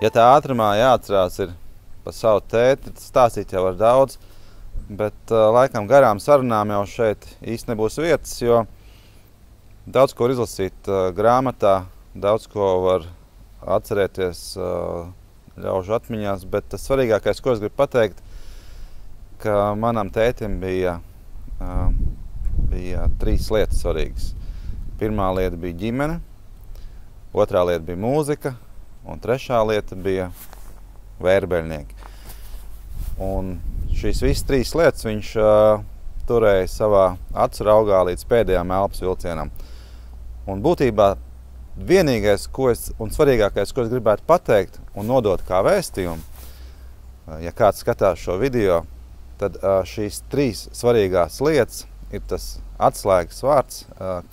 Ja tā ātrumā jāatcerās ir par savu tēti, stāstīt jau var daudz, bet uh, laikam garām sarunām jau šeit īsti nebūs vietas, jo daudz ko izlasīt uh, grāmatā, daudz ko var atcerēties uh, ļaužu atmiņās, bet tas svarīgākais, ko es gribu pateikt, ka manam tētim bija, uh, bija trīs lietas svarīgas. Pirmā lieta bija ģimene, otrā lieta bija mūzika, un trešā lieta bija vērbeļnieki. Un šīs visas trīs lietas viņš uh, turēja savā acu raugā līdz pēdējām elpas vilcienam. Un būtībā vienīgais, es, un svarīgākais, ko es gribētu pateikt un nodot kā vēstījumu, ja kāds skatās šo video, tad šīs trīs svarīgās lietas ir tas atslēgas vārds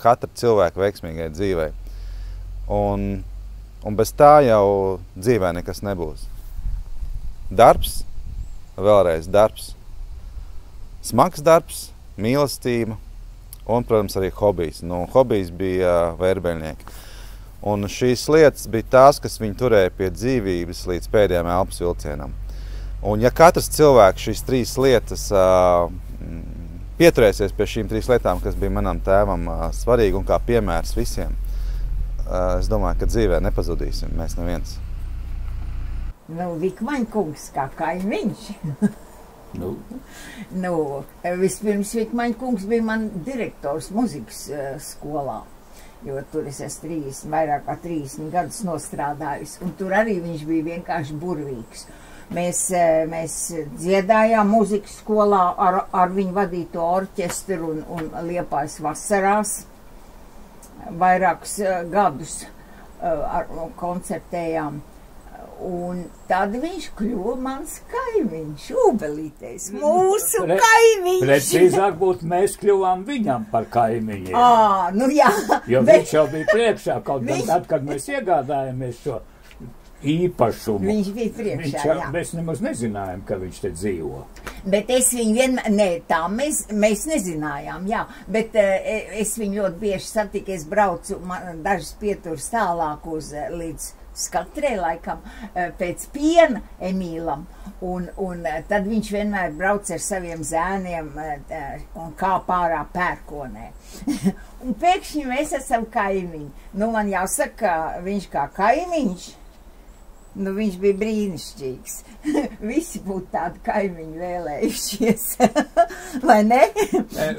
katra cilvēka veiksmīgai dzīvei. Un Un bez tā jau dzīvē nekas nebūs. Darbs, vēlreiz darbs, smags darbs, mīlestība un, protams, arī hobijs. Nu, hobijs bija vērbeļnieki. Un šīs lietas bija tās, kas viņu turēja pie dzīvības līdz pēdējiem elpas vilcienam. Un ja katrs cilvēks šīs trīs lietas uh, pieturēsies pie šīm trīs lietām, kas bija manam tēvam uh, svarīgi un kā piemērs visiem, es domāju, ka dzīvē nepazudīsim. Mēs neviens. Nu, Vikmaņa kungs kā kaimiņš. Nu, nu, vispirms Vikmaņa kungs bija man direktors muzikas uh, skolā. Jo tur es esmu 30, vairāk kā 30 gadus nostrādājusi. Un tur arī viņš bija vienkārši burvīgs. Mēs, mēs dziedājām muzikas skolā ar, ar viņu vadīto orķestru un, un liepājas vasarās vairākus uh, gadus uh, ar, koncertējām. Un tad viņš kļuva mans kaimiņš, ubelītais, mūsu Pre- kaimiņš. precīzāk būtu, mēs kļuvām viņam par kaimiņiem. Ā, nu jā, Jo bet viņš jau bija priekšā, kaut gan tad, kad mēs iegādājāmies šo īpašumu. viņš bija priekšā, Viņš jā. mēs nemaz nezinājām, ka viņš te dzīvo. Bet es viņu vienmēr, nē, tā mēs, mēs nezinājām, jā, bet uh, es viņu ļoti bieži satiku, es braucu man, dažas pieturas tālāk uz uh, līdz skatrē laikam pēc piena Emīlam, un, un tad viņš vienmēr brauc ar saviem zēniem un kā pārā pērkonē. un pēkšņi mēs esam kaimiņi. Nu, man jāsaka, viņš kā kaimiņš, Nu, viņš bija brīnišķīgs. Visi būtu tādi kaimiņi vēlējušies. Vai ne?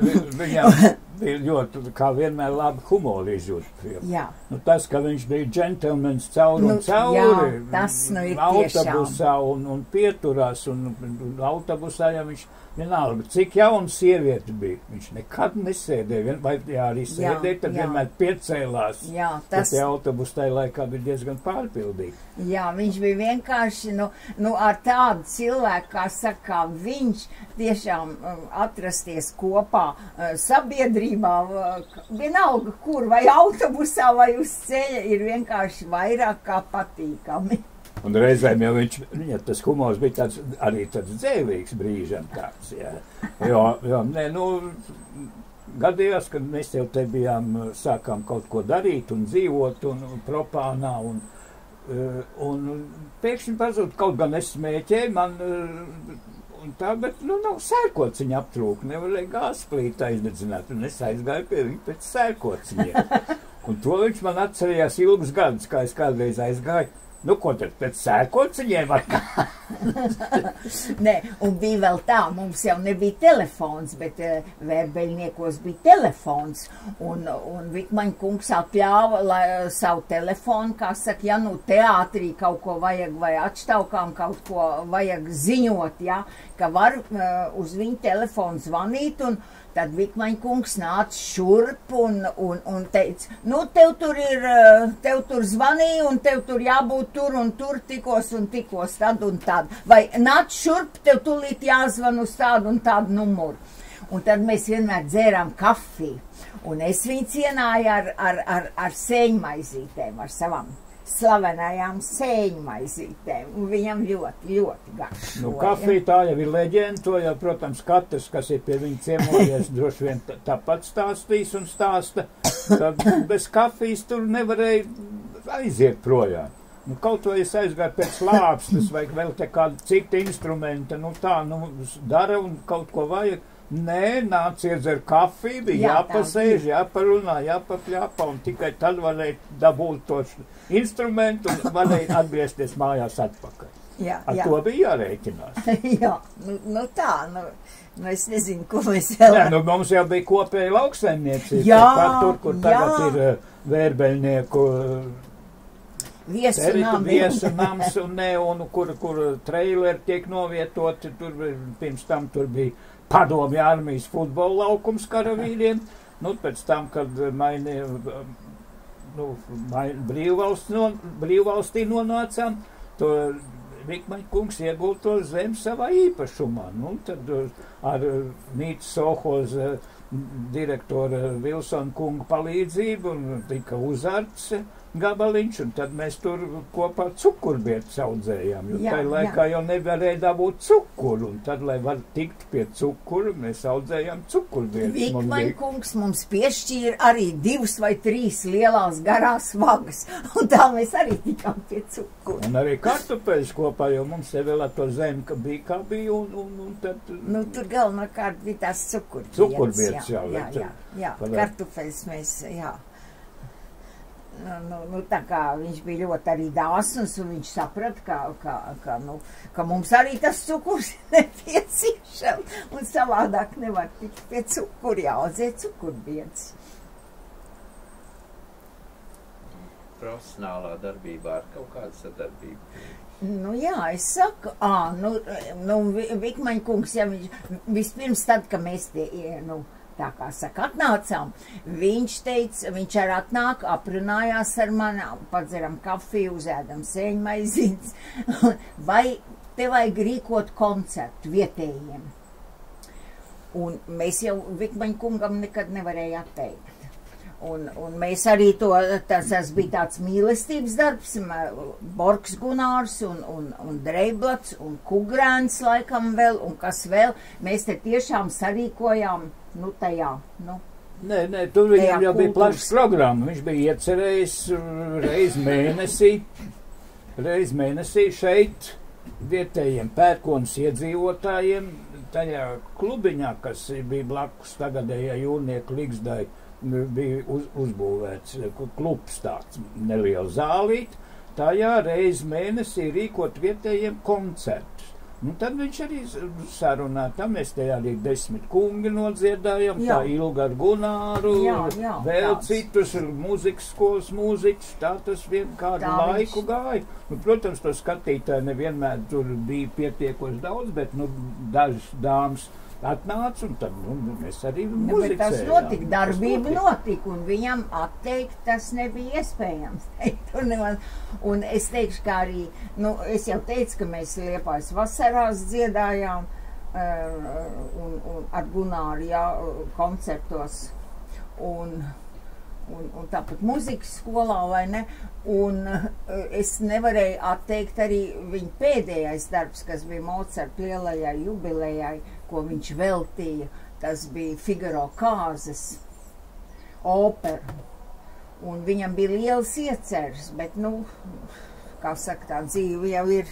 Vi- Viņam bija ļoti, kā vienmēr, labi humora izjūta. Jā, Nu, tas, ka viņš bija džentlmenis cauri Nu, un cauri, jā, tas nu ir autobusā un, un pieturās, un, un autobusā, ja viņš vienalga, cik jauna sieviete bija, viņš nekad nesēdēja, vien, vai jā, arī sēdēja, tad jā. vienmēr piecēlās. jā, Tas tie autobusi tajā laikā bija diezgan pārpildīgi. jā, viņš bija vienkārši nu, nu, ar tādu cilvēku, kā saka, viņš tiešām um, atrasties kopā uh, sabiedrībā, uh, vienalga kur, vai autobusā, vai uz ceļa, ir vienkārši vairāk kā patīkami. Un reizēm jau viņš, ja tas humors bija tāds, arī tāds dzēvīgs brīžam tāds, jā. Jo, jo, nē, nu, gadījās, kad mēs jau te bijām, sākām kaut ko darīt un dzīvot un, propānā un, eh, un pēkšņi pazūd, kaut gan es smēķēju, man, eh, un tā, bet, nu, nav sērkociņa aptrūk, nevarēja gāzplīt aizdedzināt, un es aizgāju pie viņa pēc sērkociņiem. Un to viņš man atcerējās ilgus gadus, kā es kādreiz aizgāju. Nu, ko tad pēc sērkociņiem atkal? Nē, un bija vēl tā, mums jau nebija telefons, bet uh, vērbeļniekos bija telefons. Un, un Vikmaņa kungs atļāva lai, uh, savu telefonu, kā saka, ja nu teātrī kaut ko vajag vai atštaukām kaut ko vajag ziņot, ja, ka var uh, uz viņu telefonu zvanīt un Tad Vikmaņa kungs nāca šurp un, un, un teica, nu, tev tur ir, eh, tev tur zvanīja un tev tur jābūt tur un tur tikos un tikos tad un tad. Vai nāc šurp, tev tūlīt jāzvan uz tādu un tādu numuru. Un tad mēs vienmēr dzērām kafiju. Un es viņu cienāju ar, ar, ar, ar sēņmaizītēm, ar savām slavenajām sēņmaizītēm. Un viņam ļoti, ļoti garš. Nu, kafija tā jau ir leģenda, to jau, protams, katrs, kas ir pie viņa ciemojies, droši vien tā- tāpat stāstīs un stāsta. Tad bez kafijas tur nevarēja aiziet projām. Nu, kaut vai es aizgāju pēc lāpstas vai vēl te kāda cita instrumenta, nu tā, nu, dara un kaut ko vajag. Nē, nāc iedzer kafiju, bija jāpasēž, jāparunā, jāpapļāpa, un tikai tad varēja dabūt to instrumentu un varēja atgriezties mājās atpakaļ. Jā, Ar jā. to bija jārēķinās. jā, nu, nu tā, nu, nu es nezinu, ko mēs vēl. Nē, nu mums jau bija kopēja lauksaimniecība. Jā, tāpat tur, kur tagad jā. ir uh, vērbeļnieku uh, Viesu Terita nami. viesa nams un ne, un kur, kur traileri tiek novietoti, tur bija- pirms tam tur bija padomju armijas futbola laukums karavīriem, nu, pēc tam, kad mainīja, nu, mai, brīvvalsts no, brīvvalstī nonācām, to Vikmaņa kungs iegūt to zem savā īpašumā, nu, tad uh, ar uh, Nīcas Sohoza direktora Vilsona kunga palīdzību tika uzarts gabaliņš, un tad mēs tur kopā cukurbietu audzējām, jo Jā, tajā laikā jau nevarēja dabūt cukuru, un tad, lai var tikt pie cukuru, mēs audzējām cukurbietu. Vikmaņa kungs mums piešķīra arī divas vai trīs lielās garās vagas, un tā mēs arī tikām pie cukuru. Un arī kartupeļus kopā, jo mums te vēl ar to zemi, ka bija kā bija, un, un, un tad Nu, tur galvenokārt bija tās cukurbietas. Cukurbietes, jā, jā, bet, jā, jā. tad- kartupeļus mēs, jā. Nu, nu, nu, tā kā viņš bija ļoti arī dāsns, un viņš saprata, ka, ka, ka, nu, ka mums arī tas cukurs ir nepieciešams, un savādāk nevar tikt pie cukura, jāaudzē cukurbietas. profesionālā darbībā ar kaut kādu sadarbību. Nu, jā, es saku, ā, nu, nu Vi- Vikmaņa kungs, ja viņš vispirms tad, kad mēs tie, nu, tā kā saka, atnācām, viņš teica, viņš arī atnāk, aprunājās ar mani, padzeram kafiju, uzēdam sēņmaizītes, vai te vajag rīkot koncertu vietējiem. Un mēs jau Vikmaņa kungam nekad nevarēja atteikt. Un, un mēs arī to, tas, tas bija tāds mīlestības darbs, Borgs Gunārs un, un, un Dreiblats un Kugrēns laikam vēl, un kas vēl. Mēs te tiešām sarīkojām, nu tajā, nu, Nē, nē, tur viņam jau bija kultūras- plašs programma. Viņš bija iecerējis uh, reiz mēnesī, reiz mēnesī šeit vietējiem pērkons iedzīvotājiem, tajā klubiņā, kas bija blakus tagadējai jūrnieku līgzdai, bija uz, uzbūvēts eh, klubs tāds neliels zālīt. Tajā reiz mēnesī rīkot vietējiem koncertus. Nu, tad viņš arī sarunā, tam mēs te arī desmit kungi nodziedājam, Jā. tā ilgi ar Gunāru, Jā, jā, vēl tāds. citus, ir mūzikas skolas mūziķus, tā tas vien kādu Tā laiku viņš- gāja. Nu, protams, to skatītāji nevienmēr tur bija pietiekoši daudz, bet, nu, dažas dāmas atnāca un tad, nu, mēs arī Nu, bet tas muzicējām. notika, Tas darbība notika, un viņam atteikt tas nebija iespējams. Tur nemaz- un es teikšu, ka arī, nu, es jau teicu, ka mēs Liepājas vasarās dziedājām uh, un, un ar Gunāru, jā, koncertos. Un, un, un tāpat muzikas skolā, vai ne? Un uh, es nevarēju atteikt arī viņa pēdējais darbs, kas bija Mocarta lielajai jubilejai, ko viņš veltīja. Tas bija Figaro kāzas opera. Un viņam bija liels ieceres, bet, nu, kā saka, tā dzīve jau ir,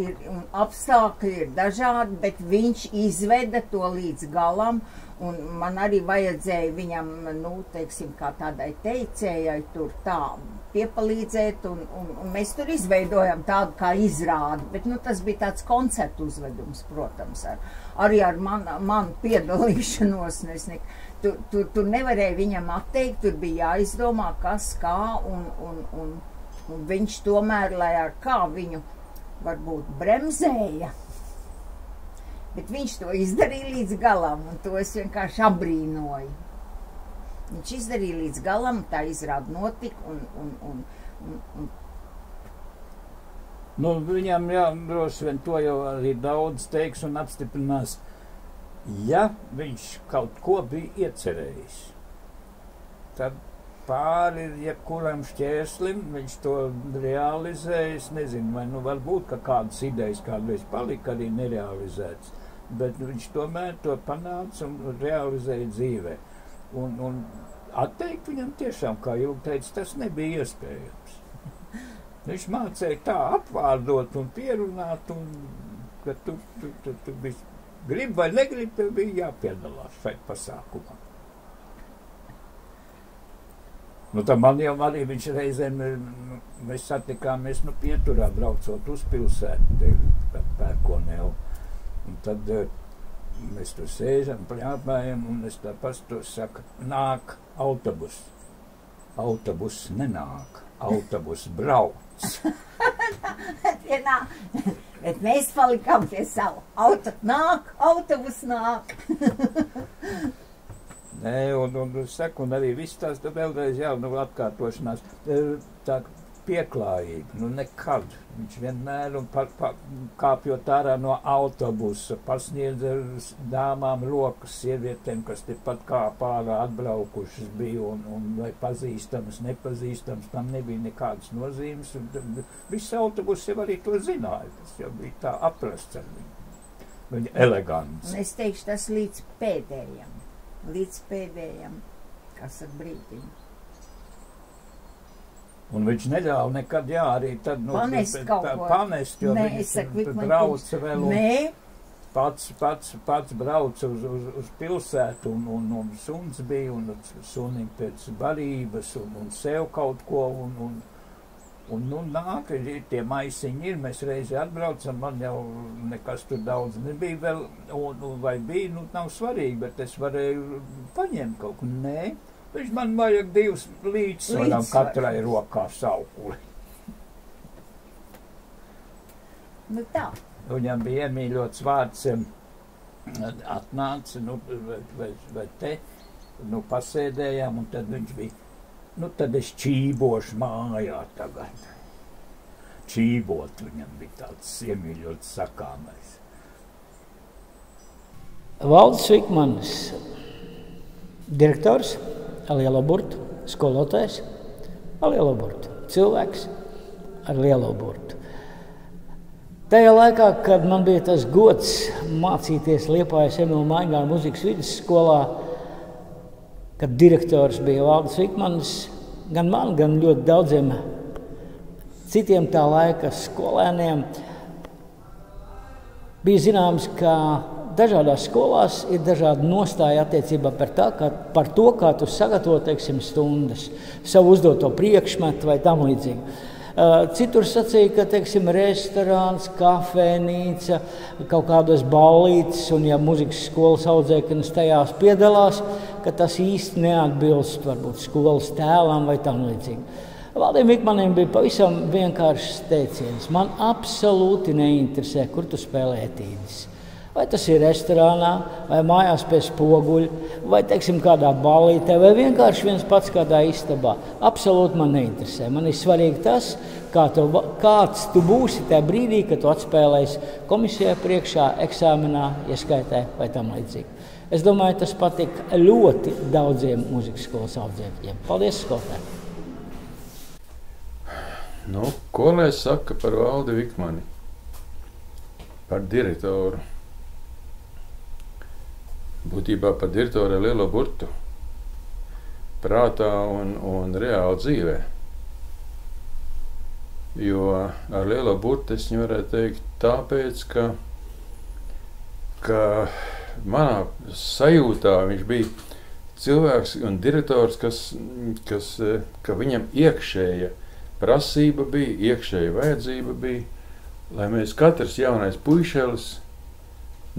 ir un apstākļi ir dažādi, bet viņš izveda to līdz galam. Un man arī vajadzēja viņam, nu, teiksim, kā tādai teicējai, tur tā piepalīdzēt, un, un, un mēs tur izveidojam tādu kā izrādi, bet, nu, tas bija tāds koncertu uzvedums, protams, ar, arī ar man, manu piedalīšanos. nu, es Ne, tur, tur, tur nevarēja viņam atteikt, tur bija jāizdomā, kas kā, un, un, un, un viņš tomēr, lai ar kā viņu varbūt bremzēja, bet viņš to izdarīja līdz galam, un to es vienkārši abrīnoju. Viņš izdarīja līdz galam, tā izrāda notika, un, un, un, un, un Nu, viņam jā, droši vien to jau arī daudz teiks un apstiprinās. Ja viņš kaut ko bija iecerējis, tad pāri jebkuram šķērslim viņš to realizēja. Es nezinu, vai nu varbūt ka kādas idejas kādreiz palika arī nerealizētas, bet viņš tomēr to panāca un realizēja dzīvē. Un, un atteikt viņam tiešām, kā jau teicu, tas nebija iespējams. Viņš mācīja tā apvārdot un pierunāt, un, ka tu, tu, tu, tu biji, gribi vai negribi, tev bija jāpiedalās šeit pasākumā. Nu, tā man jau arī viņš reizēm, nu, mēs satikāmies, nu, pieturā braucot uz pilsētu, pērkonē, un tad uh, mēs tur sēžam, pļāpājam, un es tā pastos saku, nāk autobus. Autobus nenāk, autobus brauc. Tie nāk. Bet mēs palikām pie savu. Auto nāk, autobus nāk. Nē, un, un, un, saku, un arī viss tās tā vēlreiz jau nu, atkārtošanās. Tā pieklājība, nu nekad. Viņš vienmēr par, par, kāpjot ārā no autobusa, pasniedza dāmām rokas sievietēm, kas tepat kā pārā atbraukušas bija, un, un vai pazīstamas, nepazīstamas, tam nebija nekādas nozīmes. Un, viss autobus jau arī to zināja, tas jau bija tā aprasts ar viņu. Viņa elegants. Un es teikšu tas līdz pēdējam, līdz pēdējam, kas ar brīdiņu. Un viņš neļāva nekad, jā, arī tad, nu, Panest kaut ko. Panest, jo Nē, viņš saku, brauca vēl un Nē, pats, pats, pats brauca uz, uz, uz pilsētu un, un, un suns bija un sunim pēc barības un, un sev kaut ko un, un, un nu nāk, ir tie maisiņi ir, mēs reizi atbraucam, man jau nekas tur daudz nebija vēl, un, un vai bija, nu nav svarīgi, bet es varēju paņemt kaut ko, nē. Viņš man vajag divus līdzsvaram Līdzsvaru. katrai rokā saukuli. nu tā. Viņam bija iemīļots vārds, atnāca, nu, vai, vai, vai te, nu, pasēdējām, un tad viņš bija, nu, tad es čībošu mājā tagad. Čībot viņam bija tāds iemīļots sakāmais. Valdis Vikmans, direktors, lielo burtu, skolotājs, lielo burtu, cilvēks ar lielo burtu. Tajā laikā, kad man bija tas gods mācīties Liepājas Emīļa Maigāna muzikas vidusskolā, kad direktors bija Valdis Vikmans, gan man, gan ļoti daudziem citiem tā laika skolēniem, bija zināms, ka dažādās skolās ir dažādi nostāji attiecībā par, tā, kā, par to, kā tu sagatavo teiksim, stundas, savu uzdoto priekšmetu vai tam līdzīgi. Citur sacīja, ka teiksim, restorāns, kafejnīca, kaut kādas ballītes, un ja muzikas skolas audzēknis tajās piedalās, ka tas īsti neatbilst varbūt skolas tēlam vai tam līdzīgi. Valdiem Mikmanim bija pavisam vienkāršs teiciens. Man absolūti neinteresē, kur tu spēlē etīdes. Vai tas ir restorānā, vai mājās pie spoguļa, vai teiksim, kādā ballītē, vai vienkārši viens pats kādā istabā. Absolūti man neinteresē. Man ir svarīgi tas, kā tu, kāds tu būsi tajā brīdī, kad tu atspēlēsi komisijā priekšā, eksāmenā, ieskaitē vai tam līdzīgi. Es domāju, tas patika ļoti daudziem mūzikas skolas audzēkļiem. Paldies, skolotājiem! Nu, ko lai saka par Valdi Vikmani? Par direktoru. Būtībā par direktoru ar lielo burtu. Prātā un, un reāli dzīvē. Jo ar lielo viņu varētu teikt tāpēc, ka, ka manā sajūtā viņš bija cilvēks un direktors, kas, kas ka viņam iekšēja prasība bija, iekšēja vajadzība bija, lai mēs katrs jaunais puišelis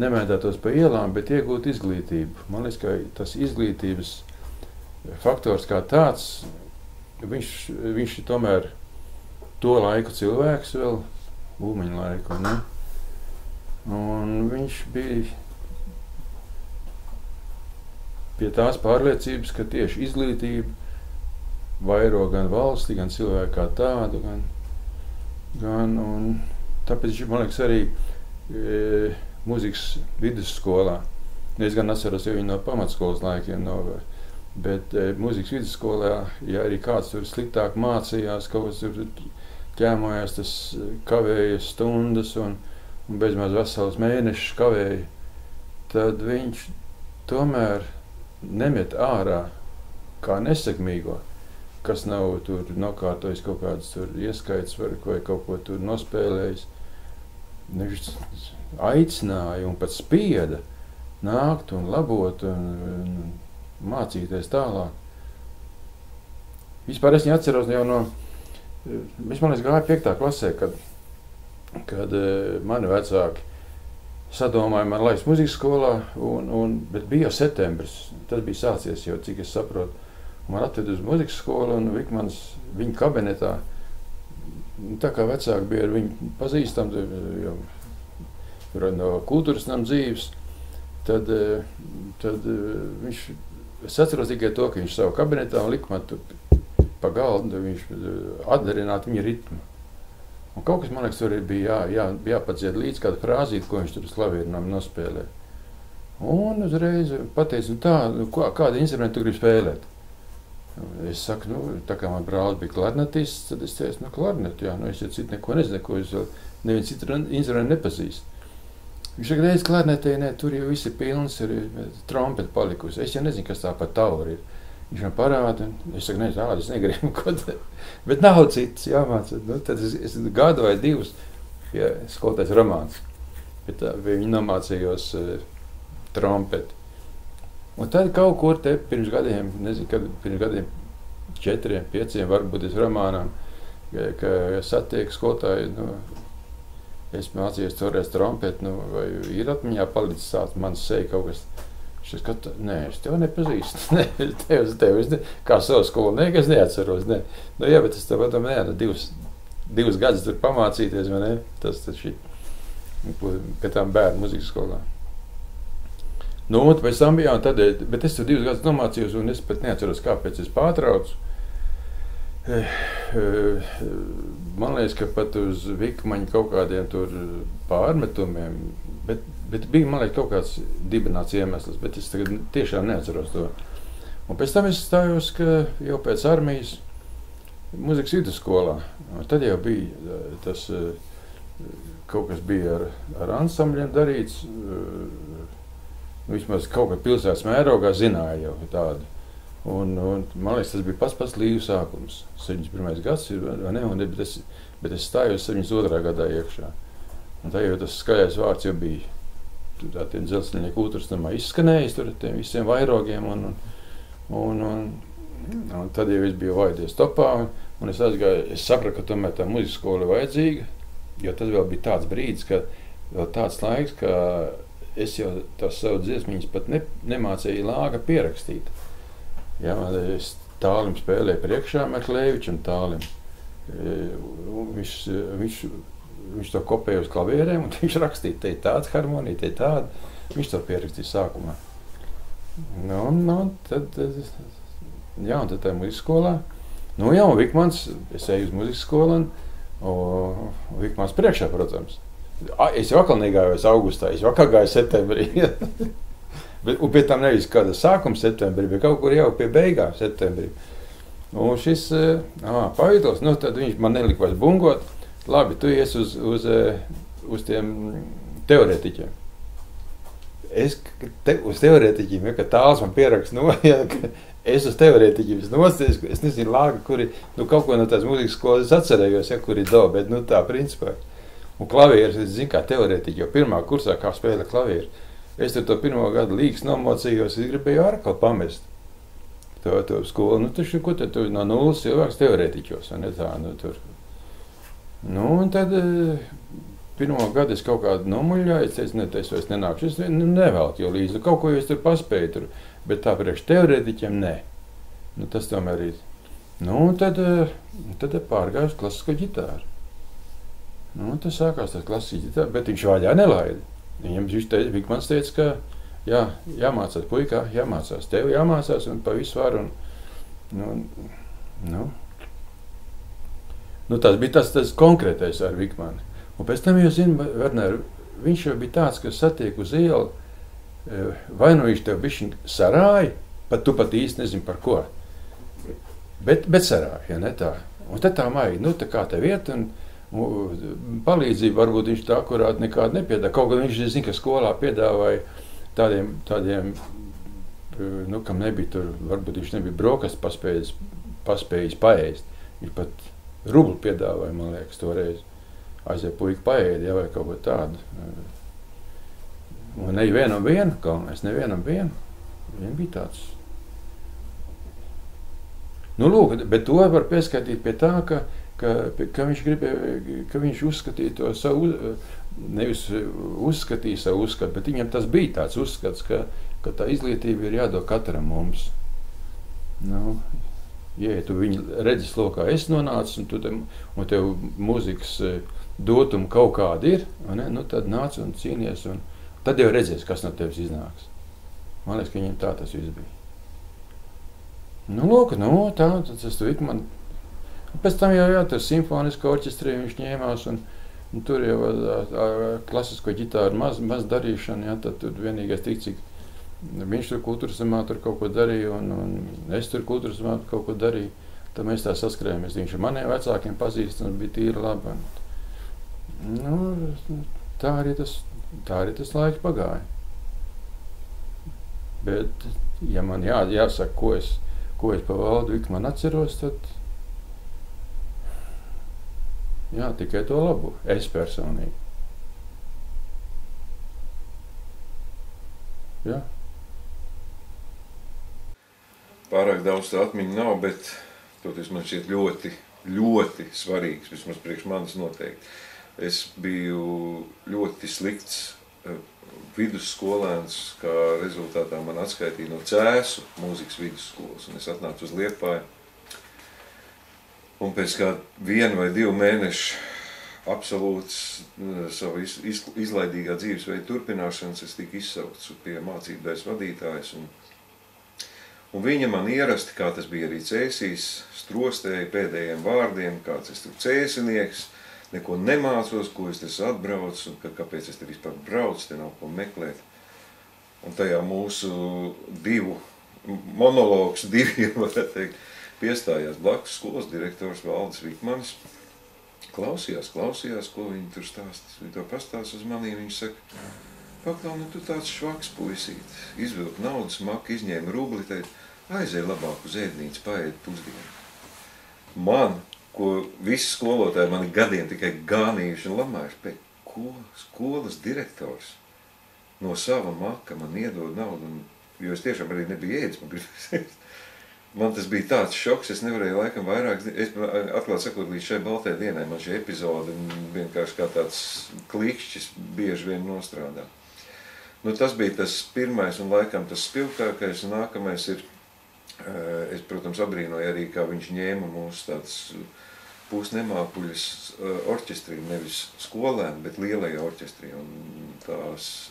nemētātos pa ielām, bet iegūtu izglītību. Man liekas, ka tas izglītības faktors kā tāds, viņš, viņš ir tomēr to laiku cilvēks vēl, ūmeņu laiku, ne? Un viņš bija pie tās pārliecības, ka tieši izglītība vairo gan valsti, gan cilvēku kā tādu. Gan, gan, un tāpēc man liekas, arī e, mūzikas vidusskolā. Es gan atceros viņu no pamatskolas laikiem. No, bet e, mūzikas vidusskolā, ja arī kāds tur sliktāk mācījās, kaut kas tur ķēmojās, tas kavēja stundas un, un bezmaz vesels mēnešus kavēja, tad viņš tomēr nemet ārā kā nesakmīgo kas nav tur nokārtojis kaut kādas tur ieskaits vai, kaut ko tur nospēlējis. Viņš aicināja un pat spieda nākt un labot un, un mācīties tālāk. Vispār es viņu atceros jau no, es man liekas gāju piektā klasē, kad, kad eh, mani vecāki sadomāja man laist muzikas skolā, un, un, bet bija jau septembris, tas bija sācies jau, cik es saprotu. Man atveda uz muzikas skolu un Vikmans viņa kabinetā, tā kā vecāki bija ar viņu pazīstami, jau no kultūras nam dzīves, tad, tad viņš, es atceros tikai to, ka viņš savu kabinetā lika man pa galdu, viņš atdarināt viņa ritmu. Un kaut kas, man liekas, tur bija jā, jā, jāpadzied līdz kāda frāzīte, ko viņš tur uz klaviernām nospēlē. Un uzreiz pateica, nu tā, nu, kā, kādu instrumentu tu gribi spēlēt? Es saku, nu, tā kā man brālis bija klarnetists, tad es teicu, nu, klarnetu, jā, nu, es jau citu neko nezinu, ko es vēl nevienu citu instrumentu nepazīstu. Viņš saka, reiz klarnetē, nē, tur jau viss ir pilns, ir trompeta palikusi. Es jau nezinu, kas tā pa tauri ir. Viņš man parāda, un es saku, nē, tādu es negribu, ko te. Bet nav cits jāmāca. Nu, tad es, es gadu vai divus, ja skolotājs romāns. Bet tā, viņi nomācījos uh, trompeti. Un tad kaut kur te pirms gadiem, nezinu, kad pirms gadiem, četriem, pieciem, varbūt es romānām, ka, ka satiek skolotāju, nu, es mācījos toreiz trompeti, nu, vai ir atmiņā palicis tāds mans seja kaut kas. Es skatu, nē, es tevi nepazīstu. Nē, es tevi, tevi es ne, kā savu skolnieku, es neatceros. Ne. Nu, jā, bet es tev padomāju, nē, nu, divus, divus gadus tur pamācīties, vai ne? Tas taču ir pie tām bērnu muzikas skolām. Nu, un pēc tam bija tad, bet es tur divus gadus nomācījos, un es pat neatceros, kāpēc es pārtraucu. Eh, eh, man liekas, ka pat uz Vikmaņa kaut kādiem tur pārmetumiem, bet, bet bija, man liekas, kaut kāds dibināts iemesls, bet es tagad tiešām neatceros to. Un pēc tam es stājos, ka jau pēc armijas muzikas vidusskolā, tad jau bija eh, tas, kaut kas bija ar, ar ansambļiem darīts, vismaz kaut kā pilsētas mērogā zināja jau tādu. Un, un, man liekas, tas bija pats pats līnijas sākums. 71. gads ir, ne, un, bet, es, bet es stājos 72. gadā iekšā. Un tā jau tas skaļais vārds jau bija. Tā tie dzelzceļa kultūras namā izskanējis tur tiem visiem vairogiem. Un, un, un, un, un tad jau es biju vaidies topā. Un, es aizgāju, es sapratu, ka tomēr tā muzikas skola ir vajadzīga. Jo tad vēl bija tāds brīdis, ka tāds laiks, ka es jau tās savu dziesmiņas pat ne, nemācīju lāga pierakstīt. Jā, es tālim spēlēju priekšā Meklēvičam tālim. E, viņš, viņš, viņš to kopēja uz klavierēm, un viņš rakstīja, te ir tāds harmonija, te ir tāda. Viņš to pierakstīja sākumā. Nu, nu, tad, jā, un tad tā muzikas skolā. Nu, jā, un Vikmans, es eju uz muzikas skolu, un Vikmans priekšā, protams. Es jau atkal negāju augustā, es jau atkal gāju septembrī. bet, un pēc tam nevis kāda sākuma septembrī, bet kaut kur jau pie beigām septembrī. Un šis uh, pavīdos, nu tad viņš man nelika vairs bungot. Labi, tu ies uz, uz, uz tiem teorētiķiem. Es te, uz teorētiķiem, ja, ka tāls man pierakst no, ja, es uz teorētiķiem nosties, es nezinu lāga, kuri, nu kaut ko no tās mūzikas skolas atcerējos, ja, kuri do, bet nu tā principā. Un klavieres, es zinu, kā teorētiķi, jo pirmā kursā kā spēlē klavieres. Es tur to pirmo gadu līgas nomocījos, es gribēju ārkārt pamest. To, to skolu, nu taču, ko tad tu no nulles cilvēks teorētiķos, ne tā, nu tur. Nu, un tad eh, pirmo gadu es kaut kādu nomuļāju, es teicu, ne, es vairs nenākšu, es nu, nevelku jau līdzi, kaut ko es tur paspēju tur, bet tā priekš teorētiķiem, nē. Nu, tas tomēr ir. Nu, tad, eh, tad pārgāju uz klasisko ģitāru. Nu, tas sākās tas klasiski, bet viņš vaļā nelaida. Viņam teica, Vikmans teica, ka jā, jāmācās puikā, jāmācās, tev jāmācās un pa visu varu. Un, nu, nu. Nu, tas bija tas, tas konkrētais ar Vikmanu. Un pēc tam, jūs zināt, Werner, viņš jau bija tāds, kas satiek uz ielu, e, vai nu viņš tev bišķiņ sarāja, pat tu pat īsti nezini par ko. Bet, bet sarāja, ja ne tā. Un tad tā maigi, nu tā kā tev iet, un, palīdzību varbūt viņš tā akurāti nekādu nepiedāvā. Kaut gan viņš zina, ka skolā piedāvāja tādiem, tādiem nu, kam nebija tur, varbūt viņš nebija brokastu paspējis paspējis paēst. Viņš pat rublu piedāvāja, man liekas, toreiz. Aiziet puika paēdi, ja vai kaut ko tādu. Un nevienam vienu, galvenais, nevienam vienu. Viņam bija tāds. Nu, lūk, bet to var pieskaitīt pie tā, ka, ka, ka viņš gribēja, ka viņš uzskatīja to savu, nevis uzskatīja savu uzskatu, bet viņam tas bija tāds uzskats, ka, ka tā izglītība ir jādod katram mums. Nu, ja tu viņu redzes lokā, es nonācu, un, te, un tev mūzikas dotuma kaut kāda ir, ne, nu, tad nāc un cīnies, un tad jau redzēs, kas no tevis iznāks. Man liekas, ka viņam tā tas viss bija. Nu, lūk, nu, tā, tas tu man. Pēc tam jau, jā, tur simfoniskā orķestrī viņš ņēmās, un, un tur jau ar klasisko ģitāru maz, maz darīšana, jā, tad tur vienīgais tik, cik viņš tur kultūras zamā tur kaut ko darīja, un, un es tur kultūras zamā kaut ko darīju. Tad mēs tā saskrējāmies. Viņš ar maniem vecākiem pazīstams, bija tīri labi. Un, nu, tā arī tas, tā arī tas laiks pagāja. Bet, ja man jā, jāsaka, ko es, ko es pa valdu man atceros, tad jā, tikai to labu. Es personīgi. Jā. Pārāk daudz tā atmiņu nav, bet toties man šķiet ļoti, ļoti svarīgs, vismaz priekš manis noteikti. Es biju ļoti slikts eh, vidusskolēns, kā rezultātā man atskaitīja no Cēsu mūzikas vidusskolas, un es atnācu uz Liepāju. Un pēc kā vienu vai divu mēnešu absolūts eh, savu iz, iz, izlaidīgā dzīvesveida turpināšanas es tiku izsaukts pie mācībdēļas vadītājas. Un, un viņa man ierasti, kā tas bija arī cēsīs, strostēja pēdējiem vārdiem, kāds es tur cēsinieks, neko nemācos, ko es esmu atbraucis un ka, kāpēc es te vispār braucu, te nav ko meklēt. Un tajā mūsu divu monologs diviem, varētu teikt, piestājās blakus skolas direktors Valdis Vikmanis. Klausījās, klausījās, ko viņi tur stāsta. Viņi to pastāsta uz manī, viņš saka, paklau, nu tu tāds švaks puisīt, izvilk naudas maku, izņēma rubli, teikt, aizēj labāk uz ēdnīcu, paēd pusdienu. Man ko visi skolotāji mani gadiem tikai gānījuši un lamājuši, bet ko skolas direktors no sava maka man iedod naudu, un, jo es tiešām arī nebiju ēdis, man gribas Man tas bija tāds šoks, es nevarēju laikam vairāk, es atklāt sakot, līdz šai baltai dienai man šī epizode vienkārši kā tāds klikšķis bieži vien nostrādā. Nu, tas bija tas pirmais un laikam tas spilgtākais, un nākamais ir, eh, es, protams, abrīnoju arī, kā viņš ņēma mūsu tāds pusnemāpuļas uh, orķestrī, nevis skolēm, bet lielajā orķestrī. Un tās,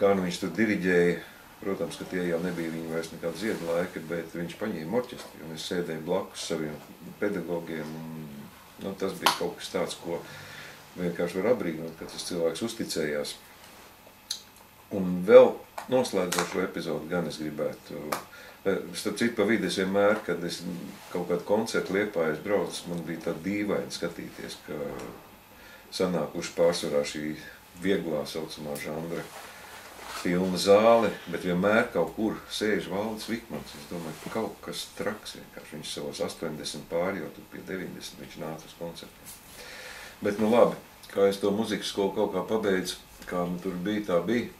kā nu viņš tur diriģēja, protams, ka tie jau nebija viņa vairs nekāda ziedu laika, bet viņš paņēma orķestri, un es sēdēju blakus saviem pedagogiem. Un, nu, tas bija kaut kas tāds, ko vienkārši var apbrīnot, ka tas cilvēks uzticējās. Un vēl noslēdzot šo epizodu, gan es gribētu uh, Starp citu, pa vidi es vienmēr, kad es kaut kādu koncertu liepājos braucu, man bija tā dīvaini skatīties, ka sanākuši pārsvarā šī vieglā saucamā žanra pilna zāle, bet vienmēr kaut kur sēž Valdis Vikmans. Es domāju, ka kaut kas traks vienkārši. Viņš savos 80 pāri jau tur pie 90 viņš nāca uz koncertiem. Bet nu labi, kā es to muzikas skolu kaut kā pabeidzu, kā nu tur bija, tā bija.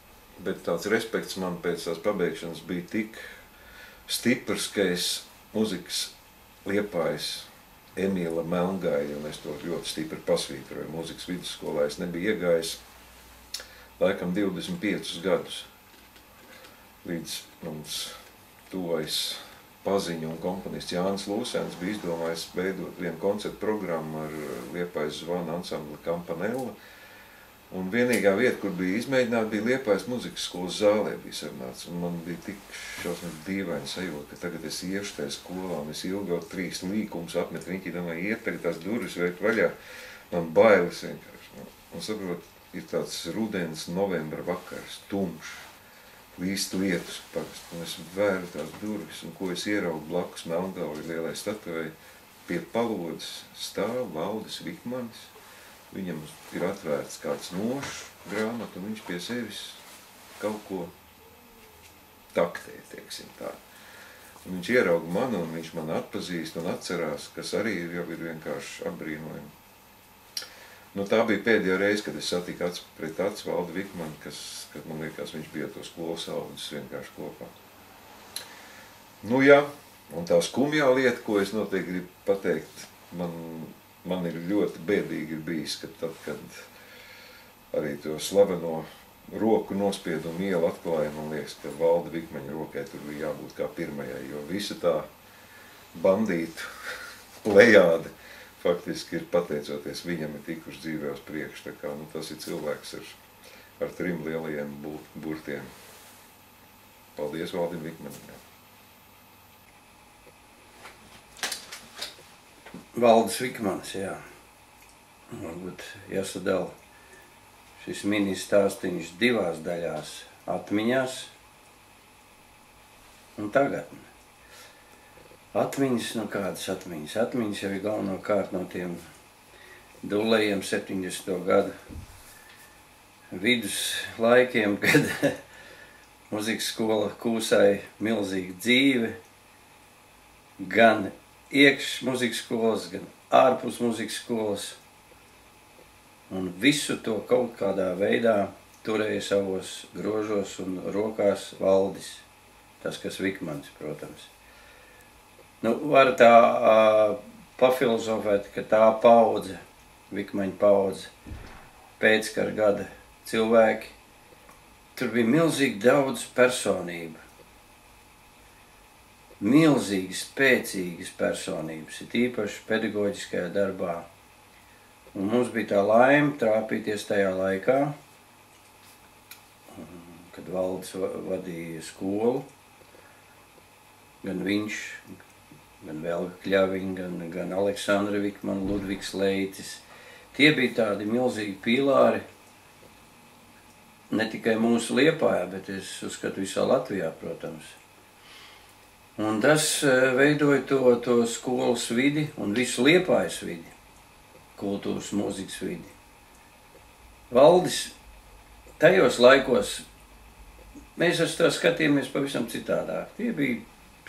Bet tāds respekts man pēc tās pabeigšanas bija tik stiprs, ka es muzikas liepājis Emīla Melngai, un es to ļoti stipri pasvītroju. Mūzikas vidusskolā es nebiju iegājis laikam 25 gadus, līdz mums tuvojas paziņu un komponists Jānis Lūsēns bija izdomājis veidot vienu koncertu programmu ar Liepais zvana ansambli Campanella, Un vienīgā vieta, kur bija izmēģināta, bija Liepājas muzikas skolas zālē bija sarunāts. Un man bija tik šausmīgi dīvaini sajūta, ka tagad es iešu tajā skolā un es ilgāk trīs līkumus apmetu. Viņi domāja, iet tagad tās durvis vērt vaļā. Man bailes vienkārši. Un saprot, ir tāds rudens, novembra vakars, tumšs, līst lietus parasti. Un es vēru tās durvis, un ko es ieraugu blakus Melngauja lielai statuvei, pie palodas stāv Valdis Vikmanis viņam ir atvērts kāds nošs grāmatu, un viņš pie sevis kaut ko taktē, teiksim tā. Un viņš ierauga mani, un viņš man atpazīst un atcerās, kas arī jau ir vienkārši apbrīnojami. Nu, tā bija pēdējā reize, kad es satiku acu pret acu Valdu Vikmanu, kas, kad man liekas, viņš bija to skolas audzis vienkārši kopā. Nu jā, un tā skumjā lieta, ko es noteikti gribu pateikt, man, man ir ļoti bēdīgi ir bijis, ka tad, kad arī to slaveno roku nospiedumu ielu atklāja, man liekas, ka Valda Vikmaņa rokai tur bija jābūt kā pirmajai, jo visa tā bandītu plejāde faktiski ir pateicoties viņam ir tikuši dzīvē uz priekšu, tā kā nu, tas ir cilvēks ar, ar trim lielajiem burtiem. Paldies Valdim Vikmanim. Valdis Vikmans, jā. Varbūt jāsadala šis mini stāstiņš divās daļās - atmiņās un tagadne. Atmiņas, no kādas atmiņas? Atmiņas jau ir galvenokārt no tiem dulējiem 70. gadu vidus laikiem, kad muzikas skola kūsāja milzīga dzīve, gan iekš muzikas skolas, gan ārpus muzikas skolas. Un visu to kaut kādā veidā turēja savos grožos un rokās valdis. Tas, kas Vikmans, protams. Nu, var tā uh, pafilozofēt, ka tā paudze, Vikmaņa paudze, pēckara gada cilvēki, tur bija milzīgi daudz personību milzīgas, spēcīgas personības, ir īpaši pedagoģiskajā darbā. Un mums bija tā laime trāpīties tajā laikā, kad valdes vadīja skolu, gan viņš, gan Velga Kļaviņa, gan, gan Aleksandra Vikmana, Ludvigs Leitis. Tie bija tādi milzīgi pīlāri, ne tikai mūsu Liepājā, bet es uzskatu visā Latvijā, protams. Un tas e, veidoja to, to skolas vidi un visu liepājas vidi, kultūras mūzikas vidi. Valdis tajos laikos, mēs ar to skatījāmies pavisam citādāk. Tie bija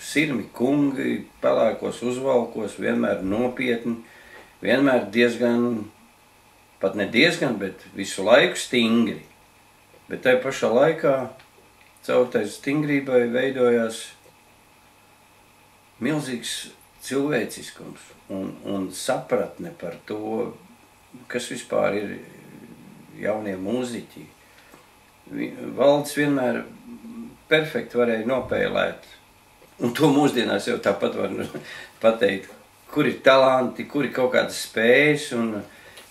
sirmi kungi, pelēkos uzvalkos, vienmēr nopietni, vienmēr diezgan, pat ne diezgan, bet visu laiku stingri. Bet tajā pašā laikā caur tai stingrībai veidojās milzīgs cilvēciskums un, un sapratne par to, kas vispār ir jaunie mūziķi. Valds vienmēr perfekti varēja nopēlēt, un to mūsdienās jau tāpat var pateikt, kur ir talanti, kur ir kaut kādas spējas un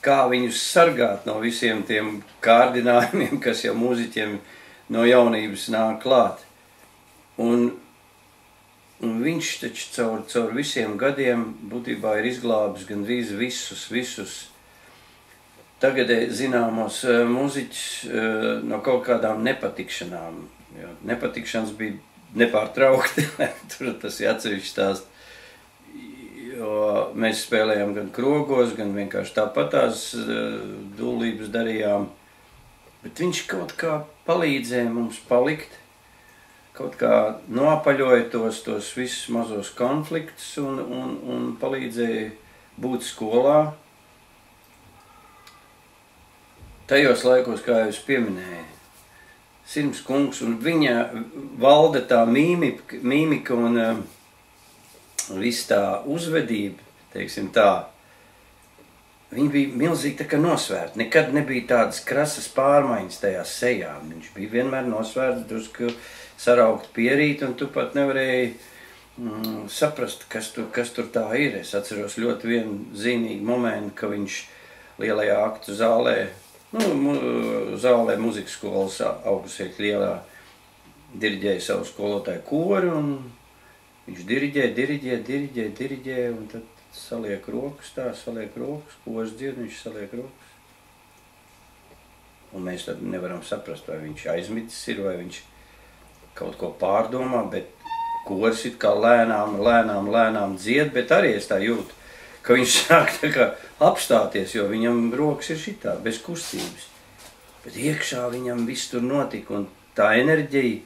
kā viņus sargāt no visiem tiem kārdinājumiem, kas jau mūziķiem no jaunības nāk klāt. Un Un viņš taču caur, caur visiem gadiem būtībā ir izglābis gandrīz visus, visus tagadēji zināmos uh, mūziķus uh, no kaut kādām nepatikšanām. Jo nepatikšanas bija nepārtraukti, tur tas ir atsevišķi stāsts. Jo mēs spēlējām gan krogos, gan vienkārši tāpat tās uh, dūlības darījām. Bet viņš kaut kā palīdzēja mums palikt kaut kā nopaļoja tos, tos visus mazos konfliktus un, un, un palīdzēja būt skolā. Tajos laikos, kā jau es pieminēju, Sirms kungs un viņa valda tā mīmika, mīmika un uh, viss tā uzvedība, teiksim tā, Viņa bija milzīgi tā kā nosvērta. Nekad nebija tādas krasas pārmaiņas tajā sejā. Viņš bija vienmēr nosvērts, drusku saraukt pierīt, un tu pat nevarēji mm, saprast, kas tur, kas tur tā ir. Es atceros ļoti vienu zīmīgu momentu, ka viņš lielajā aktu zālē, nu, mu, zālē muzikas skolas augusēk lielā diriģēja savu skolotāju koru, un viņš diriģē, diriģē, diriģē, diriģē, un tad saliek rokas tā, saliek rokas, kožas dzied, viņš saliek rokas. Un mēs tad nevaram saprast, vai viņš aizmitis ir, vai viņš kaut ko pārdomā, bet kors it kā lēnām, lēnām, lēnām dzied, bet arī es tā jūtu, ka viņš sāk kā apstāties, jo viņam rokas ir šitā, bez kustības. Bet iekšā viņam viss tur notika, un tā enerģija,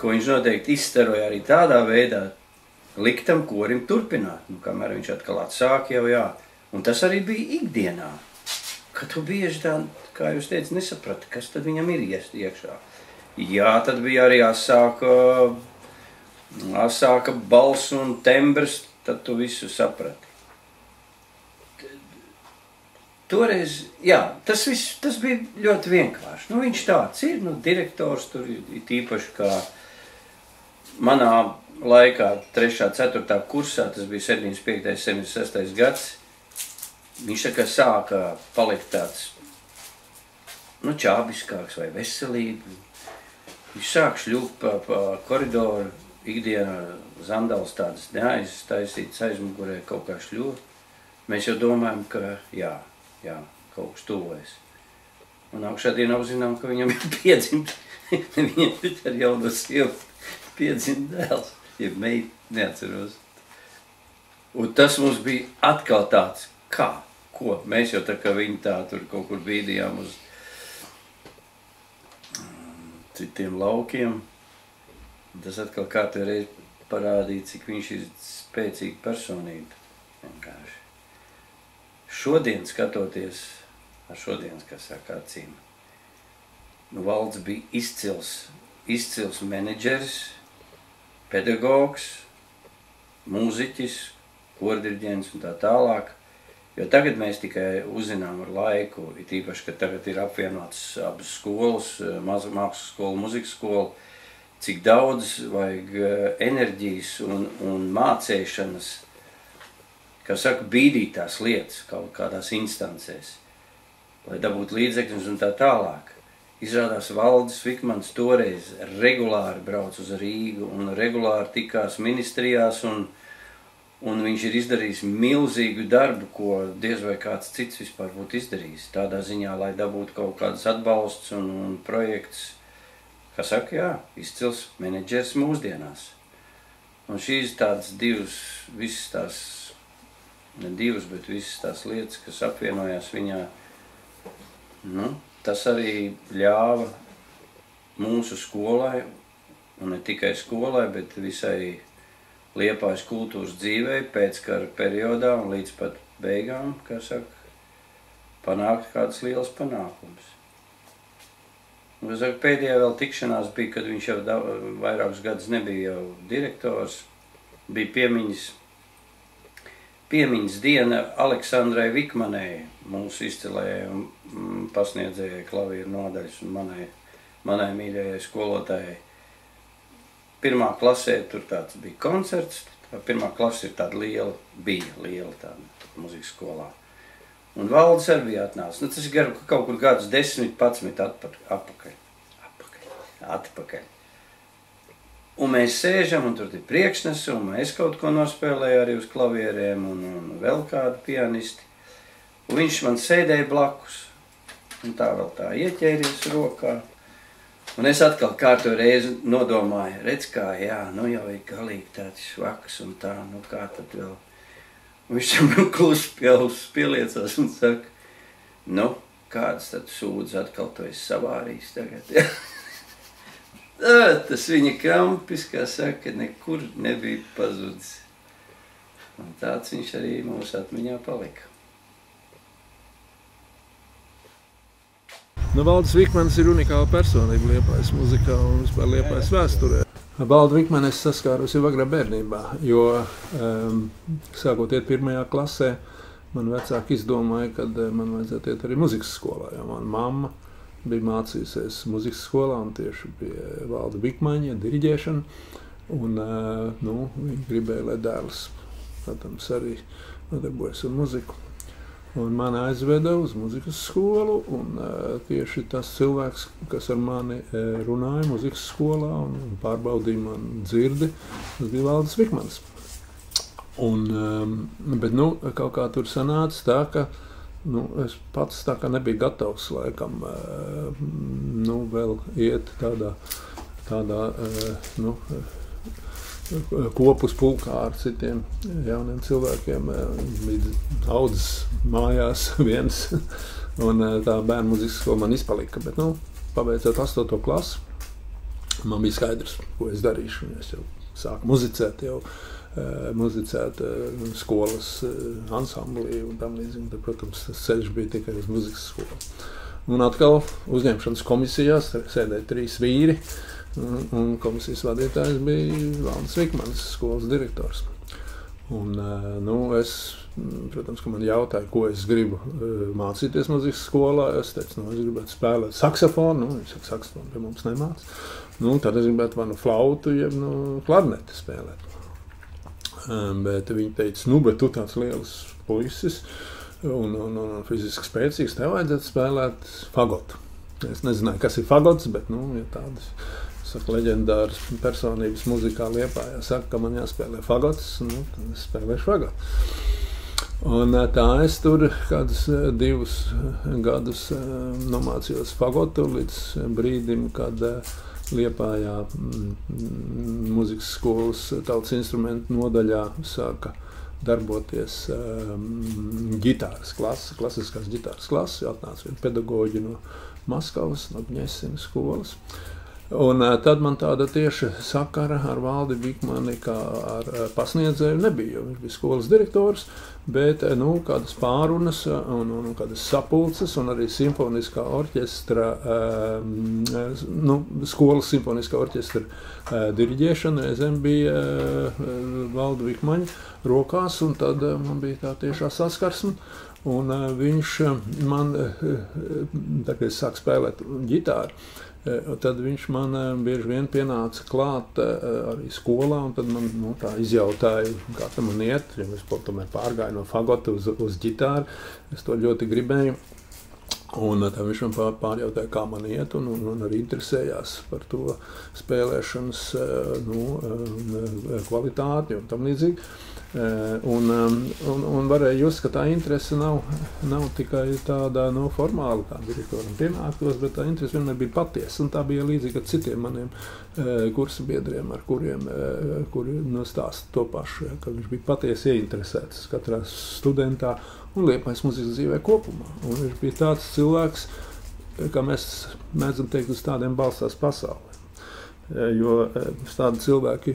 ko viņš noteikti izstaroja arī tādā veidā, likt tam korim turpināt, nu, kamēr viņš atkal atsāk jau, jā. Un tas arī bija ikdienā, ka tu bieži tā, kā jūs teicat, nesaprati, kas tad viņam ir iekšā. Jā, tad bija arī asāka, asāka balss un tembrs, tad tu visu saprati. Toreiz, jā, tas, viss, tas bija ļoti vienkārši. Nu, viņš tāds ir, nu, direktors tur ir tīpaši kā manā laikā, 3. 4. kursā, tas bija 75. 76. gads, viņš tā kā sāka palikt tāds, nu, čābiskāks vai veselību. Viņš sāk šļupt pa, pa koridoru, ikdienā zandals tādas neaiztaisītas aizmugurē kaut kā šļūt. Mēs jau domājam, ka jā, jā, kaut kas tuvojas. Un augšā dienā uzzinām, ka viņam ir piedzimts, viņam ir ar jauno sievu piedzimt dēls, ja meit, neatceros. Un tas mums bija atkal tāds, kā, ko, mēs jau tā kā viņi tā tur kaut kur bīdījām uz mm, citiem laukiem. Tas atkal katru reizi parādīja, cik viņš ir spēcīga personība. Vienkārši. Šodien skatoties ar šodienas, kas saka, acīm, nu, valds bija izcils, izcils menedžeris, pedagogs, mūziķis, kordirģents un tā tālāk. Jo tagad mēs tikai uzzinām ar laiku, it īpaši, ka tagad ir apvienotas abas skolas, maza mākslas skola, muzikas skola, cik daudz vajag eh, enerģijas un, un mācēšanas, kā saka, bīdīt tās lietas kaut kādās instancēs, lai dabūtu līdzekļus un tā tālāk. Izrādās Valdis Vikmans toreiz regulāri brauc uz Rīgu un regulāri tikās ministrijās un, un viņš ir izdarījis milzīgu darbu, ko diez vai kāds cits vispār būtu izdarījis. Tādā ziņā, lai dabūtu kaut kādus atbalsts un, un projekts, kā saka, jā, izcils menedžers mūsdienās. Un šīs tādas divas, visas tās, ne divas, bet visas tās lietas, kas apvienojās viņā, nu, tas arī ļāva mūsu skolai, un ne tikai skolai, bet visai Liepājas kultūras dzīvei pēckara periodā un līdz pat beigām, kā saka, panākt kādas lielas panākums. Un, es saku, pēdējā vēl tikšanās bija, kad viņš jau vairākus gadus nebija jau direktors, bija piemiņas, piemiņas diena Aleksandrai Vikmanai, mūsu izcilējai un mm, pasniedzējai klavieru nodaļas un manai, manai mīļajai skolotājai. Pirmā klasē tur tāds bija koncerts, pirmā klase ir tāda liela, bija liela tāda muzikas skolā. Un valdes arī bija atnācis. Nu, tas ir garu kaut kur gadus 10, 11 atpakaļ. Atpakaļ. Atpakaļ. atpakaļ. Un mēs sēžam, un tur ir priekšnesu, un es kaut ko nospēlēju arī uz klavierēm, un, un vēl kādu pianisti. Un viņš man sēdēja blakus, un tā vēl tā ieķēries rokā. Un es atkal kārtu reizi nodomāju, redz kā, jā, nu jau ir galīgi tāds švaks un tā, nu kā tad vēl. Un viņš man klusi pie auss pieliecās un saka, nu, kādas tad sūdzes atkal tu esi savārījis tagad, jā. Tas viņa krampis, kā saka, nekur nebija pazudis. Un tāds viņš arī mūsu atmiņā palika. Nu, Valdis Vikmans ir unikāla personība Liepājas muzikā un vispār Liepājas vēsturē. Valdu Vikmanu es saskāros jau agrā bērnībā, jo um, sākot iet pirmajā klasē, man vecāki izdomāja, ka man vajadzētu iet arī muzikas skolā, jo man mamma bija mācījusies muzikas skolā un tieši pie Valda Vikmaņa diriģēšana, un uh, nu, viņi gribēja, lai dēls, protams, arī nodarbojas ar muziku. Un man aizveda uz muzikas skolu. Un, uh, tieši tas cilvēks, kas ar mani uh, runāja muzikas skolā un, un pārbaudīja manu dzirdi, tas bija Valdis Vikmans. Un, bet nu, kaut kā tur sanāca tā, ka nu, es pats tā kā nebiju gatavs laikam uh, nu, vēl iet tādā, tādā uh, nu, kopus pulkā ar citiem jauniem cilvēkiem. Bija daudz mājās viens, un tā bērnu muzikas skola man izpalika. Bet, nu, pabeidzot 8. klasi, man bija skaidrs, ko es darīšu. Es jau sāku muzicēt jau muzicēt skolas ansamblī un tam līdzīgi. Tad, protams, tas ceļš bija tikai uz muzikas skolu. Un atkal uzņemšanas komisijās sēdēja trīs vīri, un, un komisijas vadītājs bija Valdis Vikmans, skolas direktors. Un, nu, es, protams, ka man jautāja, ko es gribu mācīties muzikas skolā. Es teicu, nu, es gribētu spēlēt saksofonu. Nu, viņš saka, saksofonu pie mums nemāca. Nu, tad es gribētu vai nu flautu, jeb nu, klarneti spēlēt. Bet viņi teica, nu, bet tu tāds liels puisis un, un, un fiziski spēcīgs, tev vajadzētu spēlēt fagotu. Es nezināju, kas ir fagots, bet nu, ja tādas saka, leģendāras personības muzikā liepā, ja saka, ka man jāspēlē fagots, nu, tad es spēlēšu fagotu. Un tā es tur kādus divus gadus nomācījos fagotu līdz brīdim, kad Liepājā muzikas skolas tautas instrumentu nodaļā sāka darboties um, ģitāras klase, klasiskās ģitāras klase. Atnāca viena pedagoģa no Maskavas, no Ņesinas skolas. Un uh, tad man tāda tieša sakara ar Valdi Bikmani kā ar uh, pasniedzēju nebija, jo viņš bija skolas direktors, bet nu, kādas pārunas un, un kādas sapulces, un arī simfoniskā orķestra, nu, skolas simfoniskā orķestra diriģēšana reizēm bija Valda Vikmaņa rokās, un tad man bija tā tiešā saskarsme. Un viņš man, tā kā es sāku spēlēt ģitāru, Tad viņš man bieži vien pienāca klāt arī skolā, un tad man nu, izjautāja, kā tam man iet. Ja es tomēr pārgāju no fagota uz, uz ģitāru. Es to ļoti gribēju. Un tad viņš man pārjautāja, kā man iet, un, un, un arī interesējās par to spēlēšanas nu, kvalitāti un tam līdzīgi. Eh, un, um, un, un varēja just, ka tā interese nav, nav tikai tāda no nu, formāla, kā direktoram pienāktos, bet tā interese vienmēr bija patiesa. Tā bija līdzīga citiem maniem uh, kursu biedriem, ar kuriem uh, kuri no stāsta to pašu, ja, ka viņš bija patiesi ieinteresēts katrā studentā un liepais muzikas dzīvē kopumā. Un viņš bija tāds cilvēks, kā mēs mēdzam teikt, uz tādiem balstās pasauli. Jo tādi cilvēki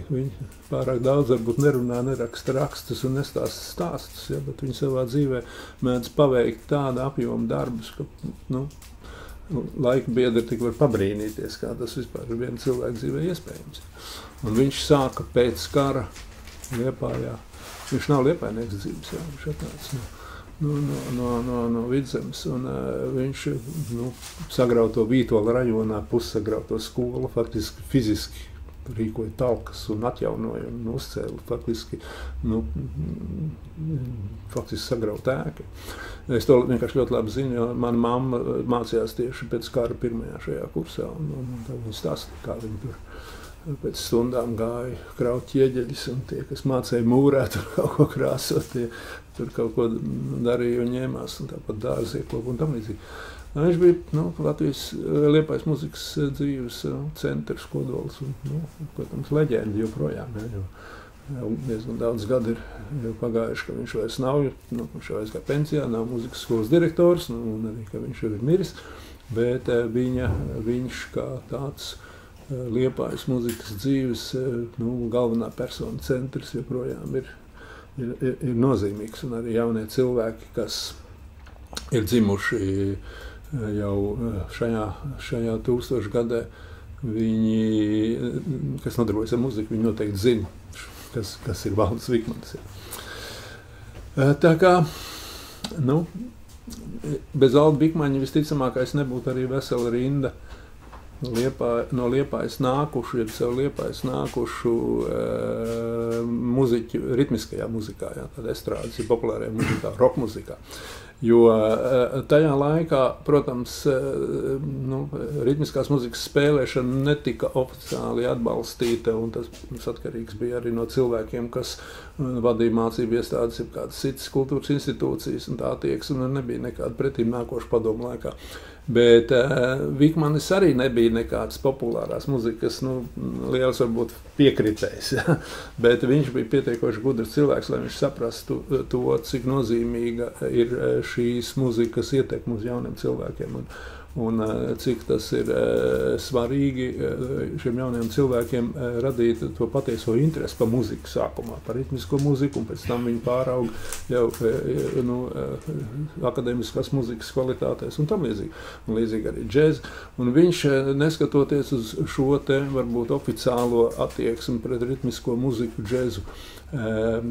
pārāk daudz varbūt nerunā, neraksta rakstus un nestāsta stāstus, ja, bet viņi savā dzīvē mēdz paveikt tādu apjomu darbus, ka nu, laika biedri tik var pabrīnīties, kā tas vispār ir viena cilvēka dzīvē iespējams. Un viņš sāka pēc kara Liepājā. Viņš nav liepainieks dzīves, jā, viņš atnāca no, no, no, no, no, no vidzemes. Un, uh, viņš nu, sagrauj to Vītola rajonā, pussagrauj skolu, faktiski fiziski rīkoja talkas un atjaunoja un uzcēla faktiski, nu, faktiski sagraut ēku. Es to vienkārši ļoti labi zinu, jo mana mamma mācījās tieši pēc kara pirmajā šajā kursā, un, un, un viņa stāstīja, kā viņa tur Pēc stundām gāja kraut ķieģeļus, un tie, kas mācīja mūrēt, tur kaut ko krāsot, tie tur kaut ko darīja un ņēmās, un tāpat dārzi iekopu un tam līdzīgi. Viņš bija nu, Latvijas liepais muzikas dzīves centrs, kodols un, nu, protams, leģenda joprojām. Ja, jo, jau diezgan daudz gadu ir pagājuši, ka viņš vairs nav, nu, viņš jau aizgāja pensijā, nav muzikas skolas direktors, nu, un arī, ka viņš ir miris, bet viņa, viņš kā tāds Eh, Liepājas muzikas dzīves eh, nu, galvenā persona centrs joprojām ir, ir, ir, ir nozīmīgs. Un arī jaunie cilvēki, kas ir dzimuši eh, jau šajā, šajā tūkstošgadē, viņi, kas nodarbojas ar muziku, viņi noteikti zina, kas, kas ir Valdis Vikmans. Tā kā, nu, bez Alda Bikmaņa visticamākais nebūtu arī vesela rinda Liepā, no liepājas nākušu, ja sev liepājas nākušu e, muziķu, ritmiskajā muzikā, jā, tad estrādes ir populārajā muzikā, rock muzikā. Jo e, tajā laikā, protams, e, nu, ritmiskās muzikas spēlēšana netika oficiāli atbalstīta, un tas atkarīgs bija arī no cilvēkiem, kas vadīja mācību iestādes, ir kādas citas kultūras institūcijas, un tā attieksme nebija nekāda pretīm nākoša padomu laikā. Bet uh, Vikmanis arī nebija nekāds populārās muzikas, nu, liels varbūt piekritējs. Ja? Bet viņš bija pietiekoši gudrs cilvēks, lai viņš saprastu to, cik nozīmīga ir eh, šīs muzikas ietekme uz jauniem cilvēkiem. Un, un cik tas ir svarīgi šiem jauniem cilvēkiem radīt to patieso interesi par muziku sākumā, par ritmisko muziku, un pēc tam viņi pāraug jau nu, akadēmiskās muzikas kvalitātēs un tam līdzīgi. Un līdzīgi arī džēzi. Un viņš, neskatoties uz šo te varbūt oficiālo attieksmi pret ritmisko muziku, džēzu,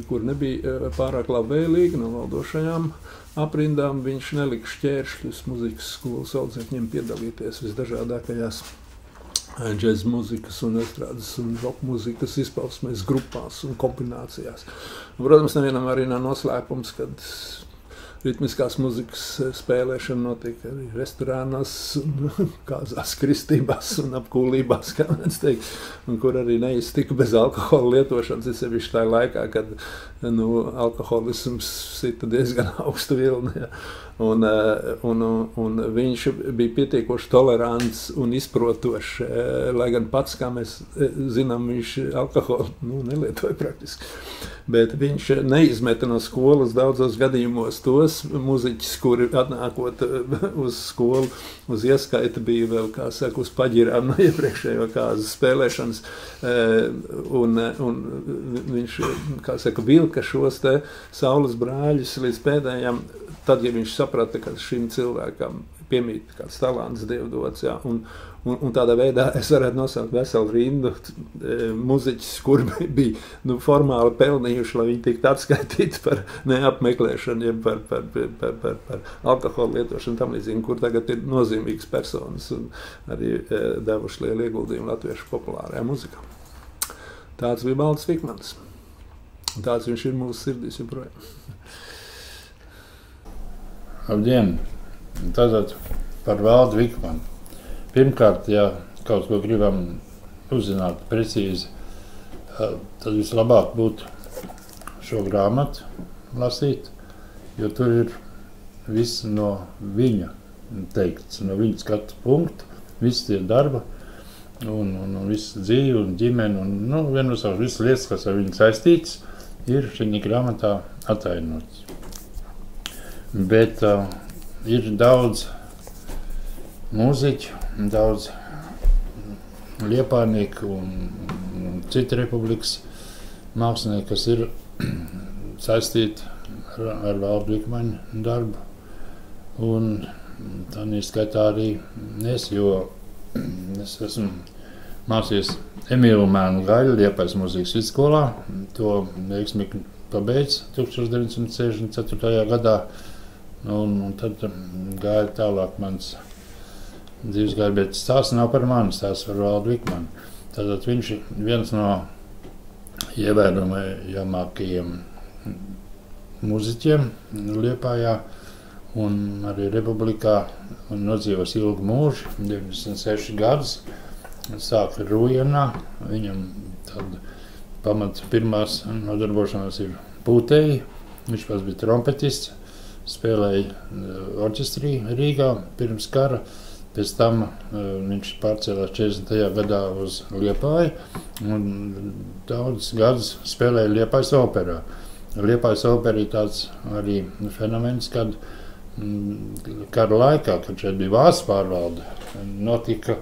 kur nebija pārāk labvēlīga no valdošajām aprindām viņš nelika šķēršļus muzikas skolas audzēkņiem piedalīties visdažādākajās džēzus mūzikas, un estrādes un roka mūzikas izpausmēs, grupās un kombinācijās. Un, protams, nevienam arī nav noslēpums, kad ritmiskās muzikas eh, spēlēšana notika arī restorānos, kādās kristībās un apkūlībās, kā mēs teikt, un kur arī neiztika bez alkohola lietošanas, es sevišķi tajā laikā, kad nu, alkoholisms sita diezgan augstu vilni. Ja. Un, eh, un, un viņš bija pietiekoši tolerants un izprotošs, eh, lai gan pats, kā mēs zinām, viņš alkoholu nu, nelietoja praktiski. Bet viņš neizmeta no skolas daudzos gadījumos tos, muzeķus, kuri atnākot eh, uz skolu, uz ieskaita bija vēl, kā saka, uz paģirām no iepriekšējo kāzu spēlēšanas, eh, un, un viņš, kā saka, vilka šos te saules brāļus līdz pēdējām, tad, ja viņš saprata, ka šim cilvēkam piemīt kāds talants dievdots, jā, un, Un, un tādā veidā es varētu nosaukt veselu rindu e, muzeķus, kur bija nu, formāli pelnījuši, lai viņi tiktu atskaitīti par neapmeklēšanu, ja par, par, par, par, par, par alkoholu lietošanu, tam līdzīgi, kur tagad ir nozīmīgas personas un arī e, devuši lielu ieguldījumu latviešu populārajā muzikā. Tāds bija Balts Vikmans. Tāds viņš ir mūsu sirdīs joprojām. Labdien! Tātad par Valdu Vikmanu. Pirmkārt, ja kaut ko gribam uzzināt precīzi, tad vislabāk būtu šo grāmatu lasīt, jo tur ir viss no viņa teikts, no viņa skatu punktu, viss tie darba un, un, un viss dzīve un ģimene un nu, vienusās visas lietas, kas ar viņu saistītas, ir šī grāmatā atainots. Bet uh, ir daudz mūziķu, daudz liepainieku un, citu republikas mākslinieku, kas ir saistīti ar, ar Valdu Vikmaņu darbu. Un tā skaitā arī es, jo es esmu mācījies Emīlu Mēnu Gaļu Liepais mūzikas vidusskolā. To veiksmīgi pabeidz 1964. gadā. Un, un tad gāja tālāk mans dzīves gāja, bet tās nav par mani, tās par Valdu Vikmanu. Tātad viņš ir viens no ievērojamākajiem muziķiem Liepājā un arī Republikā un nodzīvos ilgu mūžu, 96 gadus. Sāka Rūjienā, viņam tad pamats pirmās nodarbošanās ir pūtēji, viņš pats bija trompetists, spēlēja eh, orķestrī Rīgā pirms kara, Pēc tam uh, viņš pārcēlās 40. gadā uz Liepāju un daudzus gadus spēlēja Liepājas operā. Liepājas opera ir tāds arī fenomens, kad mm, kara laikā, kad šeit bija vārds pārvalde, notika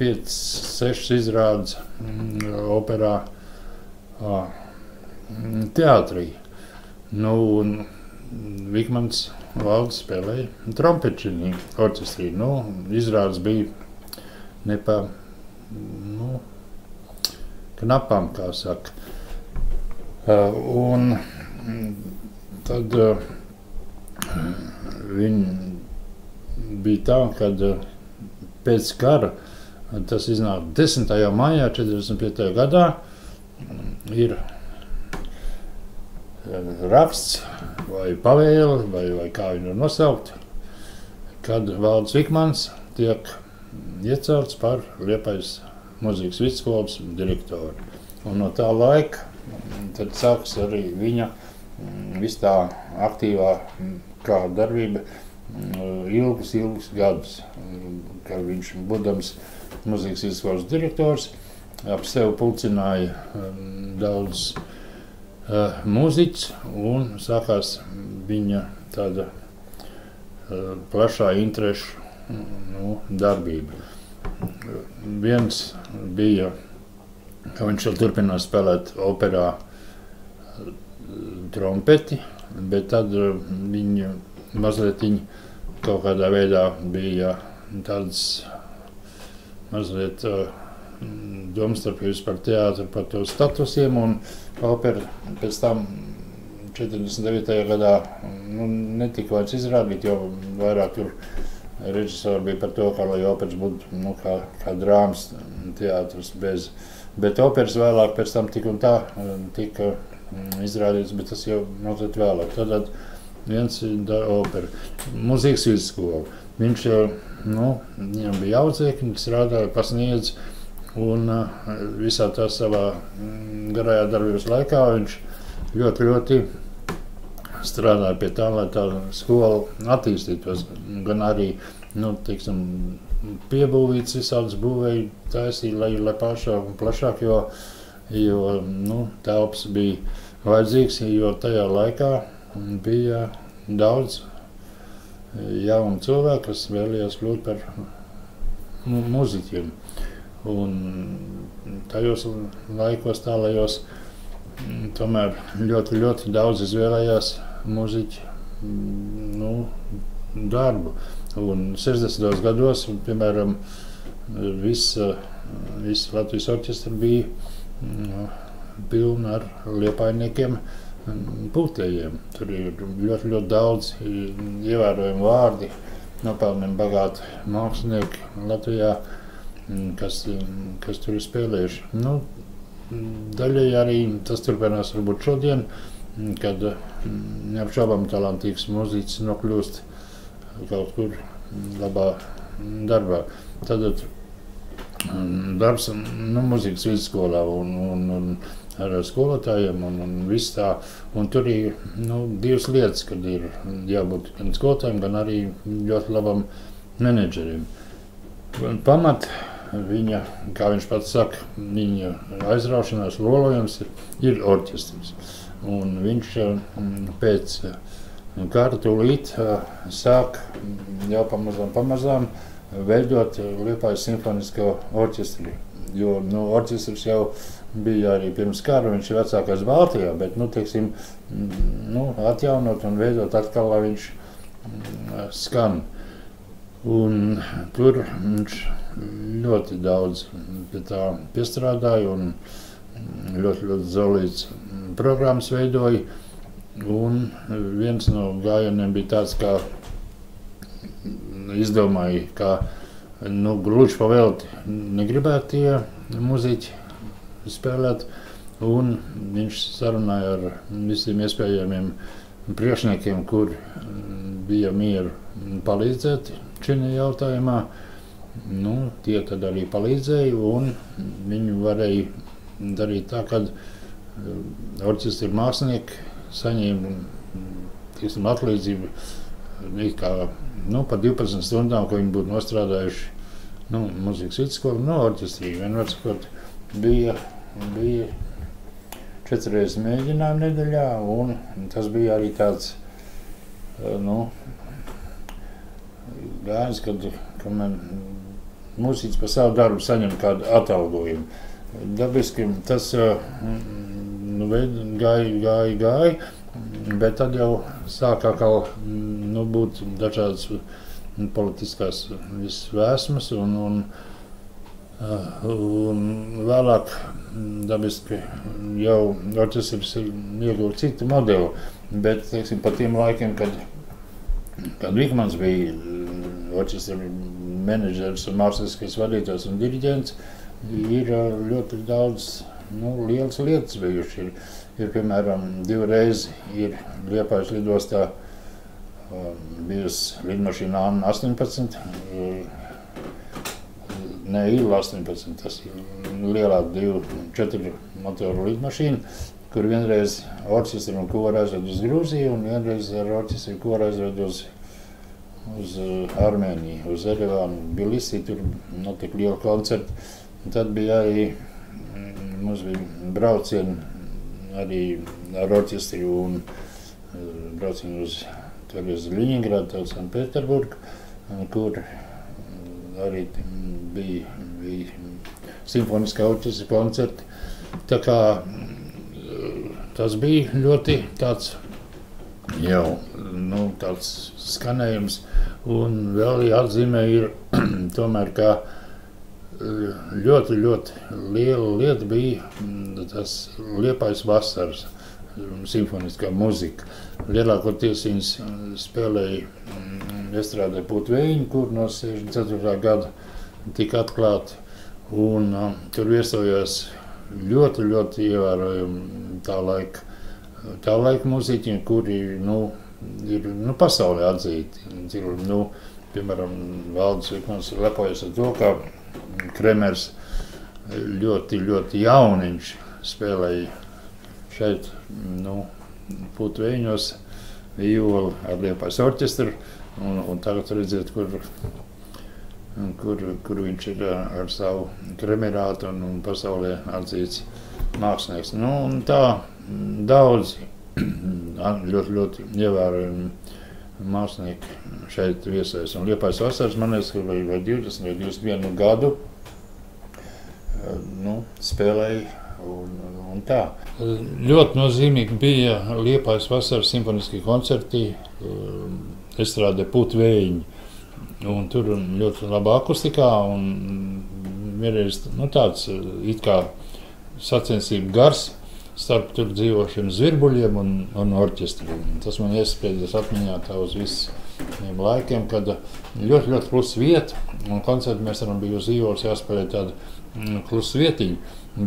5-6 izrādes mm, operā teātrī. Nu, un Vikmans Valdis spēlēja trompečiņu orķestrī. Nu, izrādes bija ne pa nu, knapām, kā saka. Uh, un tad uh, viņi bija tā, ka uh, pēc kara, tas iznāk 10. maijā 45. gadā, ir raksts vai pavēle, vai, vai kā viņu nosaukt, kad Valdis Vikmans tiek iecelts par Liepais mūzikas vidusskolas direktoru. Un no tā laika tad sāks arī viņa mm, vis tā aktīvā mm, kā darbība mm, ilgus, ilgus gadus, kad viņš būdams mūzikas vidusskolas direktors ap sevi pulcināja daudz uh, mūziķis un sākās viņa tāda uh, plašā interešu nu, darbība. Viens bija, ka viņš vēl turpināja spēlēt operā trompeti, bet tad viņa mazliet viņa kaut kādā veidā bija tāds mazliet uh, domstarpības par teātru, par to statusiem, un opera pēc tam 49. gadā nu, netika vairs izrādīt, jo vairāk tur režisori bija par to, ka lai operas būtu nu, kā, kā drāmas teātris bez, bet operas vēlāk pēc tam tik un tā tika izrādīts, bet tas jau mazliet vēlāk. Tad viens ir opera, mūzikas vidusskola. Viņš jau, nu, viņam bija audzēkņi, strādāja, pasniedz, un visā tā savā garajā darbības laikā viņš ļoti, ļoti strādāja pie tā, lai tā skola attīstītos. Gan arī nu, teiksim, piebūvīts visādas būvēja taisīja, lai, lai plašāk un plašāk, jo, jo nu, telpas bija vajadzīgs, jo tajā laikā bija daudz jaunu cilvēku, kas vēlējās kļūt par nu, muziķiem. Un tajos laikos, tālajos, tomēr ļoti, ļoti daudz izvēlējās muziķu nu, darbu. Un 60. gados, piemēram, viss vis Latvijas orķestris bija nu, pilna ar liepainiekiem, pūtējiem. Tur ir ļoti, ļoti daudz ievērojumu vārdi, nopelniem bagāti mākslinieki Latvijā, kas, kas tur ir spēlējuši. Nu, daļai arī tas turpinās varbūt šodien. Kad mm, neapšaubām talantīgs mūziķis nokļūst kaut kur labā darbā. Tad mm, darbs nu, mūzikas vidusskolā un, un, un ar skolotājiem un, un viss tā. Un tur ir nu, divas lietas, kad ir jābūt gan skolotājiem, gan arī ļoti labam menedžerim. Pamat viņa, kā viņš pats saka, viņa aizraušanās lolojums ir, ir orķestris. Un viņš mm, pēc mm, kara tūlīt sāk mm, jau pamazām, pamazām veidot Liepājas simfonisko orķestri. Jo nu, orķestris jau bija arī pirms kara, viņš ir vecākais Baltijā, bet nu, teiksim, nu, atjaunot un veidot atkal, lai viņš skan. Un tur viņš ļoti daudz pie tā piestrādāja un ļoti, ļoti zolīts programmas veidoja. Un viens no gājieniem bija tāds, ka izdomāja, ka nu, gluži pavēlti negribētu tie muziķi spēlēt. Un viņš sarunāja ar visiem iespējamiem priekšniekiem, kur bija mieru palīdzēt šajā jautājumā. Nu, tie tad arī palīdzēja, un viņi varēja darīt tā, ka orķestra mākslinieki saņēma tiksim, atlīdzību kā, nu, par 12 stundām, ko viņi būtu nostrādājuši nu, muzikas vidusskolu, no nu, orķestrī. Vienmēr sakot, bija, bija četras reizes mēģinājumi nedēļā, un tas bija arī tāds, nu, gājis, kad, kad man mūziķis par savu darbu saņem kādu atalgojumu. Dabiski tas nu, gāja, gāja, gāja. Bet tad jau sākā kaut nu, būt dažādas politiskās vēsmas, un, un, un vēlāk dabiski jau orķestris ieguva citu modeli. Bet teiksim, pa tiem laikiem, kad, kad Vikmans bija orķestra menedžers un mākslinieckais vadītājs un diriģents, ir ļoti daudz nu, lielas lietas bijušas. Ir, ir piemēram, divreiz ir Liepājas lidostā um, bijusi lidmašīna AN 18. Ne, ir 18, tas ir lielā divu, četru motoru lidmašīna, kur vienreiz orķestri un kora aizved uz Grūziju, un vienreiz ar orķestri kora aizved uz, uz uh, Armēniju, uz Erevānu, Bilisī, tur notika liela koncerta. Tad bija arī Mums bija braucieni arī ar orķestri un eh, braucieni uz, uz Ļiņģerādu, Sanktpēterburgu, kur arī bija, bija simfoniskā orķestra koncerti. Tā kā tas bija ļoti tāds jau nu, tāds skanējums. Un vēl jāatzīmē ir tomēr, ka ļoti, ļoti liela lieta bija tas liepais vasaras simfoniskā muzika. Lielākoties viņas spēlēja estrādē Putvējiņu, kur no 64. gada tika atklāta. Un uh, tur viesojās ļoti, ļoti ievērojami tā laika, tā laika muziķi, kuri nu, ir nu, pasaulē atzīti. Ir, nu, piemēram, Valdis Vikmans lepojas ar to, ka Kremers ļoti, ļoti jauniņš spēlēja šeit, nu, Putvējiņos, vijoli ar Liepais orķestru. Un, un tagad redziet, kur, kur, kur viņš ir ar savu kremerātu un, un pasaulē atzīts mākslinieks. Nu, tā daudz ļoti, ļoti ievērojami mākslinieki šeit viesojas. Un Liepais vasaras, man liekas, vai, vai 20 vai 21 gadu nu, spēlēja Un, un tā. Ļoti nozīmīgi bija Liepājas vasaras simfoniskie koncerti estrādē Putvējiņi. Un tur ļoti laba akustikā un vienreiz nu, tāds it kā sacensību gars starp tur dzīvošiem zvirbuļiem un, un orķestriem. Tas man iespējas atmiņā uz visiem laikiem, kad ļoti, ļoti klusa vieta un koncertu mēs varam bija uz īvols jāspēlē tādu mm, klusu vietiņu.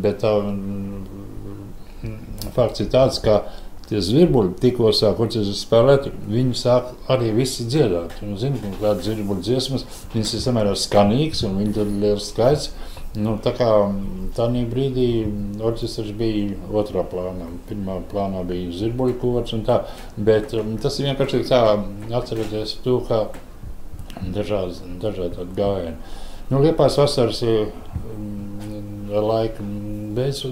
Bet tā, mm, fakts ir tāds, ka tie zvirbuļi tikko sāk spēlēt, viņi sāk arī visi dziedāt. Viņi zina, ka kāda zvirbuļu dziesmas, viņas ir samērā skanīgas un viņi tad liels skaits. Nu, tā kā tādā brīdī orķestris bija otrā plānā. Pirmā plānā bija zirbuļu kurs un tā. Bet um, tas ir vienkārši tā atcerēties to, ka dažādi, dažādi gājieni. Nu, Liepās vasaras um, laika beidz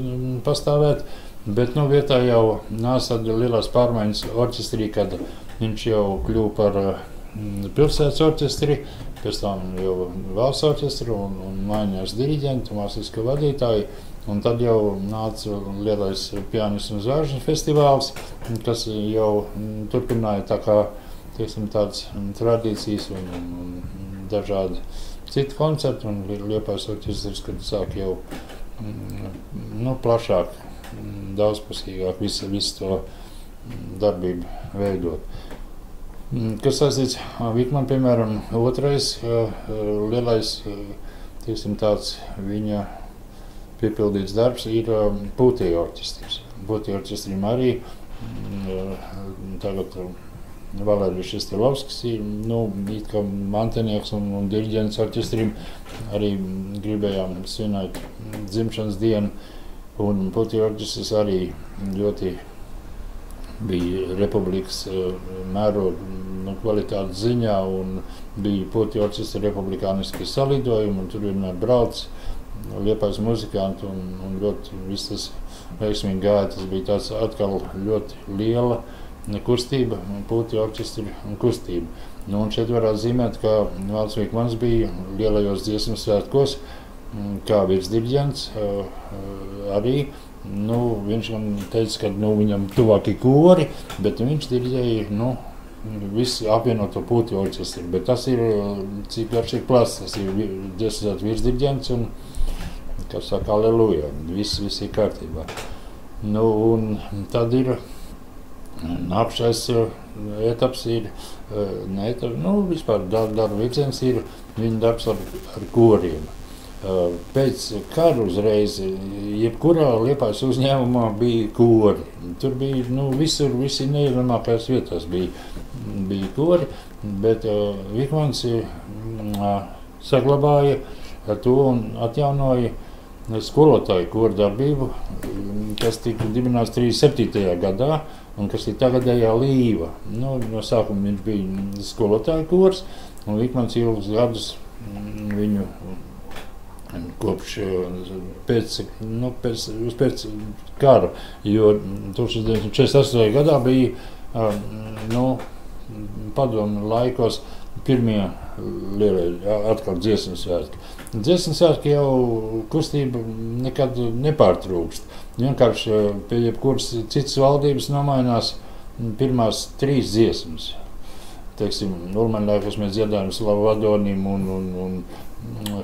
pastāvēt. Bet nu, vietā jau nāca lielās pārmaiņas orķestrī, kad viņš jau kļuva par pilsētas orķestri, tam jau valsts orķestri un, un mainījās diriģenti, mākslinieku vadītāji. Un tad jau nāca lielais pianistu un zvaigžņu festivāls, kas jau mm, turpināja tā kā, tieksim, tādas tradīcijas un, un, un dažādi citi koncerti. Un Liepais orķestris, kad sāk jau mm, nu, plašāk daudzpusīgāk visu, visu to darbību veidot. Mm, kas saistīts ar Vikmanu, piemēram, otrais lielais tiesim, tāds viņa piepildīts darbs ir Pūtija orķestris. Pūtija orķestrim arī mm, tagad Valērijas Šestilovskis ir nu, mantinieks un, un diriģents orķestrim. Arī gribējām svinēt dzimšanas dienu Un Putjorģis arī ļoti bija republikas eh, mēroga nu, kvalitātes ziņā un bija Putjorģis republikāniski salidojumi un tur vienmēr brauc liepais muzikanti un, un ļoti viss tas veiksmīgi gāja. Tas bija tāds atkal ļoti liela kustība, puķu orķestra kustība. Nu, un šeit varētu zīmēt, ka Valsts Vīkmans bija lielajos dziesmu svētkos, Mm, kā virsdirigents arī. Nu, viņš man teica, ka nu, viņam tuvāk ir kori, bet viņš diriģēja nu, visu apvienoto puķu orķestri. Bet tas ir cik garš ir plasts. Tas ir dziesmas virsdirigents un, kā saka, aleluja. Viss, viss ir kārtībā. Nu, un tad ir nākamais etaps, ir ne, etaps, nu, vispār darba virziens ir viņa darbs ar, ar koriem. Pēc kara uzreiz, jebkurā liepais uzņēmumā bija kori. Tur bija nu, visur, visi neiedomākajās vietās bija, bija kori, bet uh, Vikmans uh, saglabāja to un atjaunoja skolotāju koru darbību, kas tika dibināts 37. gadā un kas ir tagadējā līva. Nu, no sākuma viņš bija skolotāju kurs, un Vikmans ilgus gadus viņu kopš pēc, nu, pēc, pēc kara. Jo 1948. gadā bija nu, padomu laikos pirmie lielie atkal dziesmu svētki. Dziesmu svētki jau kustība nekad nepārtrūkst. Vienkārši pie jebkuras citas valdības nomainās pirmās trīs dziesmas. Teiksim, Ulmanā, kas mēs dziedājam slavu vadonim un, un, un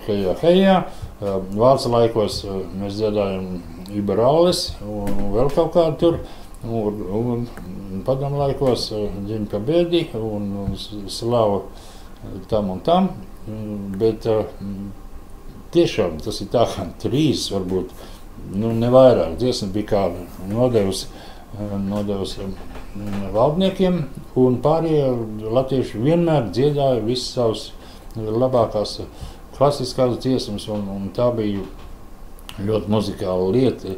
hejā, hejā. Vācu laikos mēs dziedājam Iberālis un vēl kaut kā tur. Un, un, un padomu laikos Ģimka Pabēdi un, un slavu tam un tam. Bet tiešām tas ir tā, ka trīs varbūt nu, ne vairāk. Dziesma bija kāda nodevusi, nodevusi valdniekiem, un pārējie latvieši vienmēr dziedāja visas savas labākās klasiskās dziesmas, un, un tā bija ļoti muzikāla lieta,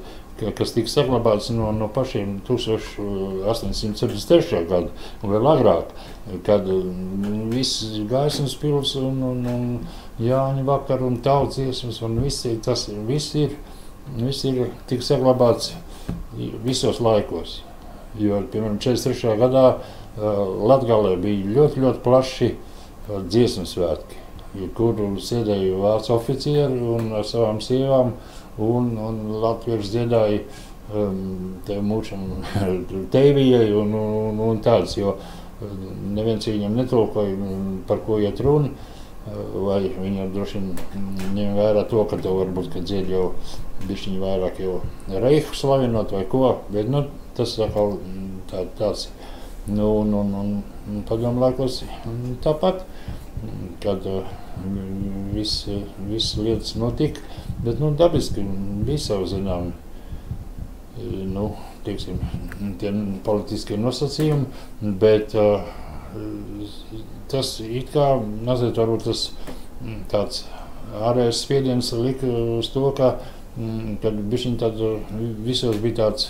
kas tika saglabāts no, no pašiem 1873. gada un vēl agrāk, kad viss gaismas pils un, un, un Jāņa vakar un tautas dziesmas, un viss, tas viss ir, viss ir tik saglabāts visos laikos. Jo, piemēram, 43. gadā uh, Latgalē bija ļoti, ļoti plaši uh, dziesmu svētki, kur sēdēja vācu oficieri un ar savām sievām, un, un latvieši dziedāja um, te mūčam teivijai un, un, un tāds, jo neviens viņam netulkoja, par ko iet runa, vai viņam droši vien ņem vērā to, ka tev varbūt, ka dzied jau bišķiņi vairāk jau reihu slavinot vai ko, bet, nu, tas atkal tā, tāds, nu, un, un, un, padomu laikos tāpat, kad viss, viss lietas notika, bet, nu, dabiski bija savu zinām, nu, teiksim, tie politiskie nosacījumi, bet uh, tas it kā mazliet varbūt tas tāds ārējais spiediens lika uz to, ka, kad bišķiņ tad visos bija tāds,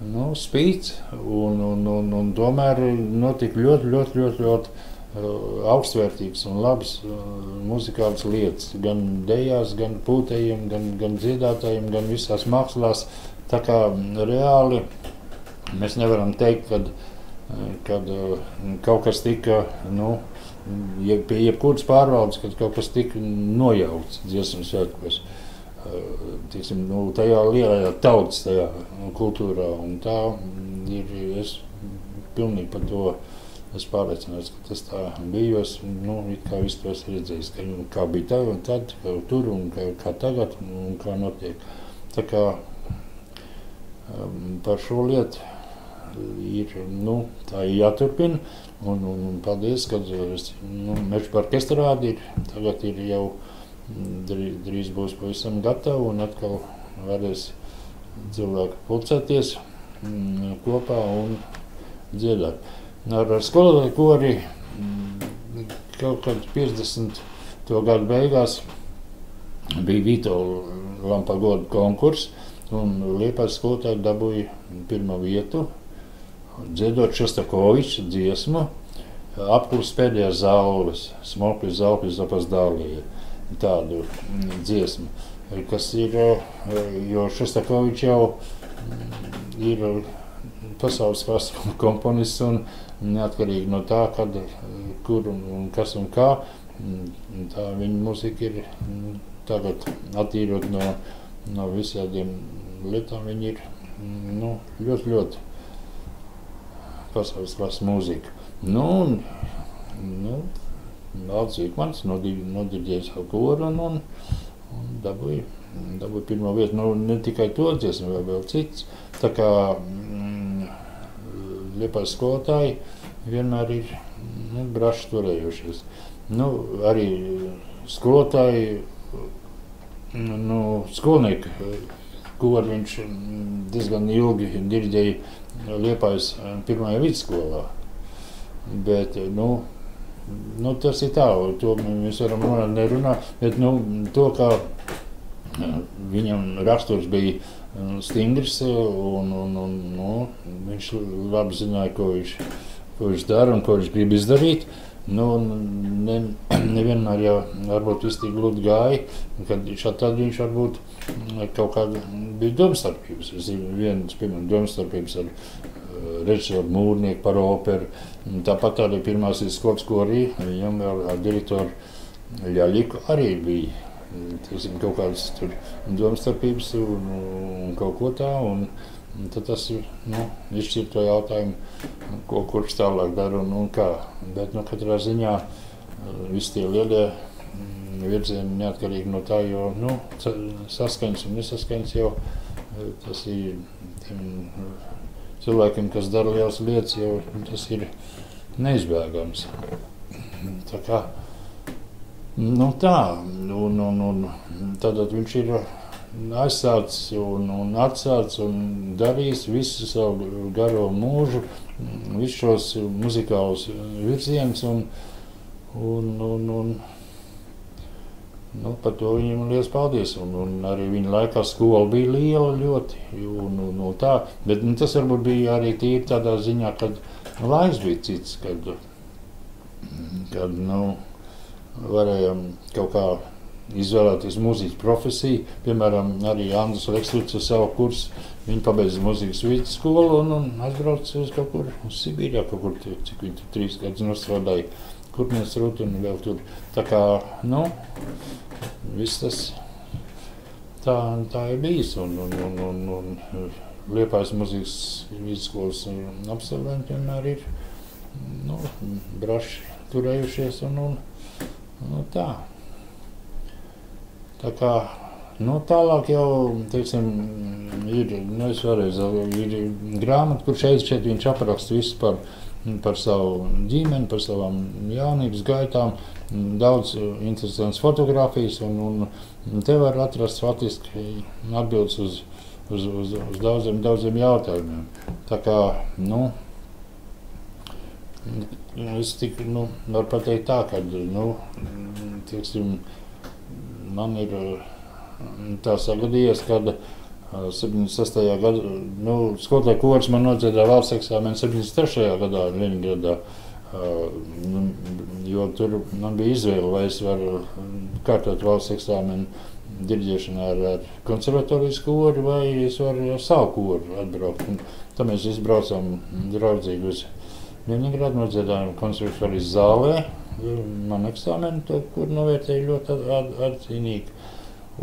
nu, spīts, un, un, un, un tomēr notika ļoti, ļoti, ļoti, ļoti uh, augstvērtīgas un labas uh, muzikālas lietas. Gan dejās, gan pūtējiem, gan, gan dziedātājiem, gan visās mākslās. Tā kā reāli mēs nevaram teikt, ka kad uh, kaut kas tika, nu, ja pie jebkuras pārvaldes, kad kaut kas tika nojaukts dziesmu svētkos. Tiksim, nu, tajā lielajā tautas tajā kultūrā. Un tā ir, es pilnīgi par to esmu pārliecināts, ka tas tā bija. Es nu, kā visu to esmu redzējis, ka, nu, kā bija tā, un tad, kā tur un kā, kā tagad un kā notiek. Tā kā um, par šo lietu ir nu, jāturpina. Un, un, un paldies, ka nu, Meža parka estrāde ir, tagad ir jau drīz, drīz būs pavisam gatava un atkal varēs cilvēki pulcēties mm, kopā un dziedāt. Ar, ar skolotāju kori kaut kad 50. gadu beigās bija Vitola Lampagoda konkurss un Liepais skolotāji dabūja pirmo vietu dziedot Šostakoviču dziesmu, apklus pēdējās zaules, smokļu zaupļu zapas dālīja, tādu dziesmu, kas ir, jo Šostakovičs jau ir pasaules komponists un neatkarīgi no tā, kad, kur un, un kas un kā, mm, tā viņa muzika ir tagad attīrot no, no visādiem lietām, viņa ir nu, ļoti, ļoti pasaules klases mūzika. Nu, un, nu, Valds Zikmans nodirģēja savu koru un, un, un dabūja, dabūja pirmo vietu. Nu, ne tikai to dziesmu, vēl, vēl cits. Tā kā mm, Liepais skolotāji vienmēr ir nu, braši turējušies. Nu, arī skolotāji, nu, skolnieki, ko viņš diezgan ilgi dirģēja Liepājas pirmajā vidusskolā. Bet, nu, nu, tas ir tā, to mēs varam runāt, nerunāt, bet nu, to, ka eh, viņam raksturs bija stingrs un, un, un nu, viņš labi zināja, ko viņš, ko viņš dara un ko viņš grib izdarīt. Nu, ne, nevienmēr jau varbūt viss tik gludi gāja, kad šādi viņš varbūt kaut kāda bija domstarpības. Es zinu, viens, piemēram, domstarpības ar režisoru mūrnieku par operu. Tāpat arī pirmās skolas korī, viņam vēl ar direktoru Ļaļiku arī bija Tiksim, kaut kādas domstarpības un, un kaut ko tādu. Tad tas nu, izšķir to jautājumu, ko kurš tālāk dara un, un kā. Bet nu, katrā ziņā visi tie lielie virzieni neatkarīgi no tā, jo nu, saskaņas un nesaskaņas jau tas ir tiem cilvēkiem, kas dara lielas lietas, jau tas ir neizbēgams. Tā kā Nu, tā, un, un, un tad viņš ir aizsācis un, un atsācis un darījis visu savu garo mūžu, visus šos muzikālus virzienus. Un, un, un, un, Nu, par to viņam liels paldies. Un, un arī viņa laikā skola bija liela ļoti. Un, un, un tā. Bet nu, tas varbūt bija arī tīri tādā ziņā, kad laiks bija cits. Kad, kad, nu, varējām kaut kā izvēlēties mūzikas profesiju. Piemēram, arī Andris Lekslīts ar savu kursu. Viņi pabeidza mūzikas vidusskolu un, un aizbrauca uz kaut kur uz Sibīrijā, kaut kur, tie, cik viņi tur trīs gadus nostrādāja. Kurpnieks rūt un vēl tur. Tā kā, nu, viss tas tā, tā ir bijis. Un, un, un, un, un Liepājas mūzikas vidusskolas absolventi vienmēr ir, nu, braši turējušies un, un Nu, tā. Tā kā, nu, tālāk jau teiksim, ir, nu, vēlreiz, ir grāmata, kur šeit, šeit viņš apraksta visu par, par savu ģimeni, par savām jaunības gaitām. Daudz interesantas fotografijas, un, un te var atrast faktiski atbildes uz, uz, uz, uz daudziem, daudziem jautājumiem. Tā kā, nu, Es tik, nu, varu pateikt tā, ka nu, tieksim, man ir tā sagadījies, kad 76. gadā, nu, skolotāja kurs man nodziedāja valsts eksāmenu 73. gadā Leningradā. Uh, jo tur man bija izvēle, vai es varu kārtot valsts eksāmenu diriģēšanā ar, ar konservatorijas kori, vai es varu ar savu kori atbraukt. Un, tā mēs izbraucam draudzīgi uz Leningradu nodziedājām konservatorijas zālē. Man eksāmeni, to, kur novērtēja ļoti atzinīgi.